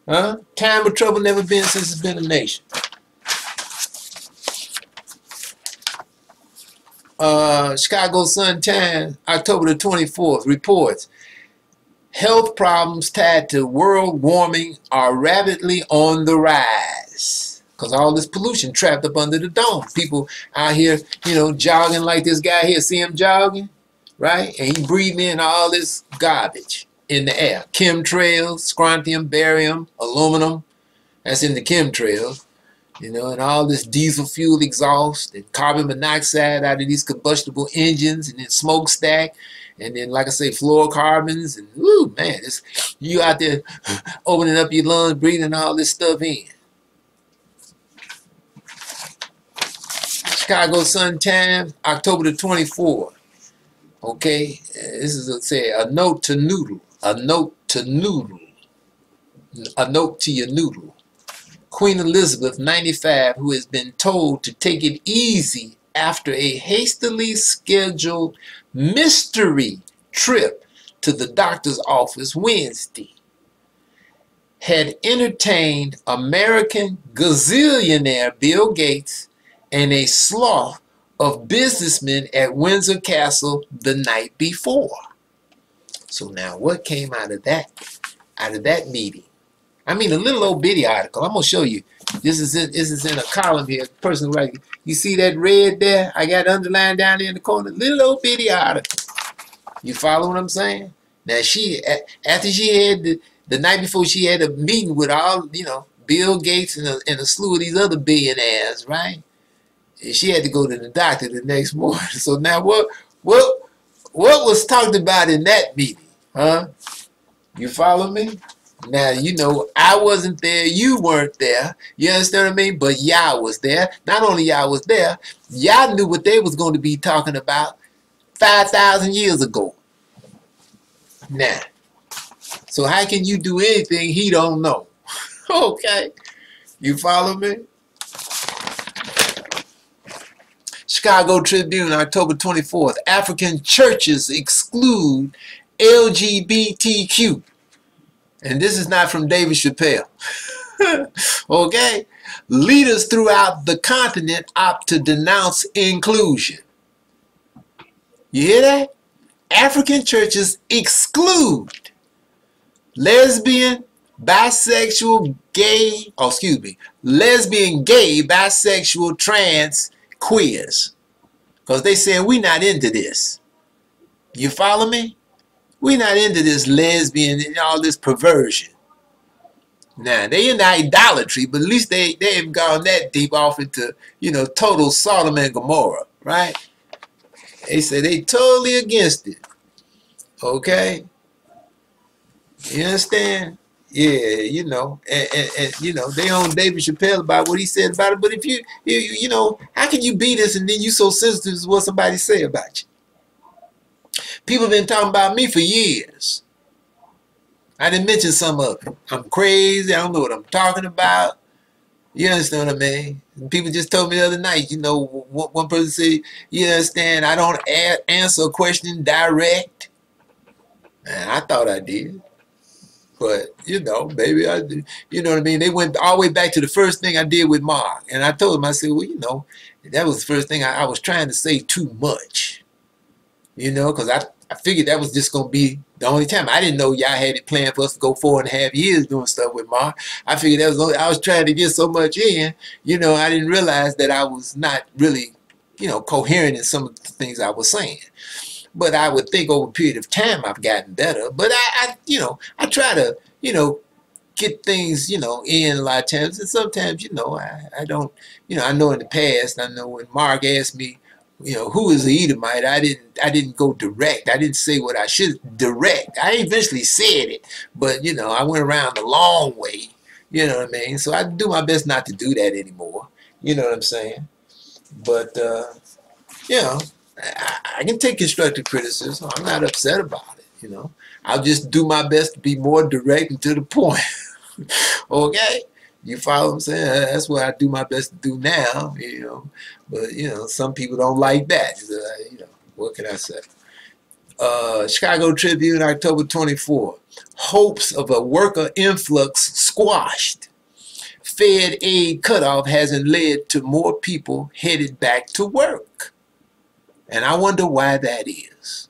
Huh? Time of trouble never been since it's been a nation. Uh, Chicago Sun-Times, October the 24th, reports health problems tied to world warming are rapidly on the rise. Because all this pollution trapped up under the dome. People out here, you know, jogging like this guy here. See him jogging? Right? And he breathing in all this garbage in the air. Chemtrails, strontium, barium, aluminum, that's in the chemtrails, you know, and all this diesel fuel exhaust and carbon monoxide out of these combustible engines and then smokestack and then like I say fluorocarbons and ooh man, it's you out there opening up your lungs, breathing all this stuff in. Chicago Sun Times, October the 24th. Okay, this is a say a note to noodle, a note to noodle, a note to your noodle. Queen Elizabeth, 95, who has been told to take it easy after a hastily scheduled mystery trip to the doctor's office Wednesday, had entertained American gazillionaire Bill Gates and a sloth of businessmen at Windsor Castle the night before. So now what came out of that? Out of that meeting? I mean a little old bitty article. I'm gonna show you. This is in this is in a column here. Person writing. You see that red there? I got underlined down there in the corner. Little old bitty article. You follow what I'm saying? Now she after she had the, the night before she had a meeting with all you know Bill Gates and a, and a slew of these other billionaires, right? She had to go to the doctor the next morning. So now what what what was talked about in that meeting? Huh? You follow me? Now, you know, I wasn't there, you weren't there. You understand what I mean? But Yah was there. Not only Yah was there, Yah knew what they was going to be talking about 5,000 years ago. Now, so how can you do anything he don't know? okay. You follow me? Chicago Tribune, October 24th. African churches exclude LGBTQ. And this is not from David Chappelle. okay? Leaders throughout the continent opt to denounce inclusion. You hear that? African churches exclude lesbian, bisexual, gay, oh, excuse me, lesbian, gay, bisexual, trans, queers. Because they say we not into this. You follow me? we not into this lesbian and all this perversion. Now, they into idolatry, but at least they, they haven't gone that deep off into, you know, total Sodom and Gomorrah, right? They say they totally against it. Okay? You understand? Yeah, you know, and, and, and, you know, they own David Chappelle about what he said about it. But if you, you, you know, how can you be this and then you so sensitive to what somebody say about you? People have been talking about me for years. I didn't mention some of it. I'm crazy. I don't know what I'm talking about. You understand what I mean? People just told me the other night, you know, one person said, you understand, I don't answer a question direct. And I thought I did. But, you know, maybe I. You know what I mean? They went all the way back to the first thing I did with Mark. And I told him, I said, well, you know, that was the first thing I, I was trying to say too much. You know, because I I figured that was just gonna be the only time. I didn't know y'all had it planned for us to go four and a half years doing stuff with Mark. I figured that was only, I was trying to get so much in, you know, I didn't realize that I was not really, you know, coherent in some of the things I was saying. But I would think over a period of time I've gotten better. But I, I you know, I try to, you know, get things, you know, in a lot of times. And sometimes, you know, I, I don't, you know, I know in the past, I know when Mark asked me, you know, who is the Edomite? I didn't I didn't go direct. I didn't say what I should direct. I eventually said it, but you know, I went around the long way. You know what I mean? So I do my best not to do that anymore. You know what I'm saying? But uh, you know, I, can take constructive criticism. I'm not upset about it, you know. I'll just do my best to be more direct and to the point. okay? You follow what I'm saying? That's what I do my best to do now, you know. But, you know, some people don't like that. So, you know, what can I say? Uh, Chicago Tribune, October 24. Hopes of a worker influx squashed. Fed aid cutoff hasn't led to more people headed back to work. And I wonder why that is.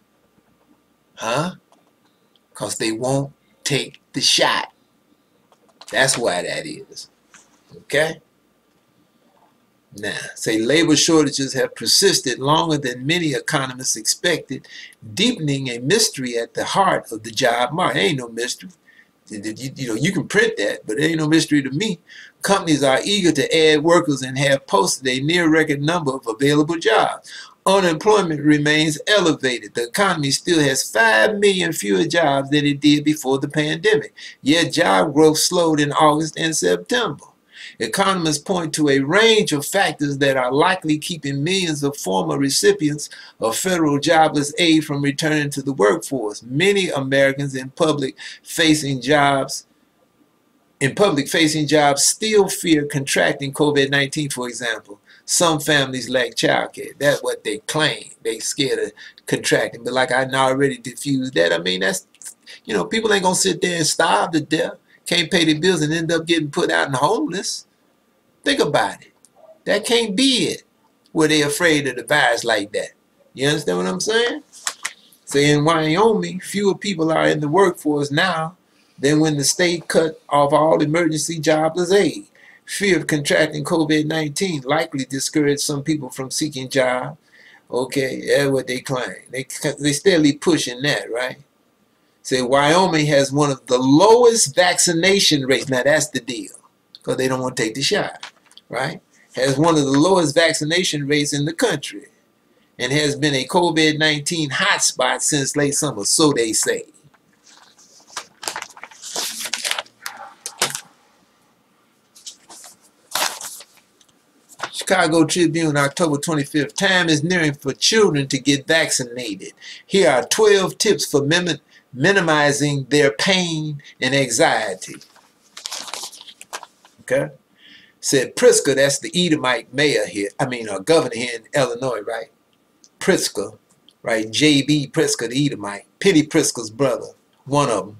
Huh? Because they won't take the shot. That's why that is. Okay? Now, say labor shortages have persisted longer than many economists expected, deepening a mystery at the heart of the job market. Ain't no mystery. You, you, know, you can print that, but it ain't no mystery to me. Companies are eager to add workers and have posted a near record number of available jobs unemployment remains elevated. The economy still has 5 million fewer jobs than it did before the pandemic. Yet job growth slowed in August and September. Economists point to a range of factors that are likely keeping millions of former recipients of federal jobless aid from returning to the workforce. Many Americans in public facing jobs in public facing jobs still fear contracting COVID-19, for example. Some families lack childcare. That's what they claim. They scared of contracting. But like I already diffused that, I mean, that's, you know, people ain't going to sit there and starve to death, can't pay their bills and end up getting put out and homeless. Think about it. That can't be it where they afraid of the virus like that. You understand what I'm saying? So in Wyoming, fewer people are in the workforce now than when the state cut off all emergency jobless aid. Fear of contracting COVID-19 likely discouraged some people from seeking jobs. Okay, that's what they claim. They, they steadily pushing that, right? Say Wyoming has one of the lowest vaccination rates. Now that's the deal, because they don't want to take the shot, right? Has one of the lowest vaccination rates in the country and has been a COVID-19 hotspot since late summer, so they say. Chicago Tribune, October 25th. Time is nearing for children to get vaccinated. Here are 12 tips for min minimizing their pain and anxiety. Okay? Said Pritzker, that's the Edomite mayor here, I mean, uh, governor here in Illinois, right? Pritzker, right? J.B. Pritzker, the Edomite. Penny Pritzker's brother, one of them,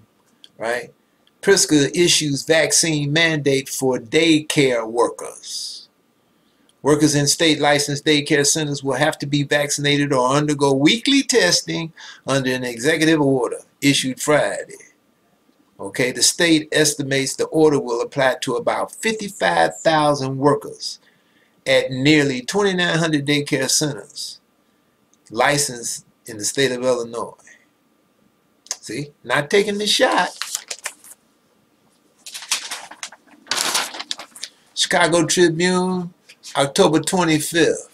right? Pritzker issues vaccine mandate for daycare workers. Workers in state licensed daycare centers will have to be vaccinated or undergo weekly testing under an executive order issued Friday. Okay, the state estimates the order will apply to about 55,000 workers at nearly 2,900 daycare centers licensed in the state of Illinois. See, not taking the shot. Chicago Tribune, October 25th.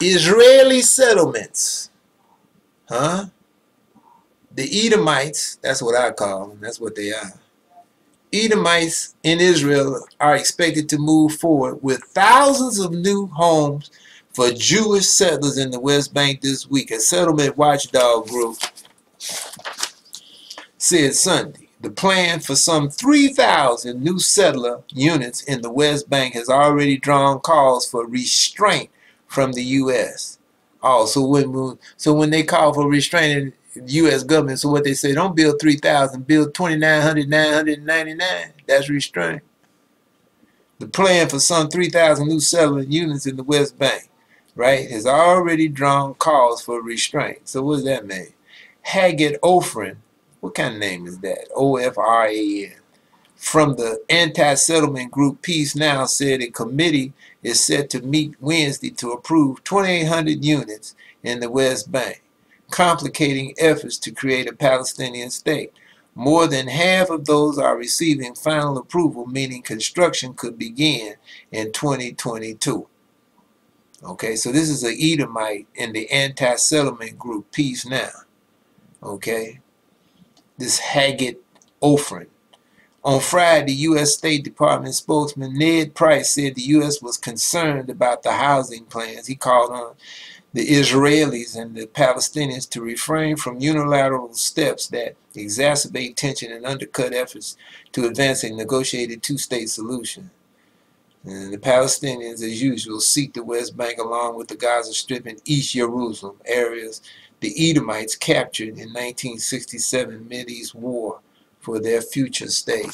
Israeli settlements. Huh? The Edomites, that's what I call them, that's what they are. Edomites in Israel are expected to move forward with thousands of new homes for Jewish settlers in the West Bank this week. A settlement watchdog group said Sunday. The plan for some 3,000 new settler units in the West Bank has already drawn calls for restraint from the U.S. Oh, so when so when they call for restraining the U.S. government, so what they say, don't build 3,000, build 2,900, 999. That's restraint. The plan for some 3,000 new settler units in the West Bank, right, has already drawn calls for restraint. So what does that mean? Hagit Ofran, what kind of name is that? O-F-R-A-N. From the anti-settlement group Peace Now said a committee is set to meet Wednesday to approve 2,800 units in the West Bank complicating efforts to create a Palestinian state. More than half of those are receiving final approval, meaning construction could begin in 2022. Okay, so this is an Edomite in the anti-settlement group Peace Now. Okay, this Hagit Ofran. On Friday, U.S. State Department spokesman Ned Price said the U.S. was concerned about the housing plans. He called on the Israelis and the Palestinians to refrain from unilateral steps that exacerbate tension and undercut efforts to advance a negotiated two-state solution. And the Palestinians, as usual, seek the West Bank along with the Gaza Strip and East Jerusalem areas the Edomites captured in 1967 Mideast War for their future state.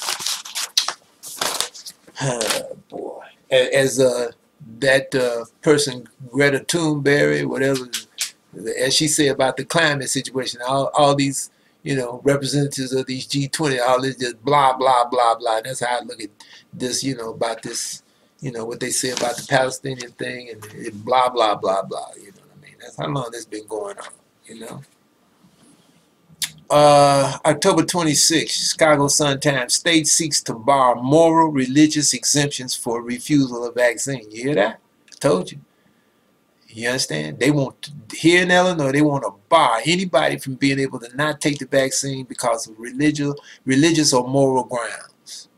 Oh, boy. As uh, that uh, person, Greta Thunberg, whatever, as she said about the climate situation, all, all these, you know, representatives of these G20, all this just blah, blah, blah, blah. That's how I look at this, you know, about this, you know, what they say about the Palestinian thing and, and blah, blah, blah, blah. You know what I mean? That's how long this been going on, you know? Uh, October 26, Chicago Sun-Times. State seeks to bar moral religious exemptions for refusal of vaccine. You hear that? I told you. You understand? They want, here in Illinois, they want to bar anybody from being able to not take the vaccine because of religious, religious or moral grounds.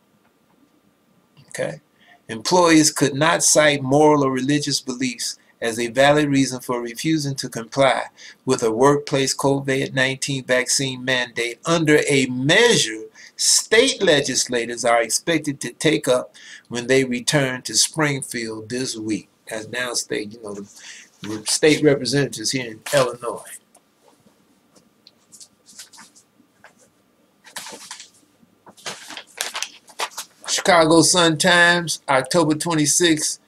Okay? Employees could not cite moral or religious beliefs as a valid reason for refusing to comply with a workplace COVID-19 vaccine mandate under a measure state legislators are expected to take up when they return to Springfield this week. As downstate, you know, the state representatives here in Illinois. Chicago Sun-Times, October 26,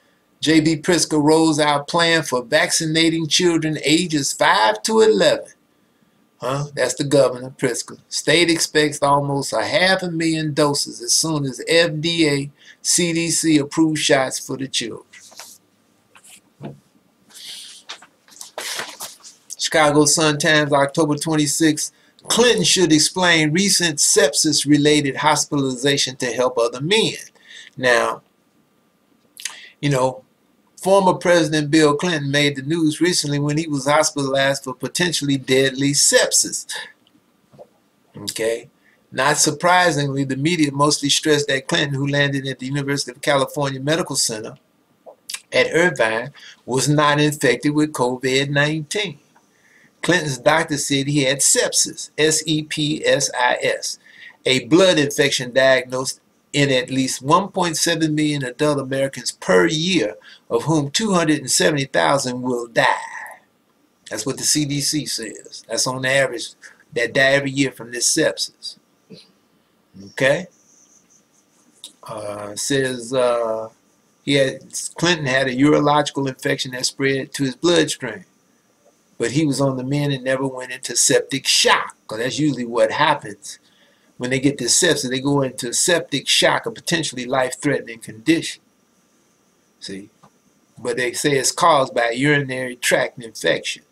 J.B. Pritzker rolls out plan for vaccinating children ages 5 to 11. Huh? That's the governor, Pritzker. State expects almost a half a million doses as soon as FDA, CDC approve shots for the children. Chicago Sun-Times, October 26. Clinton should explain recent sepsis-related hospitalization to help other men. Now, you know, Former President Bill Clinton made the news recently when he was hospitalized for potentially deadly sepsis. Okay. Not surprisingly, the media mostly stressed that Clinton, who landed at the University of California Medical Center at Irvine was not infected with COVID-19. Clinton's doctor said he had sepsis, S-E-P-S-I-S, a blood infection diagnosed in at least 1.7 million adult Americans per year, of whom 270,000 will die. That's what the CDC says. That's on average that die every year from this sepsis. Okay? Uh, says uh, he had Clinton had a urological infection that spread to his bloodstream, but he was on the mend and never went into septic shock, because that's usually what happens when they get this sepsis. They go into septic shock, a potentially life-threatening condition. See, but they say it's caused by urinary tract infection.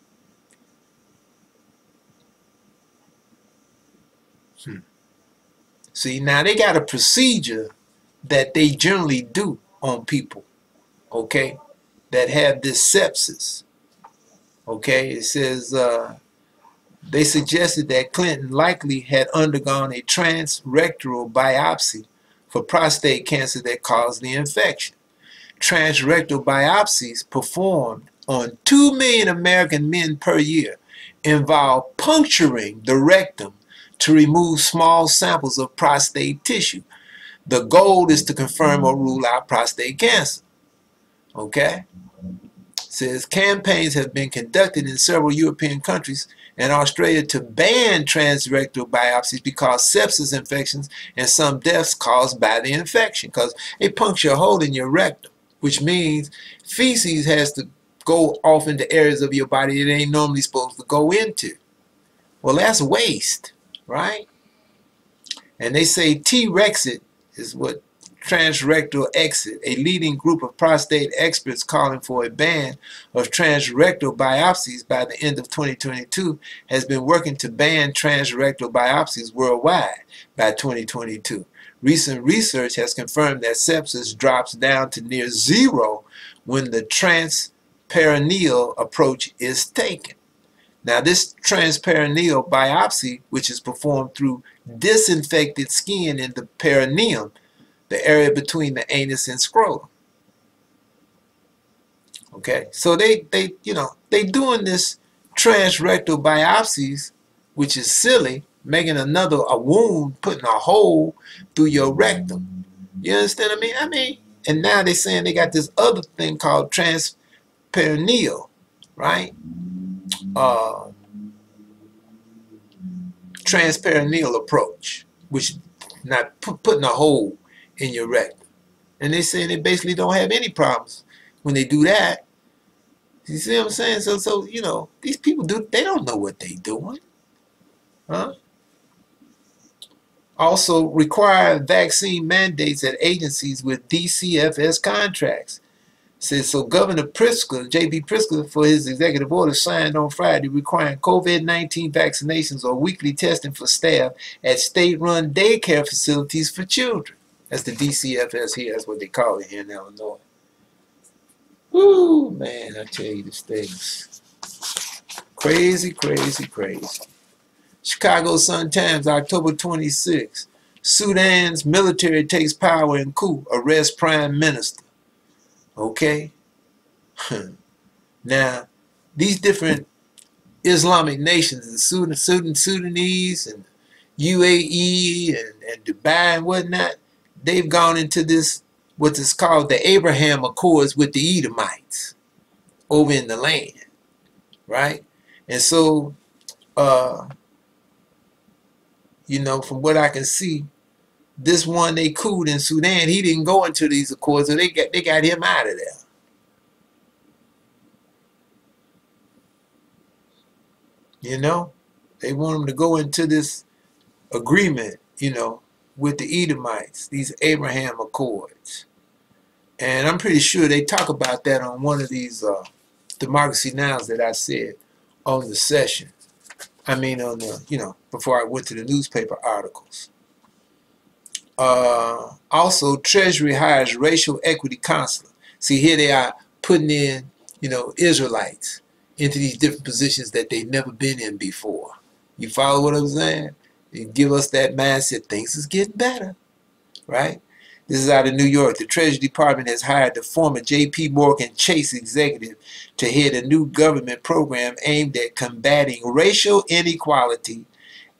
Hmm. See, now they got a procedure that they generally do on people, okay, that have this sepsis. Okay, it says uh, they suggested that Clinton likely had undergone a transrectal biopsy for prostate cancer that caused the infection. Transrectal biopsies performed on 2 million American men per year involve puncturing the rectum to remove small samples of prostate tissue. The goal is to confirm or rule out prostate cancer. Okay? Says campaigns have been conducted in several European countries and Australia to ban transrectal biopsies because sepsis infections and some deaths caused by the infection because they puncture a hole in your rectum, which means feces has to go off into areas of your body it ain't normally supposed to go into. Well, that's waste right? And they say T-Rexit is what transrectal exit, a leading group of prostate experts calling for a ban of transrectal biopsies by the end of 2022, has been working to ban transrectal biopsies worldwide by 2022. Recent research has confirmed that sepsis drops down to near zero when the transperineal approach is taken. Now this transperineal biopsy, which is performed through disinfected skin in the perineum, the area between the anus and scrotum. Okay, so they, they you know, they doing this transrectal biopsies, which is silly, making another, a wound, putting a hole through your rectum. You understand what I mean? I mean, and now they're saying they got this other thing called transperineal, right? uh, transperineal approach, which not putting a hole in your rectum. And they say they basically don't have any problems when they do that. You see what I'm saying? So, so you know, these people do. They don't know what they're doing, huh? Also, require vaccine mandates at agencies with DCFS contracts. Says so Governor Pritzker, J.B. Pritzker, for his executive order signed on Friday requiring COVID-19 vaccinations or weekly testing for staff at state-run daycare facilities for children. That's the DCFS here. That's what they call it here in Illinois. Woo, man, I tell you this thing's crazy, crazy, crazy. Chicago Sun-Times, October 26. Sudan's military takes power in coup, arrests prime minister. Okay? now, these different Islamic nations, the Sudan, Sudan, Sudanese and UAE and, and Dubai and whatnot, they've gone into this, what is called the Abraham Accords with the Edomites over in the land, right? And so, uh, you know, from what I can see, this one they cooed in Sudan, he didn't go into these accords, so they got they got him out of there. You know, they want him to go into this agreement, you know, with the Edomites, these Abraham Accords. And I'm pretty sure they talk about that on one of these uh, Democracy Nows that I said on the session. I mean, on the, you know, before I went to the newspaper articles. Uh, also, Treasury hires racial equity counselor. See, here they are putting in, you know, Israelites into these different positions that they've never been in before. You follow what I'm saying? You give us that mindset, things is getting better, right? This is out of New York. The Treasury Department has hired the former J.P. Morgan Chase executive to head a new government program aimed at combating racial inequality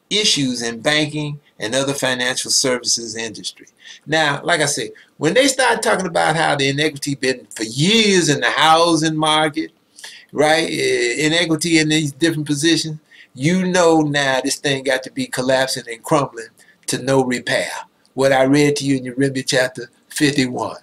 issues in banking and other financial services industry. Now, like I said, when they start talking about how the inequity been for years in the housing market, right, eh, inequity in these different positions, you know now this thing got to be collapsing and crumbling to no repair. What I read to you in Jeremiah chapter 51.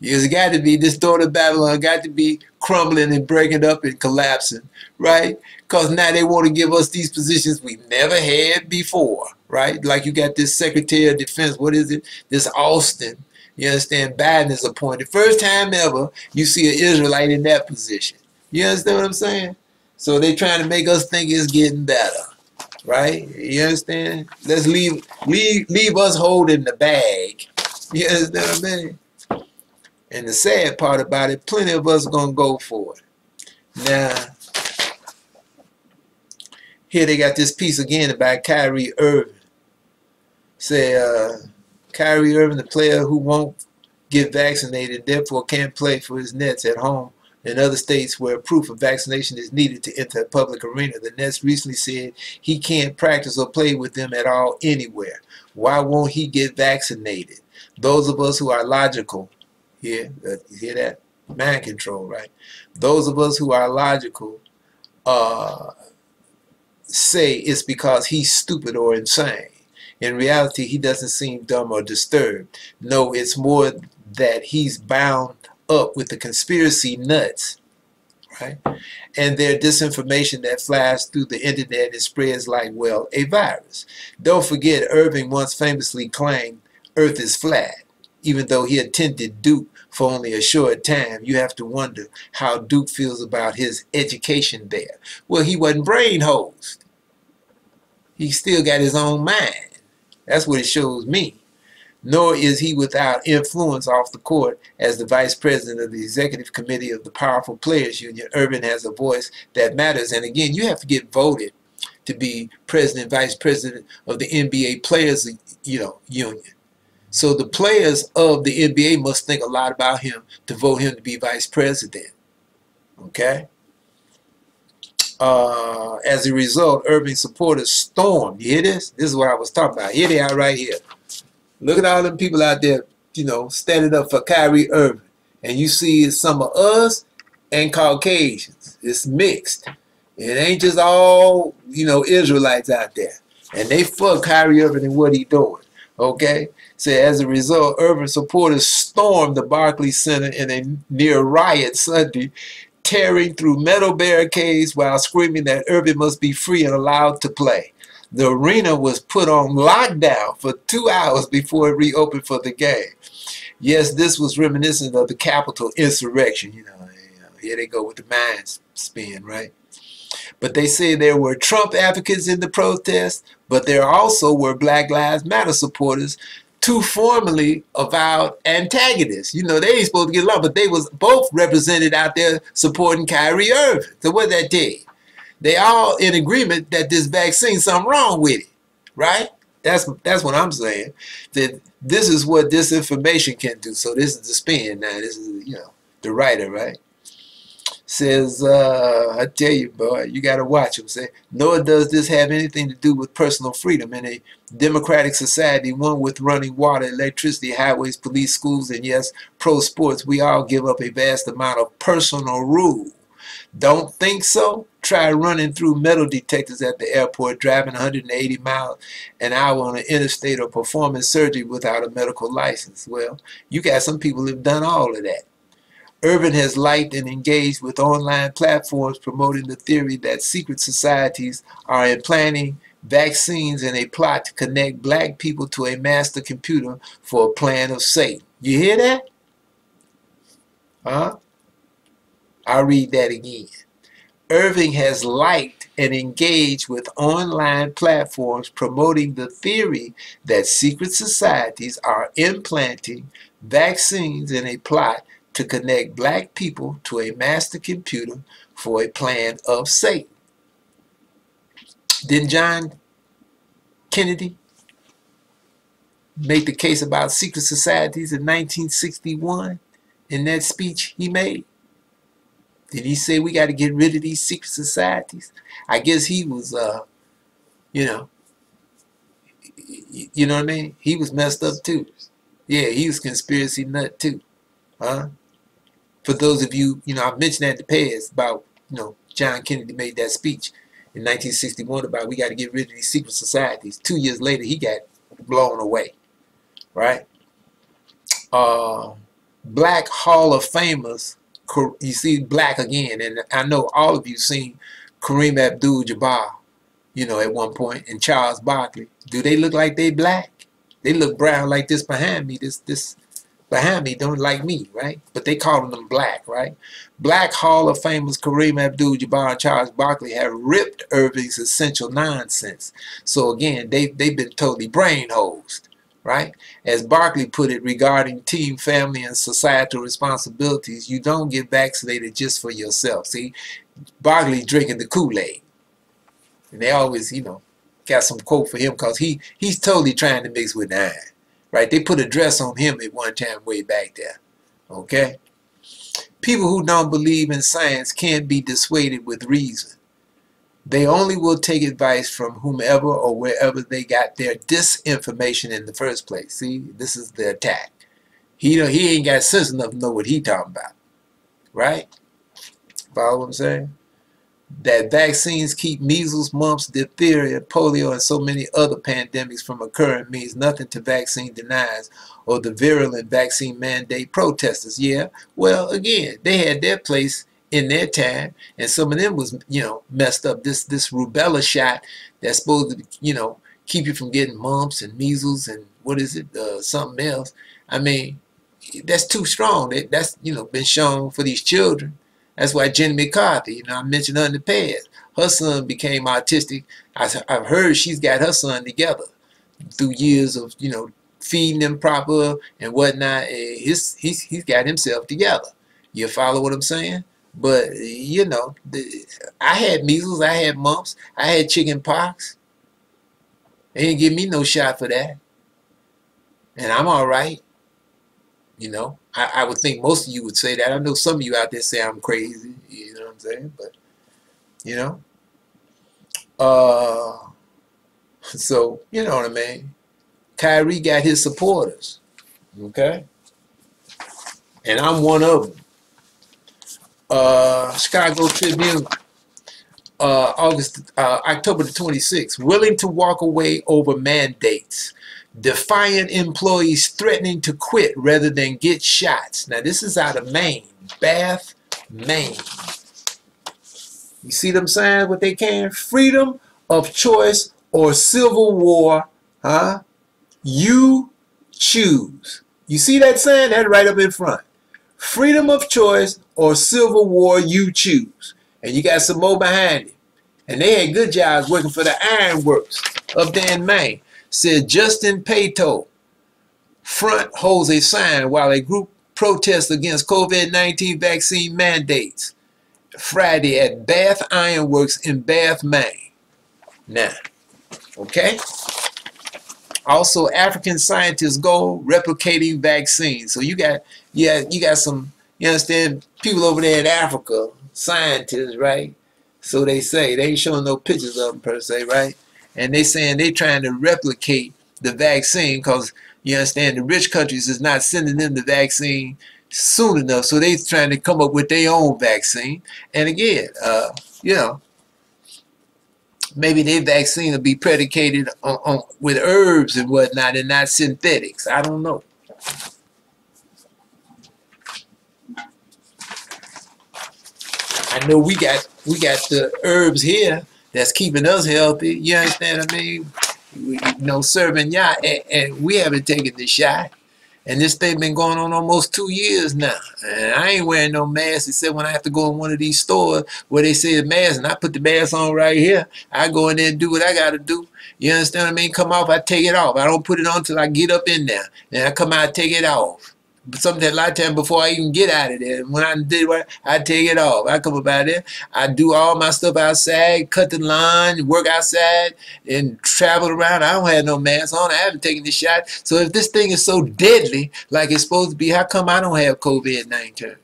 It's got to be this daughter of Babylon got to be crumbling and breaking up and collapsing, right? Because now they want to give us these positions we never had before, right? Like you got this Secretary of Defense, what is it? This Austin, you understand? Biden is appointed. First time ever you see an Israelite in that position. You understand what I'm saying? So they're trying to make us think it's getting better, right? You understand? Let's leave leave leave us holding the bag. You understand what I mean? And the sad part about it, plenty of us gonna go for it. Now, here they got this piece again about Kyrie Irving. Say, uh, Kyrie Irving, the player who won't get vaccinated, therefore can't play for his Nets at home in other states where proof of vaccination is needed to enter a public arena. The Nets recently said he can't practice or play with them at all anywhere. Why won't he get vaccinated? Those of us who are logical yeah, you hear that? Mind control, right? Those of us who are logical uh, say it's because he's stupid or insane. In reality, he doesn't seem dumb or disturbed. No, it's more that he's bound up with the conspiracy nuts, right? And their disinformation that flies through the internet and spreads like, well, a virus. Don't forget, Irving once famously claimed Earth is flat, even though he attended Duke for only a short time, you have to wonder how Duke feels about his education there. Well, he wasn't brain hosed. He still got his own mind. That's what it shows me. Nor is he without influence off the court as the vice president of the executive committee of the Powerful Players Union. Irving has a voice that matters. And again, you have to get voted to be president, vice president of the NBA Players you know, Union. So the players of the NBA must think a lot about him to vote him to be vice president. Okay? Uh, as a result, Irving supporters stormed. You hear this? This is what I was talking about. Here they are right here. Look at all them people out there, you know, standing up for Kyrie Irving. And you see some of us and Caucasians. It's mixed. It ain't just all, you know, Israelites out there. And they fuck Kyrie Irving and what he doing. Okay? So as a result, Irving supporters stormed the Barclays Center in a near riot Sunday, tearing through metal barricades while screaming that Irving must be free and allowed to play. The arena was put on lockdown for two hours before it reopened for the game. Yes, this was reminiscent of the Capitol insurrection. You know, here they go with the mind spin, right? But they say there were Trump advocates in the protest, but there also were Black Lives Matter supporters, two formerly avowed antagonists. You know, they ain't supposed to get along, but they was both represented out there supporting Kyrie Irving. So what that tell They all in agreement that this vaccine something wrong with it, right? That's that's what I'm saying. That this is what disinformation can do. So this is the spin now. This is you know the writer, right? says, uh, I tell you, boy, you got to watch him. Say, nor does this have anything to do with personal freedom. In a democratic society, one with running water, electricity, highways, police, schools, and yes, pro sports, we all give up a vast amount of personal rule. Don't think so? Try running through metal detectors at the airport, driving 180 miles an hour on an interstate, or performing surgery without a medical license. Well, you got some people who've done all of that. Irving has liked and engaged with online platforms promoting the theory that secret societies are implanting vaccines in a plot to connect black people to a master computer for a plan of Satan. You hear that? Huh? I'll read that again. Irving has liked and engaged with online platforms promoting the theory that secret societies are implanting vaccines in a plot to connect black people to a master computer for a plan of Satan. Didn't John Kennedy make the case about secret societies in 1961 in that speech he made? Did he say we got to get rid of these secret societies? I guess he was, uh, you know, you know what I mean? He was messed up too. Yeah, he was conspiracy nut too. Huh? For those of you, you know, I've mentioned that in the past about, you know, John Kennedy made that speech in 1961 about we got to get rid of these secret societies. Two years later, he got blown away, right? Uh, black Hall of Famers, you see black again, and I know all of you seen Kareem Abdul-Jabbar, you know, at one point, and Charles Barkley. Do they look like they black? They look brown like this behind me. This this behind me don't like me, right? But they calling them black, right? Black Hall of Famers Kareem Abdul-Jabbar and Charles Barkley have ripped Irving's essential nonsense. So again, they, they've been totally brain hosed, right? As Barkley put it regarding team, family, and societal responsibilities, you don't get vaccinated just for yourself. See, Barkley drinking the Kool-Aid. And they always, you know, got some quote for him because he, he's totally trying to mix with nine right? They put a dress on him at one time way back there, okay? People who don't believe in science can't be dissuaded with reason. They only will take advice from whomever or wherever they got their disinformation in the first place. See, this is the attack. He don't, he ain't got sense enough to know what he talking about, right? Follow what I'm saying? that vaccines keep measles, mumps, diphtheria, polio, and so many other pandemics from occurring means nothing to vaccine deniers or the virulent vaccine mandate protesters. Yeah, well, again, they had their place in their time, and some of them was, you know, messed up. This this rubella shot that's supposed to, you know, keep you from getting mumps and measles and what is it, uh, something else. I mean, that's too strong. That's, you know, been shown for these children that's why Jenny McCarthy, you know, I mentioned her in the past. Her son became autistic. I've heard she's got her son together through years of, you know, feeding him proper and whatnot. His, he's, he's got himself together. You follow what I'm saying? But, you know, the, I had measles, I had mumps, I had chicken pox. They didn't give me no shot for that. And I'm all right. You know, I, I would think most of you would say that. I know some of you out there say I'm crazy. You know what I'm saying? But, you know. Uh, so, you know what I mean? Kyrie got his supporters. Okay? And I'm one of them. Uh, Chicago Tribune, uh, August, uh, October the 26th, willing to walk away over mandates defiant employees threatening to quit rather than get shots. Now this is out of Maine, Bath, Maine. You see them saying what they can? Freedom of choice or civil war, huh? You choose. You see that sign? That right up in front. Freedom of choice or civil war, you choose. And you got some more behind it. And they had good jobs working for the ironworks up there in Maine said Justin Payto front holds a sign while a group protests against COVID-19 vaccine mandates Friday at Bath Ironworks in Bath, Maine. Now, okay? Also, African scientists go replicating vaccines. So you got, yeah, you got some, you understand, people over there in Africa, scientists, right? So they say, they ain't showing no pictures of them per se, right? and they saying they trying to replicate the vaccine because you understand the rich countries is not sending them the vaccine soon enough so they trying to come up with their own vaccine and again uh, you know maybe their vaccine will be predicated on, on, with herbs and whatnot and not synthetics I don't know I know we got we got the herbs here that's keeping us healthy. You understand what I mean? We, you know, serving y'all, and, and, we haven't taken the shot. And this thing been going on almost two years now. And I ain't wearing no mask except when I have to go in one of these stores where they say the mask, and I put the mask on right here. I go in there and do what I got to do. You understand what I mean? Come off, I take it off. I don't put it on till I get up in there. Then I come out, take it off. Something a lot of time before I even get out of there. When I did what I take it off. I come up out there. I do all my stuff outside, cut the lawn, work outside, and travel around. I don't have no mask on. I haven't taken the shot. So if this thing is so deadly, like it's supposed to be, how come I don't have COVID nineteen?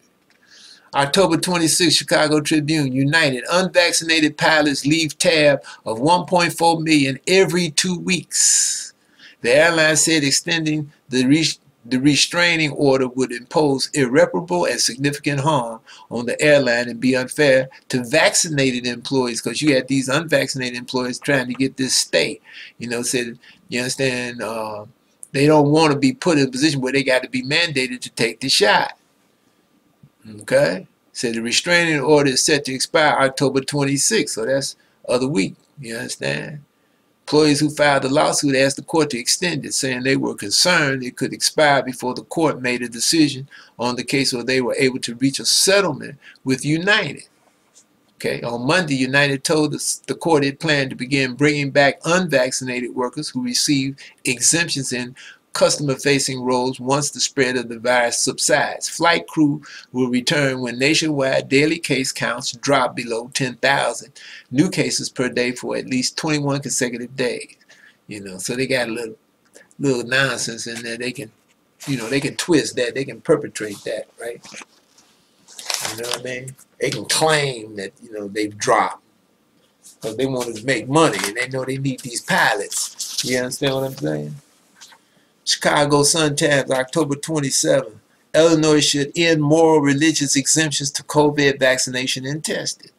October 26, Chicago Tribune, United, unvaccinated pilots leave tab of 1.4 million every two weeks. The airline said extending the the restraining order would impose irreparable and significant harm on the airline and be unfair to vaccinated employees because you had these unvaccinated employees trying to get this stay. You know, said, you understand, uh, they don't want to be put in a position where they got to be mandated to take the shot. Okay? So the restraining order is set to expire October 26th, so that's other week. You understand? Employees who filed the lawsuit asked the court to extend it, saying they were concerned it could expire before the court made a decision on the case or they were able to reach a settlement with United. Okay, on Monday, United told the court it planned to begin bringing back unvaccinated workers who received exemptions in customer-facing roles once the spread of the virus subsides. Flight crew will return when nationwide daily case counts drop below 10,000 new cases per day for at least 21 consecutive days. You know, so they got a little little nonsense in there. They can, you know, they can twist that. They can perpetrate that, right? You know what I mean? They can claim that, you know, they've dropped because they want to make money and they know they need these pilots. You understand what I'm saying? Chicago Sun-Times, October 27. Illinois should end moral religious exemptions to COVID vaccination and testing.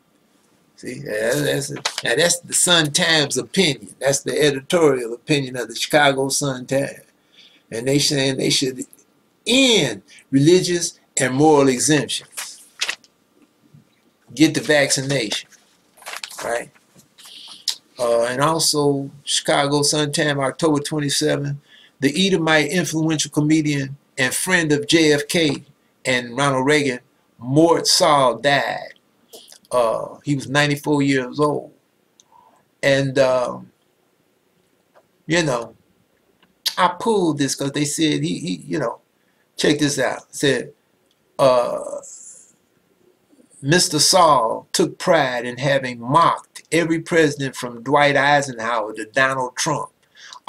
See, that's, now that's the Sun-Times opinion. That's the editorial opinion of the Chicago Sun-Times. And they saying they should end religious and moral exemptions. Get the vaccination, right? Uh, and also, Chicago Sun-Times, October 27, the Edomite influential comedian and friend of JFK and Ronald Reagan, Mort Sahl, died. Uh, he was 94 years old. And, uh, you know, I pulled this because they said, he, he, you know, check this out. Said, uh, Mr. Sahl took pride in having mocked every president from Dwight Eisenhower to Donald Trump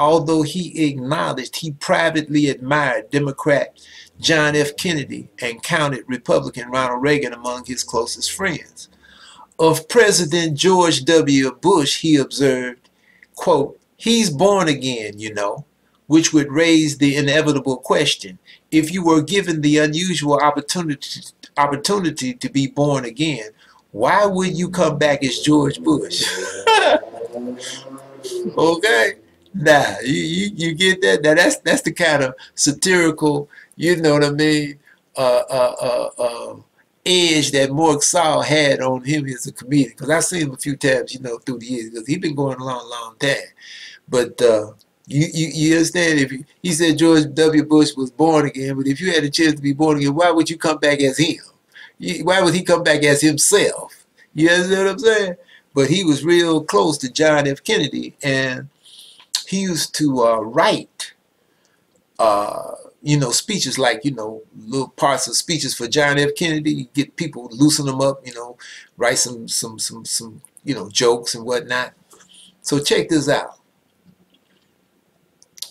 although he acknowledged he privately admired Democrat John F. Kennedy and counted Republican Ronald Reagan among his closest friends. Of President George W. Bush, he observed, quote, he's born again, you know, which would raise the inevitable question. If you were given the unusual opportunity, opportunity to be born again, why would you come back as George Bush? okay? Nah, you, you, you get that? Now that's that's the kind of satirical, you know what I mean, uh, uh, uh, uh edge that Mort Sahl had on him as a comedian. Because I've seen him a few times, you know, through the years. Because he's been going a long, long time. But uh, you, you, you understand? If you, he said George W. Bush was born again, but if you had a chance to be born again, why would you come back as him? Why would he come back as himself? You understand what I'm saying? But he was real close to John F. Kennedy, and he used to uh, write, uh, you know, speeches like, you know, little parts of speeches for John F. Kennedy, get people, loosen them up, you know, write some, some, some, some, you know, jokes and whatnot. So check this out.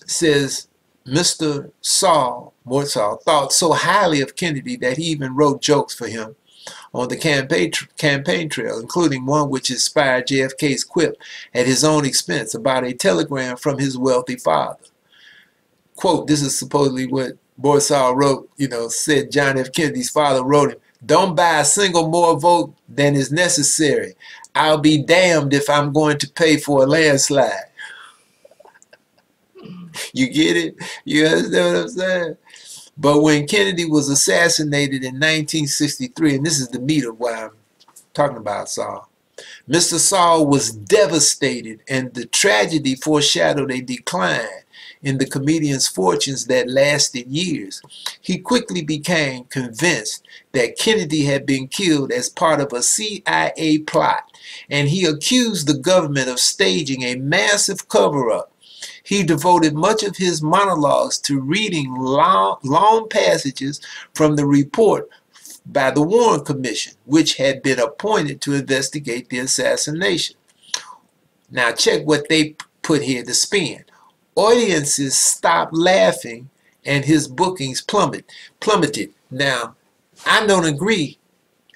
Says, Mr. Sahl, Mort thought so highly of Kennedy that he even wrote jokes for him on the campaign, campaign trail, including one which inspired JFK's quip at his own expense about a telegram from his wealthy father. Quote, this is supposedly what Mort Sahl wrote, you know, said John F. Kennedy's father wrote him, don't buy a single more vote than is necessary. I'll be damned if I'm going to pay for a landslide. you get it? You understand what I'm saying? But when Kennedy was assassinated in 1963, and this is the meat of what I'm talking about, Sahl, Mr. Sahl was devastated, and the tragedy foreshadowed a decline in the comedian's fortunes that lasted years. He quickly became convinced that Kennedy had been killed as part of a CIA plot, and he accused the government of staging a massive cover-up he devoted much of his monologues to reading long, long passages from the report by the Warren Commission, which had been appointed to investigate the assassination. Now, check what they put here to spin. Audiences stopped laughing and his bookings plummeted. plummeted. Now, I don't agree.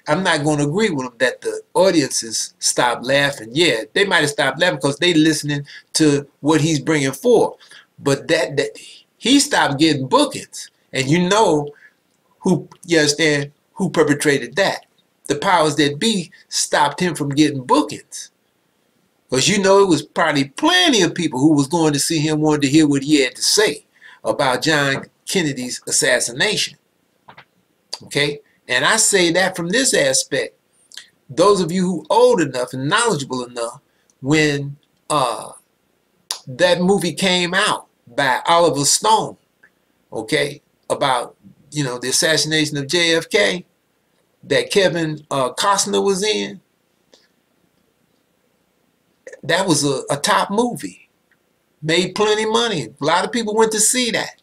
I'm not going to agree with him that the audiences stop laughing. Yeah, they might have stopped laughing because they listening to what he's bringing forth. But that that he stopped getting bookings, and you know who you understand who perpetrated that. The powers that be stopped him from getting bookings. Because you know it was probably plenty of people who was going to see him wanted to hear what he had to say about John Kennedy's assassination. Okay? And I say that from this aspect. Those of you who old enough and knowledgeable enough when uh, that movie came out by Oliver Stone, okay, about you know the assassination of JFK that Kevin uh, Costner was in, that was a, a top movie. Made plenty money. A lot of people went to see that.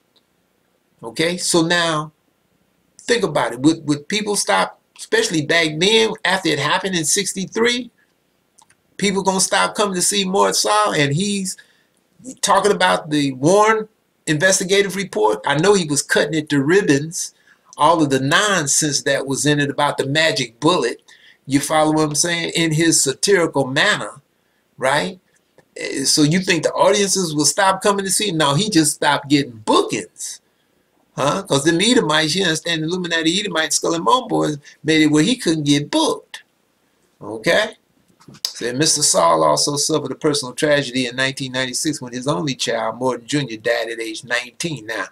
Okay, so now think about it. Would, would people stop, especially back then, after it happened in 63, people going to stop coming to see Mort and he's talking about the Warren investigative report? I know he was cutting it to ribbons, all of the nonsense that was in it about the magic bullet. You follow what I'm saying? In his satirical manner, right? Eh, so you think the audiences will stop coming to see? him? No, he just stopped getting bookings. Huh? Because the Edomites, you understand, the Illuminati Edomites, Skull and Bone Boys made it where he couldn't get booked. Okay? Said Mr. Sahl also suffered a personal tragedy in 1996 when his only child, Morton Jr., died at age 19. Now,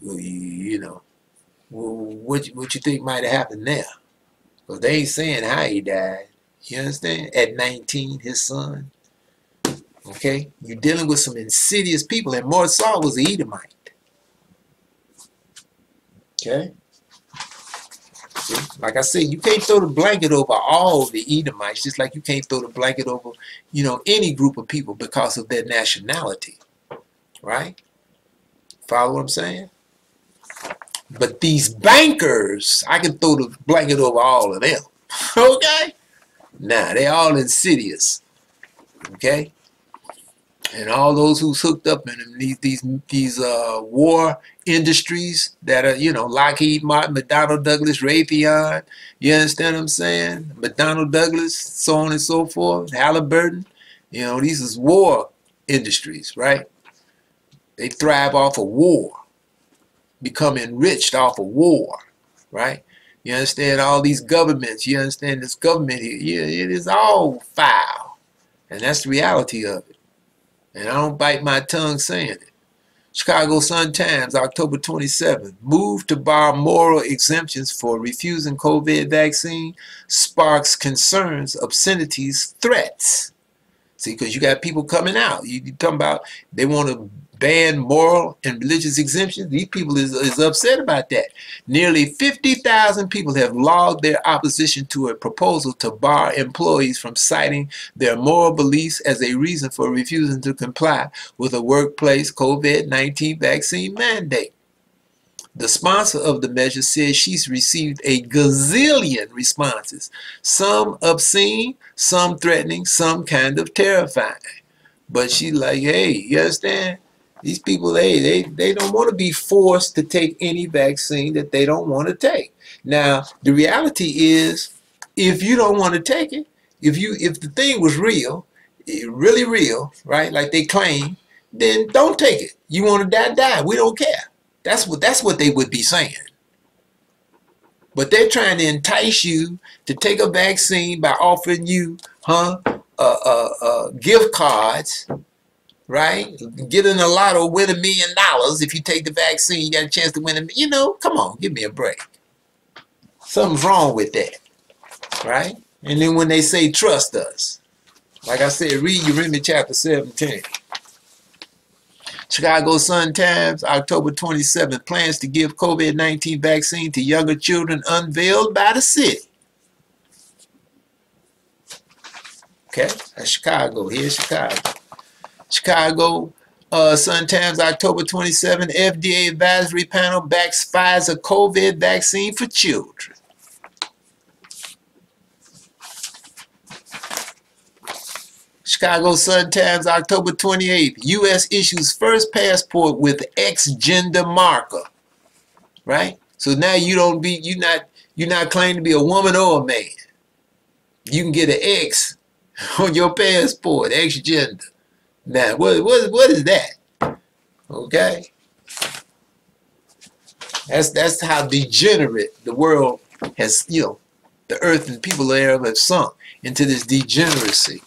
you know, what, what you think might have happened there? Because they ain't saying how he died. You understand? At 19, his son. Okay? You're dealing with some insidious people, and Mort Sahl was a Edomite. Okay? See? Like I said, you can't throw the blanket over all the Edomites, just like you can't throw the blanket over, you know, any group of people because of their nationality. Right? Follow what I'm saying? But these bankers, I can throw the blanket over all of them. okay? Nah, they all insidious. Okay? And all those who's hooked up in them, these these these uh, war industries that are you know Lockheed Martin, McDonnell Douglas, Raytheon. You understand what I'm saying? McDonnell Douglas, so on and so forth. Halliburton. You know these is war industries, right? They thrive off of war, become enriched off of war, right? You understand all these governments. You understand this government here. Yeah, it is all foul, and that's the reality of it. And I don't bite my tongue saying it. Chicago Sun-Times, October 27. Move to bar moral exemptions for refusing COVID vaccine sparks concerns, obscenities, threats. See, because you got people coming out. You, talking about they want to ban moral and religious exemptions. These people is, is upset about that. Nearly 50,000 people have logged their opposition to a proposal to bar employees from citing their moral beliefs as a reason for refusing to comply with a workplace COVID-19 vaccine mandate. The sponsor of the measure says she's received a gazillion responses, some obscene, some threatening, some kind of terrifying. But she's like, hey, you understand? These people, they, they, they don't want to be forced to take any vaccine that they don't want to take. Now, the reality is, if you don't want to take it, if you if the thing was real, really real, right, like they claim, then don't take it. You want to die, die. We don't care. That's what that's what they would be saying. But they're trying to entice you to take a vaccine by offering you, huh, uh, uh, uh, gift cards right? Get in a lotto, win a million dollars. If you take the vaccine, you got a chance to win a You know, come on, give me a break. Something's wrong with that, right? And then when they say trust us, like I said, read Uremia chapter 17. Chicago Sun-Times, October 27th, plans to give COVID-19 vaccine to younger children unveiled by the city. Okay, that's Chicago. Here's Chicago. Chicago uh, Sun Times, October 27, FDA advisory panel backs Pfizer COVID vaccine for children. Chicago Sun Times, October 28th, U.S. issues first passport with X gender marker. Right? So now you don't be you're not you're not claiming to be a woman or a man. You can get an X on your passport, X gender. Now, what, what, what is that? Okay? That's that's how degenerate the world has, you know, the earth and people there have sunk into this degeneracy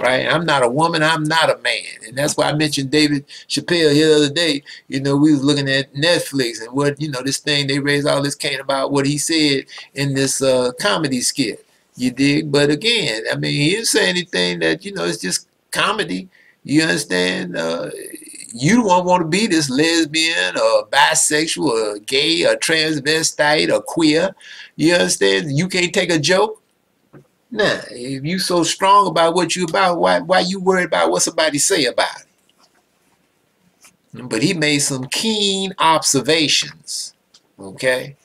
right? I'm not a woman, I'm not a man. And that's why I mentioned David Chappelle here the other day. You know, we was looking at Netflix and what, you know, this thing, they raised all this cane about what he said in this uh, comedy skit. You dig? But again, I mean, he didn't say anything that, you know, it's just comedy. You understand? Uh, you don't want to be this lesbian or bisexual or gay or transvestite or queer. You understand? You can't take a joke. Now, if you so strong about what you about, why why you worried about what somebody say about it? But he made some keen observations, okay,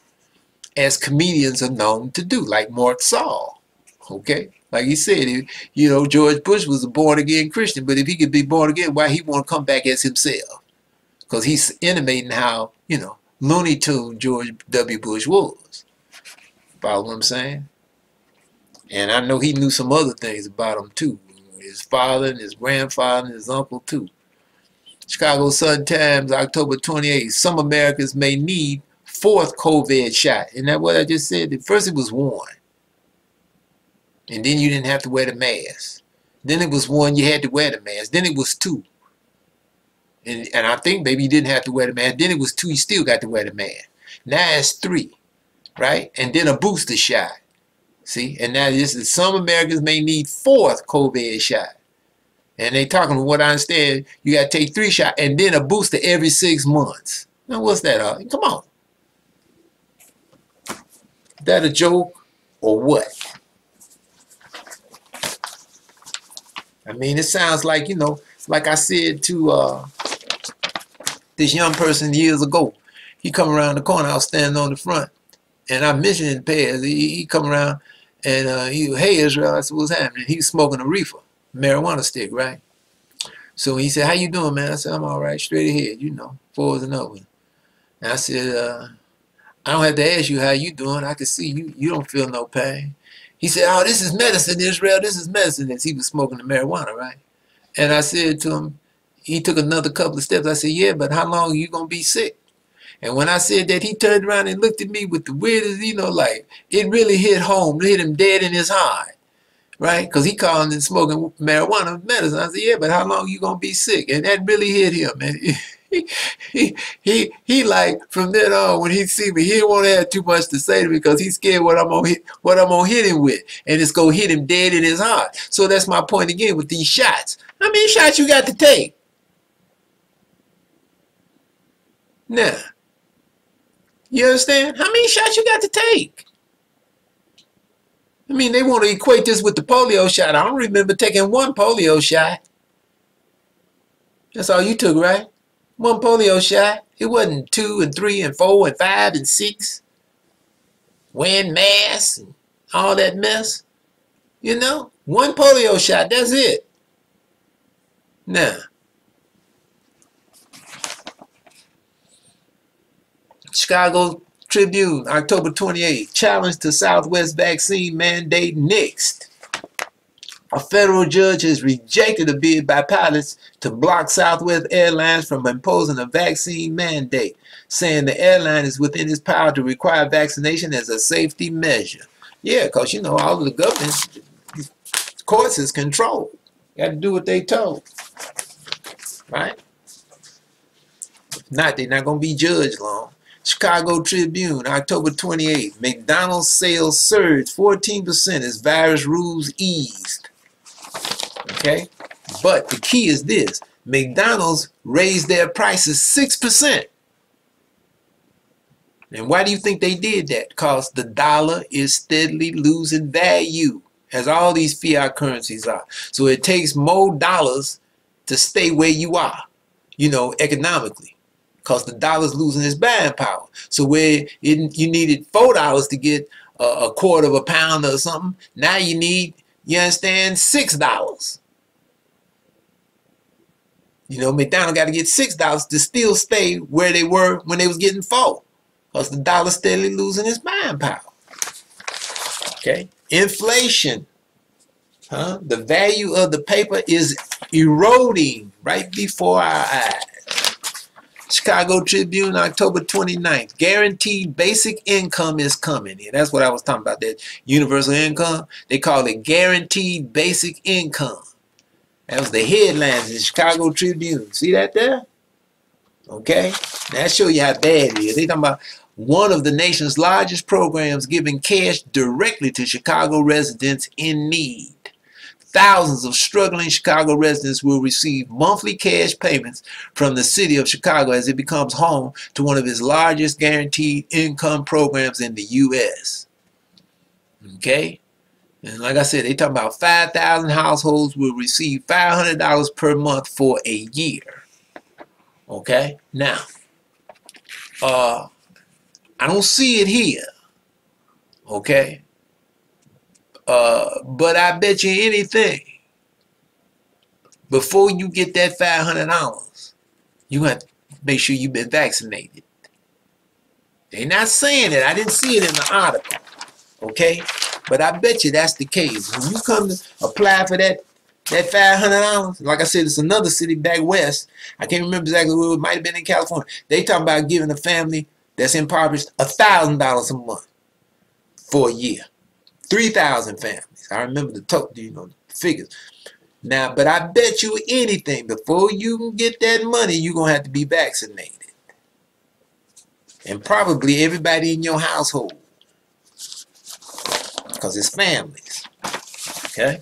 as comedians are known to do, like Mort Sahl, okay? Like he said, you know, George Bush was a born-again Christian, but if he could be born again, why he want to come back as himself? Because he's intimating how, you know, Looney Tune George W. Bush was. Follow what I'm saying? And I know he knew some other things about him too. His father and his grandfather and his uncle too. Chicago Sun Times, October 28th. Some Americans may need fourth COVID shot. Isn't that what I just said? At first it was one. And then you didn't have to wear the mask. Then it was one, you had to wear the mask. Then it was two. And, and I think maybe you didn't have to wear the mask. Then it was two, you still got to wear the mask. Now it's three, right? And then a booster shot. See, and now this is some Americans may need fourth COVID shot. And they talking what I understand, you got to take three shots and then a booster every six months. Now what's that? Uh, come on. Is that a joke or what? I mean, it sounds like, you know, like I said to uh, this young person years ago. He come around the corner, I was standing on the front. And I mentioned in pairs, he, he come around and uh, he, hey Israel, I said, what's happening? He's smoking a reefer, marijuana stick, right? So he said, how you doing, man? I said, I'm all right, straight ahead, you know, forwards and over. And I said, uh, I don't have to ask you how you doing. I can see you, you don't feel no pain. He said, oh, this is medicine, Israel, this is medicine. As he was smoking the marijuana, right? And I said to him, he took another couple of steps. I said, yeah, but how long are you going to be sick? And when I said that, he turned around and looked at me with the weirdest, you know, like it really hit home, hit him dead in his heart, right? Because he called it smoking marijuana medicine. I said, yeah, but how long you gonna be sick? And that really hit him, and he, he, he, like from then on, when he see me, he to have too much to say to me because he's scared what I'm gonna hit, what I'm gonna hit him with, and it's gonna hit him dead in his heart. So that's my point again with these shots. How many shots you got to take? Now. You understand? How many shots you got to take? I mean, they want to equate this with the polio shot. I don't remember taking one polio shot. That's all you took, right? One polio shot. It wasn't two and three and four and five and six. Wearing masks and all that mess. You know? One polio shot. That's it. Now, Chicago Tribune, October 28th. Challenge to Southwest vaccine mandate next. A federal judge has rejected a bid by pilots to block Southwest Airlines from imposing a vaccine mandate, saying the airline is within its power to require vaccination as a safety measure. Yeah, because, you know, all of the government courts is controlled. Got to do what they told. Right? If not, they're not going to be judged long. Chicago Tribune, October 28th. McDonald's sales surge 14% as virus rules eased. Okay? But the key is this. McDonald's raised their prices 6%. And why do you think they did that? Because the dollar is steadily losing value, as all these fiat currencies are. So it takes more dollars to stay where you are. you know, economically, because the dollar's losing its buying power. So where it, you needed four dollars to get a, a quarter of a pound or something, now you need, you understand, six dollars. You know, McDonald got to get six dollars to still stay where they were when they was getting four, because the dollar steadily losing its buying power. Okay, inflation. Huh? The value of the paper is eroding right before our eyes. Chicago Tribune, October 29th. Guaranteed basic income is coming. And that's what I was talking about, that universal income. They call it guaranteed basic income. That was the headlines in the Chicago Tribune. See that there? Okay? That show you how bad it is. They talking about one of the nation's largest programs giving cash directly to Chicago residents in need. Thousands of struggling Chicago residents will receive monthly cash payments from the city of Chicago as it becomes home to one of its largest guaranteed income programs in the U.S. Okay? And like I said, they talk about 5,000 households will receive $500 per month for a year. Okay? Now, uh, I don't see it here. Okay? Uh, but I bet you anything, before you get that $500, you have to make sure you've been vaccinated. They're not saying it. I didn't see it in the article. Okay? But I bet you that's the case. When you come to apply for that that $500, like I said, it's another city back west. I can't remember exactly where it might have been in California. They talking about giving a family that's impoverished $1,000 a month for a year. 3,000 families. I remember the total, you know, the figures. Now, but I bet you anything, before you can get that money, you're going to have to be vaccinated. And probably everybody in your household. Because it's families. Okay?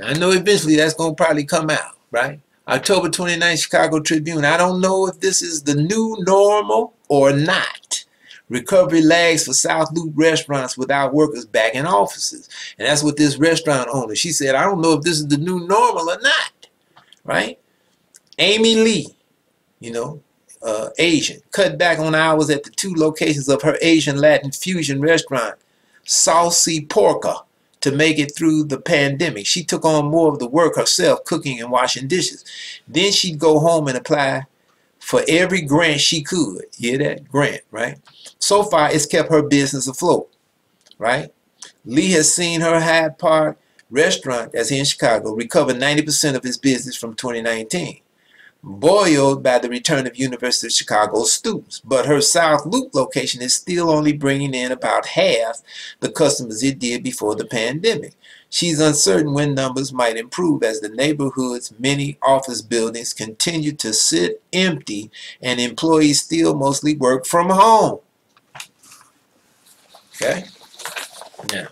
I know eventually that's going to probably come out, right? October 29th, Chicago Tribune. I don't know if this is the new normal or not. Recovery lags for South Loop restaurants without workers back in offices. And that's what this restaurant owner, she said, I don't know if this is the new normal or not, right? Amy Lee, you know, uh, Asian, cut back on hours at the two locations of her Asian Latin fusion restaurant, Saucy Porka, to make it through the pandemic. She took on more of the work herself, cooking and washing dishes. Then she'd go home and apply for every grant she could. Hear that? Grant, right? So far, it's kept her business afloat, right? Lee has seen her Hyde Park restaurant, that's here in Chicago, recover 90% of his business from 2019, buoyed by the return of University of Chicago students. But her South Loop location is still only bringing in about half the customers it did before the pandemic. She's uncertain when numbers might improve as the neighborhood's many office buildings continue to sit empty and employees still mostly work from home. Okay? Now,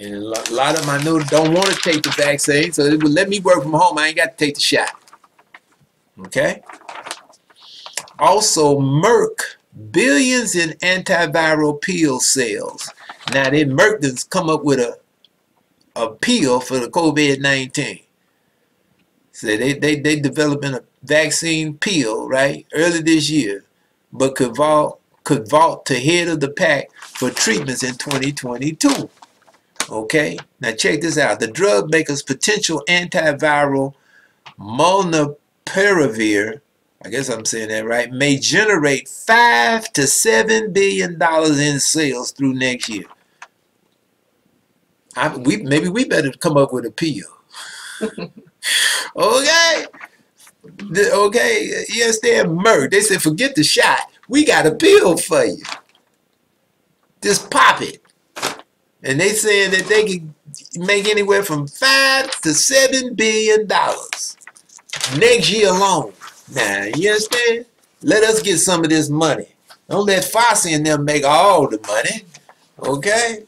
and a lot of my know don't want to take the vaccine, so they would let me work from home. I ain't got to take the shot. Okay? Also, Merck, billions in antiviral pill sales. Now, then Merck has come up with a, a pill for the COVID-19. So they, they, they developing a vaccine pill, right, early this year, but could vault, could vault to head of the pack for treatments in 2022. Okay, now check this out. The drug maker's potential antiviral molnupiravir, I guess I'm saying that right, may generate five to seven billion dollars in sales through next year. I, we maybe we better come up with a pill. okay, the, okay, you understand? Merck. They said forget the shot. We got a pill for you. Just pop it. And they saying that they can make anywhere from five to seven billion dollars next year alone. Now, you understand? Let us get some of this money. Don't let Fauci and them make all the money. Okay?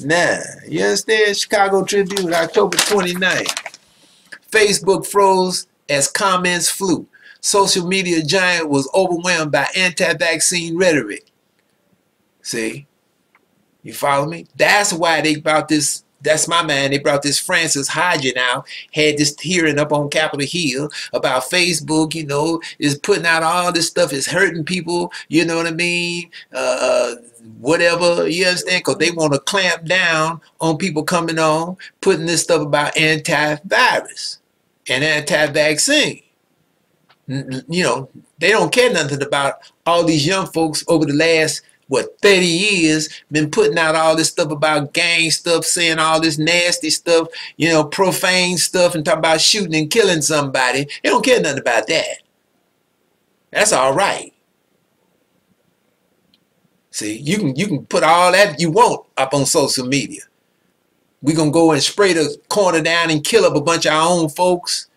Now, you understand? Chicago Tribune, October 29th. Facebook froze as comments flew. Social media giant was overwhelmed by anti-vaccine rhetoric. See? You follow me? That's why they brought this that's my man. They brought this Francis Hodgson out, had this hearing up on Capitol Hill about Facebook, you know, is putting out all this stuff, is hurting people, you know what I mean? Uh, whatever, you understand? Because they want to clamp down on people coming on, putting this stuff about antivirus and anti-vaccine. You know, they don't care nothing about all these young folks over the last what 30 years been putting out all this stuff about gang stuff saying all this nasty stuff you know profane stuff and talking about shooting and killing somebody. They don't care nothing about that. That's all right. See you can you can put all that you want up on social media. We gonna go and spray the corner down and kill up a bunch of our own folks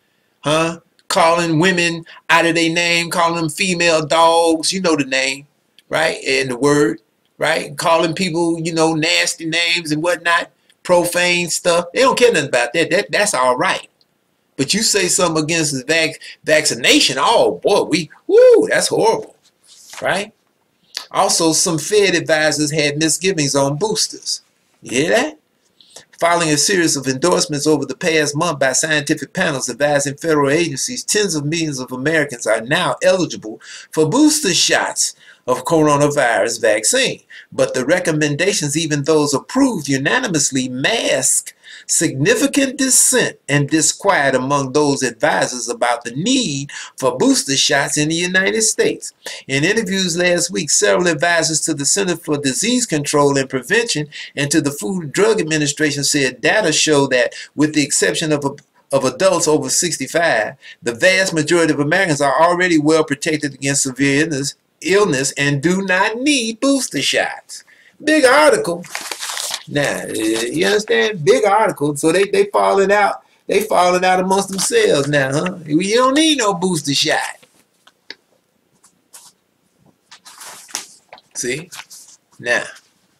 huh? Calling women out of their name calling them female dogs you know the name right? And the word, right? Calling people, you know, nasty names and whatnot, profane stuff. They don't care nothing about that. That that's all right. But you say something against the vac vaccination, oh boy, we whoo, that's horrible, right? Also, some Fed advisors had misgivings on boosters. You hear that? Following a series of endorsements over the past month by scientific panels advising federal agencies, tens of millions of Americans are now eligible for booster shots of coronavirus vaccine. But the recommendations, even those approved unanimously, mask significant dissent and disquiet among those advisors about the need for booster shots in the United States. In interviews last week, several advisors to the Center for Disease Control and Prevention and to the Food and Drug Administration said data show that, with the exception of a of adults over 65, the vast majority of Americans are already well protected against severe illness illness and do not need booster shots. Big article. Now, eh, you understand? Big article. So they they falling out. They falling out amongst themselves now, huh? You don't need no booster shot. See? Now,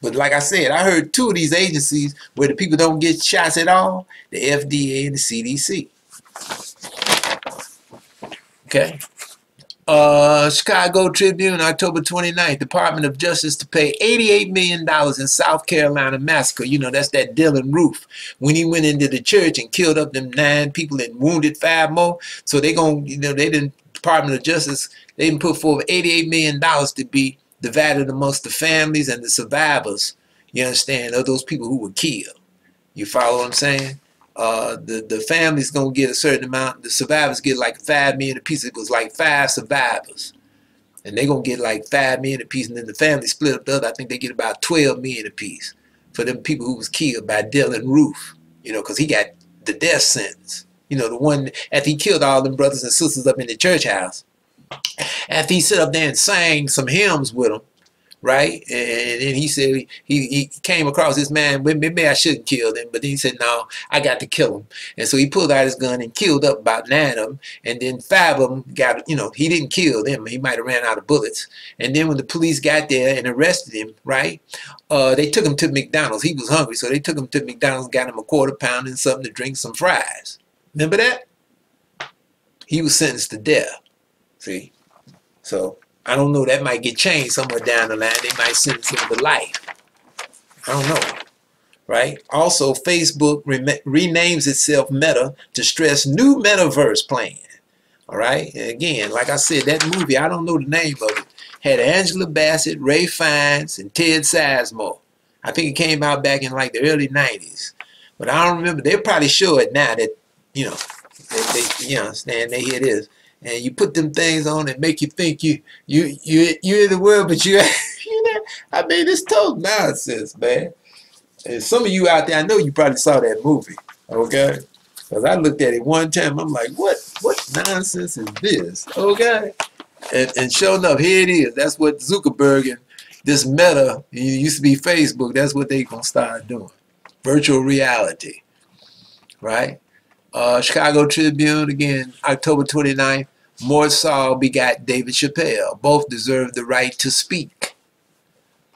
but like I said, I heard two of these agencies where the people don't get shots at all, the FDA and the CDC. Okay? Uh, Chicago Tribune, October 29th, Department of Justice to pay $88 million in South Carolina massacre. You know, that's that Dylann Roof. When he went into the church and killed up them nine people and wounded five more. So they going you know, they didn't, Department of Justice, they didn't put forward $88 million to be divided amongst the families and the survivors, you understand, of those people who were killed. You follow what I'm saying? Uh, the the family's gonna get a certain amount. The survivors get like five million apiece. It was like five survivors, and they're gonna get like five million apiece. And then the family split up the other. I think they get about twelve million apiece for them people who was killed by Dylann Roof. You know, because he got the death sentence. You know, the one after he killed all them brothers and sisters up in the church house. After he sat up there and sang some hymns with them, right? And then he said he, he came across this man, maybe I shouldn't kill him, but then he said, no, I got to kill him. And so he pulled out his gun and killed up about nine of them. And then five of them got, you know, he didn't kill them. He might have ran out of bullets. And then when the police got there and arrested him, right, uh, they took him to McDonald's. He was hungry, so they took him to McDonald's, got him a quarter pound and something to drink, some fries. Remember that? He was sentenced to death. See? So I don't know. That might get changed somewhere down the line. They might sentence him to the life. I don't know. Right? Also, Facebook re renames itself Meta to stress new metaverse plan. All right? And again, like I said, that movie, I don't know the name of it, had Angela Bassett, Ralph Fiennes, and Ted Sizemore. I think it came out back in like the early 90s. But I don't remember. They probably show it now that, you know, they, they you understand, they hear this and you put them things on and make you think you you you you're in the world, but you you know I mean it's total nonsense, man. And some of you out there, I know you probably saw that movie, okay? Because I looked at it one time, I'm like, what what nonsense is this, okay? And, and sure enough, here it is. That's what Zuckerberg and this Meta, it used to be Facebook. That's what they gonna start doing, virtual reality, right? Uh, Chicago Tribune, again, October 29th. Mort Sahl begat David Chappelle. Both deserve the right to speak.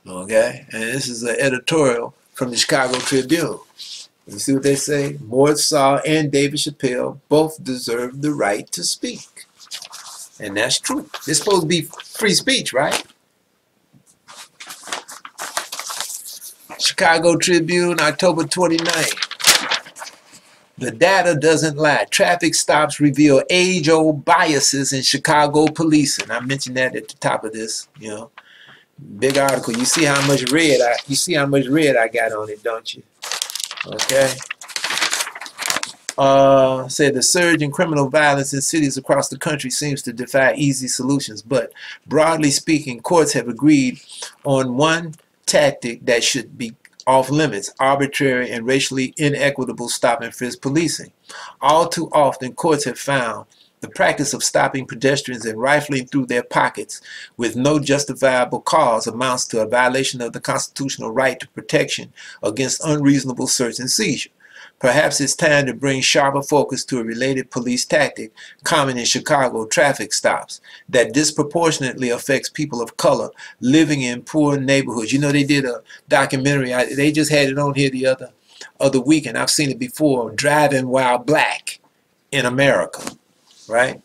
Okay? And this is an editorial from the Chicago Tribune. You see what they say? Mort Sahl and David Chappelle both deserve the right to speak. And that's true. It's supposed to be free speech, right? Chicago Tribune, October 29th. The data doesn't lie. Traffic stops reveal age-old biases in Chicago policing. I mentioned that at the top of this, you know. Big article. You see how much red I you see how much red I got on it, don't you? Okay. Uh, said the surge in criminal violence in cities across the country seems to defy easy solutions, but broadly speaking, courts have agreed on one tactic that should be off limits, arbitrary and racially inequitable stop and frisk policing. All too often, courts have found the practice of stopping pedestrians and rifling through their pockets with no justifiable cause amounts to a violation of the constitutional right to protection against unreasonable search and seizure. Perhaps it's time to bring sharper focus to a related police tactic common in Chicago traffic stops that disproportionately affects people of color living in poor neighborhoods. You know, they did a documentary, they just had it on here the other, other week, and I've seen it before, Driving While Black in America, right?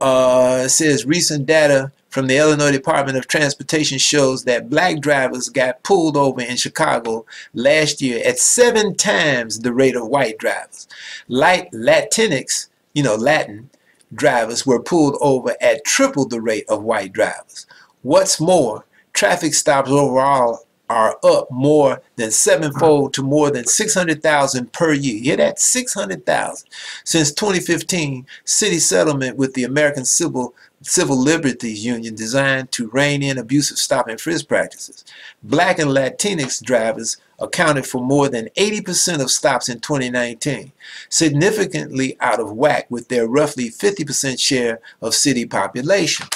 Uh, it says recent data from the Illinois Department of Transportation shows that black drivers got pulled over in Chicago last year at seven times the rate of white drivers. Light Latinx, you know, Latin drivers were pulled over at triple the rate of white drivers. What's more, traffic stops overall are up more than sevenfold to more than 600,000 per year. Hear that? 600,000. Since 2015, city settlement with the American Civil Civil Liberties Union designed to rein in abusive stop and frisk practices. Black and Latinx drivers accounted for more than 80% of stops in 2019, significantly out of whack with their roughly 50% share of city population.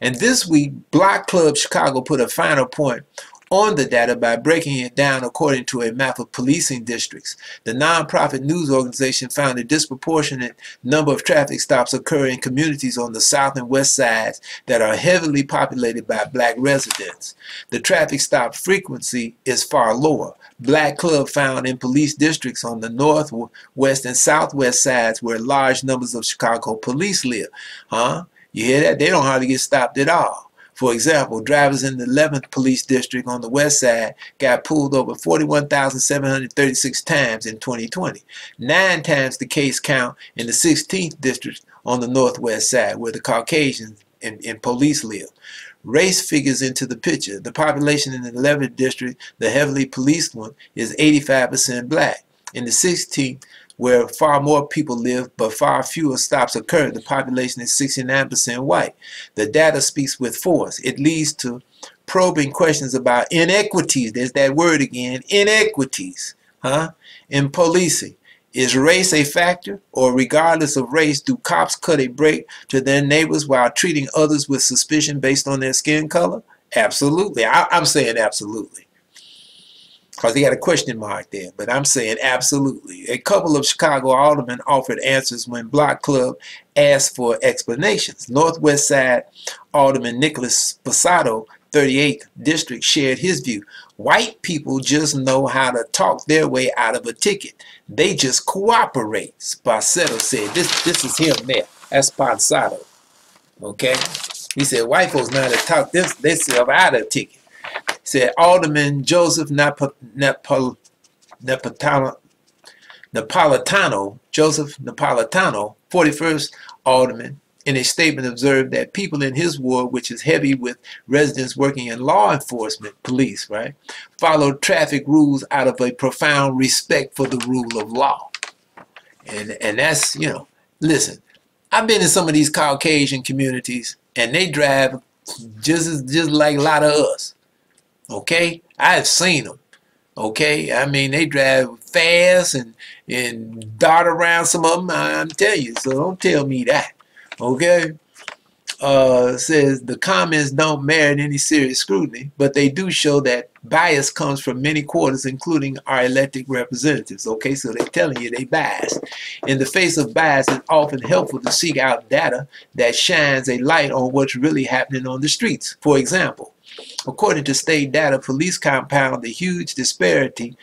And this week, Block Club Chicago put a final point on the data by breaking it down according to a map of policing districts. The nonprofit news organization found a disproportionate number of traffic stops occur in communities on the south and west sides that are heavily populated by black residents. The traffic stop frequency is far lower. Block Club found in police districts on the north, west, and southwest sides where large numbers of Chicago police live. Huh? You hear that? They don't hardly get stopped at all. For example, drivers in the 11th Police District on the west side got pulled over 41,736 times in 2020, nine times the case count in the 16th District on the northwest side where the Caucasians and, and police live. Race figures into the picture. The population in the 11th District, the heavily policed one, is 85% black. In the 16th, where far more people live but far fewer stops occur. The population is 69% white. The data speaks with force. It leads to probing questions about inequities. There's that word again, inequities, huh? In policing. Is race a factor? Or regardless of race, do cops cut a break to their neighbors while treating others with suspicion based on their skin color? Absolutely. I, am saying absolutely because he had a question mark there, but I'm saying absolutely. A couple of Chicago aldermen offered answers when Block Club asked for explanations. Northwest Side Alderman Nicholas Sposato, 38th District, shared his view. White people just know how to talk their way out of a ticket. They just cooperate, Sposato said. This, this is him there. That's Sposato. Okay? He said, white folks know how to talk this, themselves out of a ticket said Alderman Joseph Nap Napol Napolitano, Napolitano, Joseph Napolitano, 41st Alderman, in a statement observed that people in his ward, which is heavy with residents working in law enforcement, police, right, follow traffic rules out of a profound respect for the rule of law. And and that's, you know, listen, I've been in some of these Caucasian communities and they drive just just like a lot of us. Okay, I've seen them. Okay, I mean they drive fast and and dart around some of them. I'm telling you, so don't tell me that. Okay, uh, says the comments don't merit any serious scrutiny, but they do show that bias comes from many quarters, including our elected representatives. Okay, so they're telling you they bias. In the face of bias, it's often helpful to seek out data that shines a light on what's really happening on the streets. For example, According to state data, police compound the huge disparity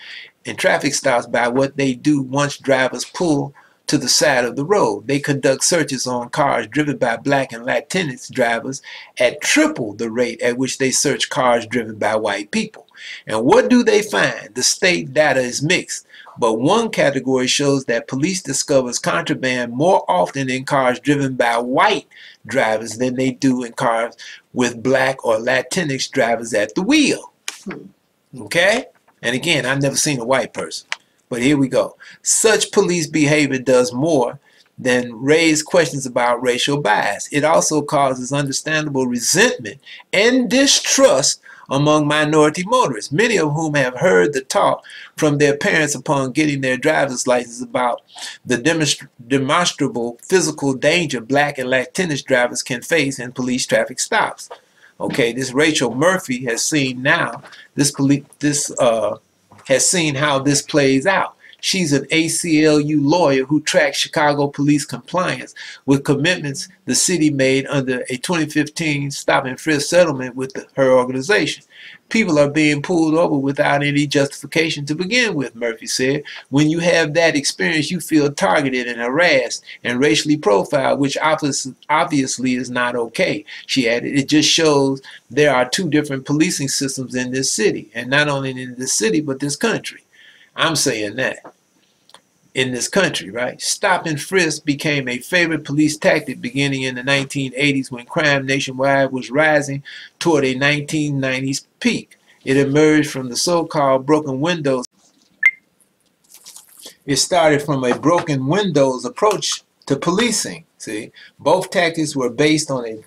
in traffic stops by what they do once drivers pull to the side of the road. They conduct searches on cars driven by black and Latinx drivers at triple the rate at which they search cars driven by white people. And what do they find? The state data is mixed. But one category shows that police discovers contraband more often in cars driven by white drivers than they do in cars with black or Latinx drivers at the wheel. Hmm. Okay? And again, I've never seen a white person. But here we go. Such police behavior does more than raise questions about racial bias. It also causes understandable resentment and distrust among minority motorists, many of whom have heard the talk from their parents upon getting their driver's license about the demonstra demonstrable physical danger black and Latinx drivers can face in police traffic stops. Okay, this Rachel Murphy has seen now this this uh, has seen how this plays out. She's an ACLU lawyer who tracks Chicago police compliance with commitments the city made under a 2015 stop and frisk settlement with the, her organization. People are being pulled over without any justification to begin with, Murphy said. When you have that experience, you feel targeted and harassed and racially profiled, which obviously is not okay. She added, it just shows there are two different policing systems in this city, and not only in this city, but this country. I'm saying that in this country, right? Stop and frisk became a favorite police tactic beginning in the 1980s when crime nationwide was rising toward a 1990s peak. It emerged from the so-called broken windows. It started from a broken windows approach to policing. See, both tactics were based on a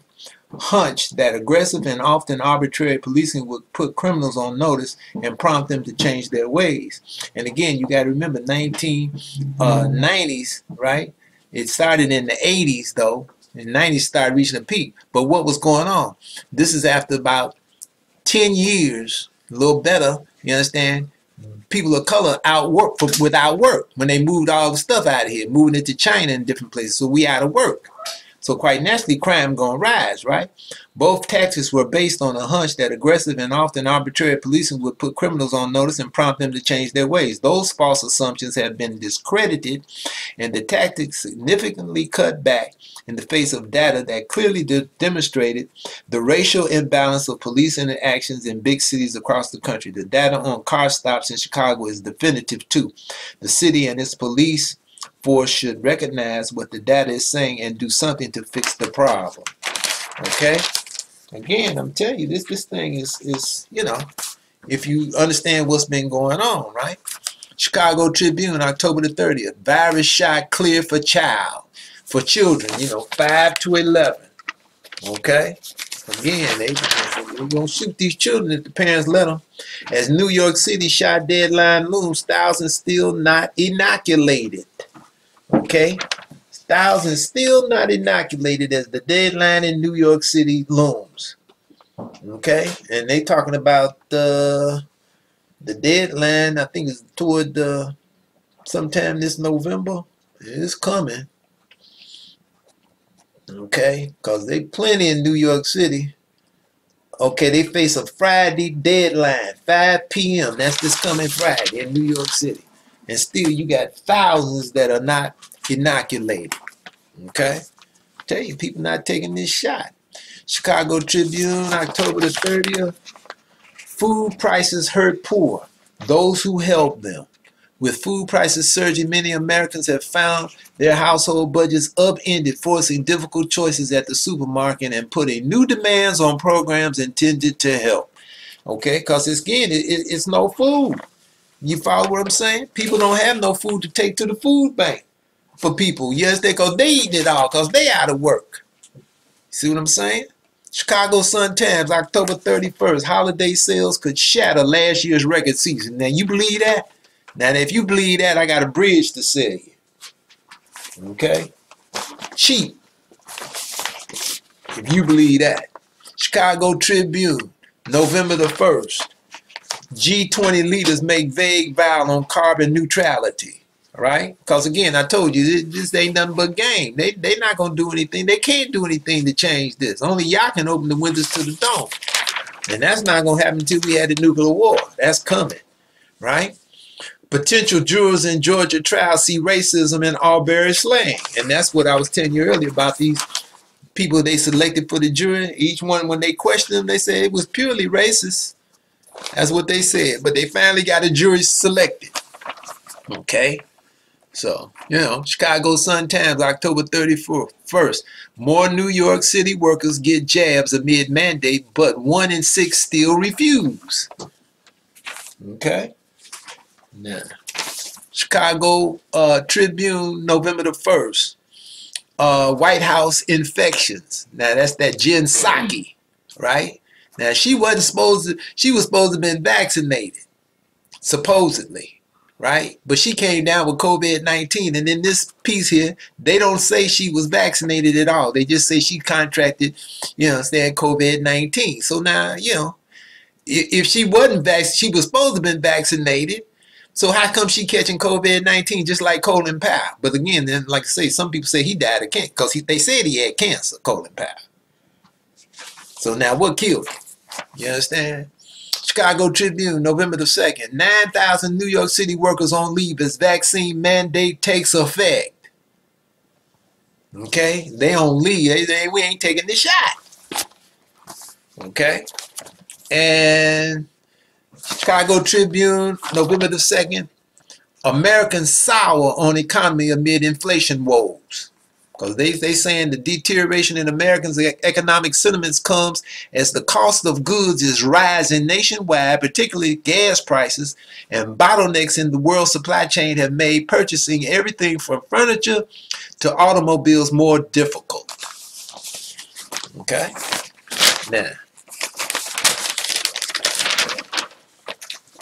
hunch that aggressive and often arbitrary policing would put criminals on notice and prompt them to change their ways. And again, you got to remember 1990s, uh, right? It started in the 80s though. The 90s started reaching a peak. But what was going on? This is after about 10 years, a little better, you understand? People of color out work for, without work when they moved all the stuff out of here, moving it to China and different places. So we out of work. So quite naturally, crime gonna rise, right? Both tactics were based on a hunch that aggressive and often arbitrary policing would put criminals on notice and prompt them to change their ways. Those false assumptions have been discredited, and the tactics significantly cut back in the face of data that clearly de demonstrated the racial imbalance of police interactions in big cities across the country. The data on car stops in Chicago is definitive too. The city and its police force should recognize what the data is saying and do something to fix the problem. Okay? Again, I'm telling you, this this thing is is you know, if you understand what's been going on, right? Chicago Tribune, October the 30th. Virus shot clear for child, for children, you know, 5 to 11. Okay? Again, they, we're going to shoot these children if the parents let them. As New York City shot deadline looms, thousands still not inoculated. Okay? Thousands still not inoculated as the deadline in New York City looms. Okay? And they talking about the the deadline, I think is toward the sometime this November. It's coming. Okay? Because they plenty in New York City. Okay, they face a Friday deadline, 5 p.m. That's this coming Friday in New York City. And still you got thousands that are not inoculated. Okay? Tell you, people not taking this shot. Chicago Tribune, October the 30th. Food prices hurt poor, those who help them. With food prices surging, many Americans have found their household budgets upended, forcing difficult choices at the supermarket and putting new demands on programs intended to help. Okay, because again, it, it, it's no food. You follow what I'm saying? People don't have no food to take to the food bank for people. Yes, they cause they eating it all because they out of work. See what I'm saying? Chicago Sun Times, October 31st, holiday sales could shatter last year's record season. Now you believe that? Now if you believe that, I got a bridge to sell you. Okay? Cheap. If you believe that. Chicago Tribune, November the 1st. G20 leaders make vague vow on carbon neutrality right? Because again, I told you this, ain't nothing but game. They they not gonna do anything. They can't do anything to change this. Only y'all can open the windows to the dome, and that's not gonna happen until we had the nuclear war. That's coming, right? Potential jurors in Georgia trial see racism in Arbery slang, and that's what I was telling you earlier about these people they selected for the jury. Each one, when they questioned them, they said it was purely racist. That's what they said. But they finally got a jury selected. Okay. So, you know, Chicago Sun-Times, October 31st. More New York City workers get jabs amid mandate, but one in six still refuse. Okay. Now, Chicago uh, Tribune, November the 1st. Uh, White House infections. Now, that's that Jen Psaki, right? Now, she wasn't supposed to, she was supposed to have been vaccinated, supposedly right? But she came down with COVID 19. And in this piece here, they don't say she was vaccinated at all. They just say she contracted, you know, saying COVID 19. So now, you know, if she wasn't vaccinated, she was supposed to have been vaccinated. So how come she catching COVID 19 just like Colin Powell? But again, then, like I say, some people say he died of cancer because they said he had cancer, Colin Powell. So now what killed him? You understand? Chicago Tribune, November the 2nd. 9,000 New York City workers on leave as vaccine mandate takes effect. Okay? They on leave. They, they, we ain't taking the shot. Okay? And Chicago Tribune, November the 2nd. Americans sour on economy amid inflation woes because they they saying the deterioration in Americans' economic sentiments comes as the cost of goods is rising nationwide, particularly gas prices, and bottlenecks in the world supply chain have made purchasing everything from furniture to automobiles more difficult. Okay, now.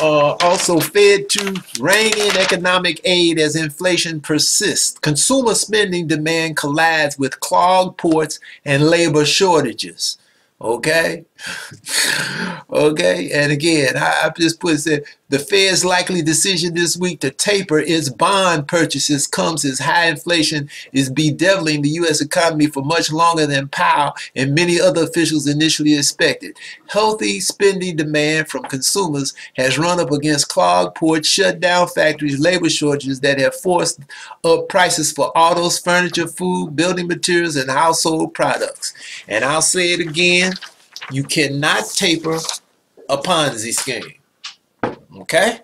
Uh, also fed to rein in economic aid as inflation persists. Consumer spending demand collides with clogged ports and labor shortages. Okay? Okay? And again, I, I just put it, the Fed's likely decision this week to taper its bond purchases comes as high inflation is bedeviling the U.S. economy for much longer than Powell and many other officials initially expected. Healthy spending demand from consumers has run up against clogged ports, shut down factories, labor shortages that have forced up prices for autos, furniture, food, building materials, and household products. And I'll say it again, you cannot taper a Ponzi scheme. Okay?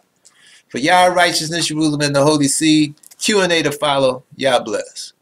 For Yah righteousness, Jerusalem, and the Holy Seed, Q&A to follow. Yah bless.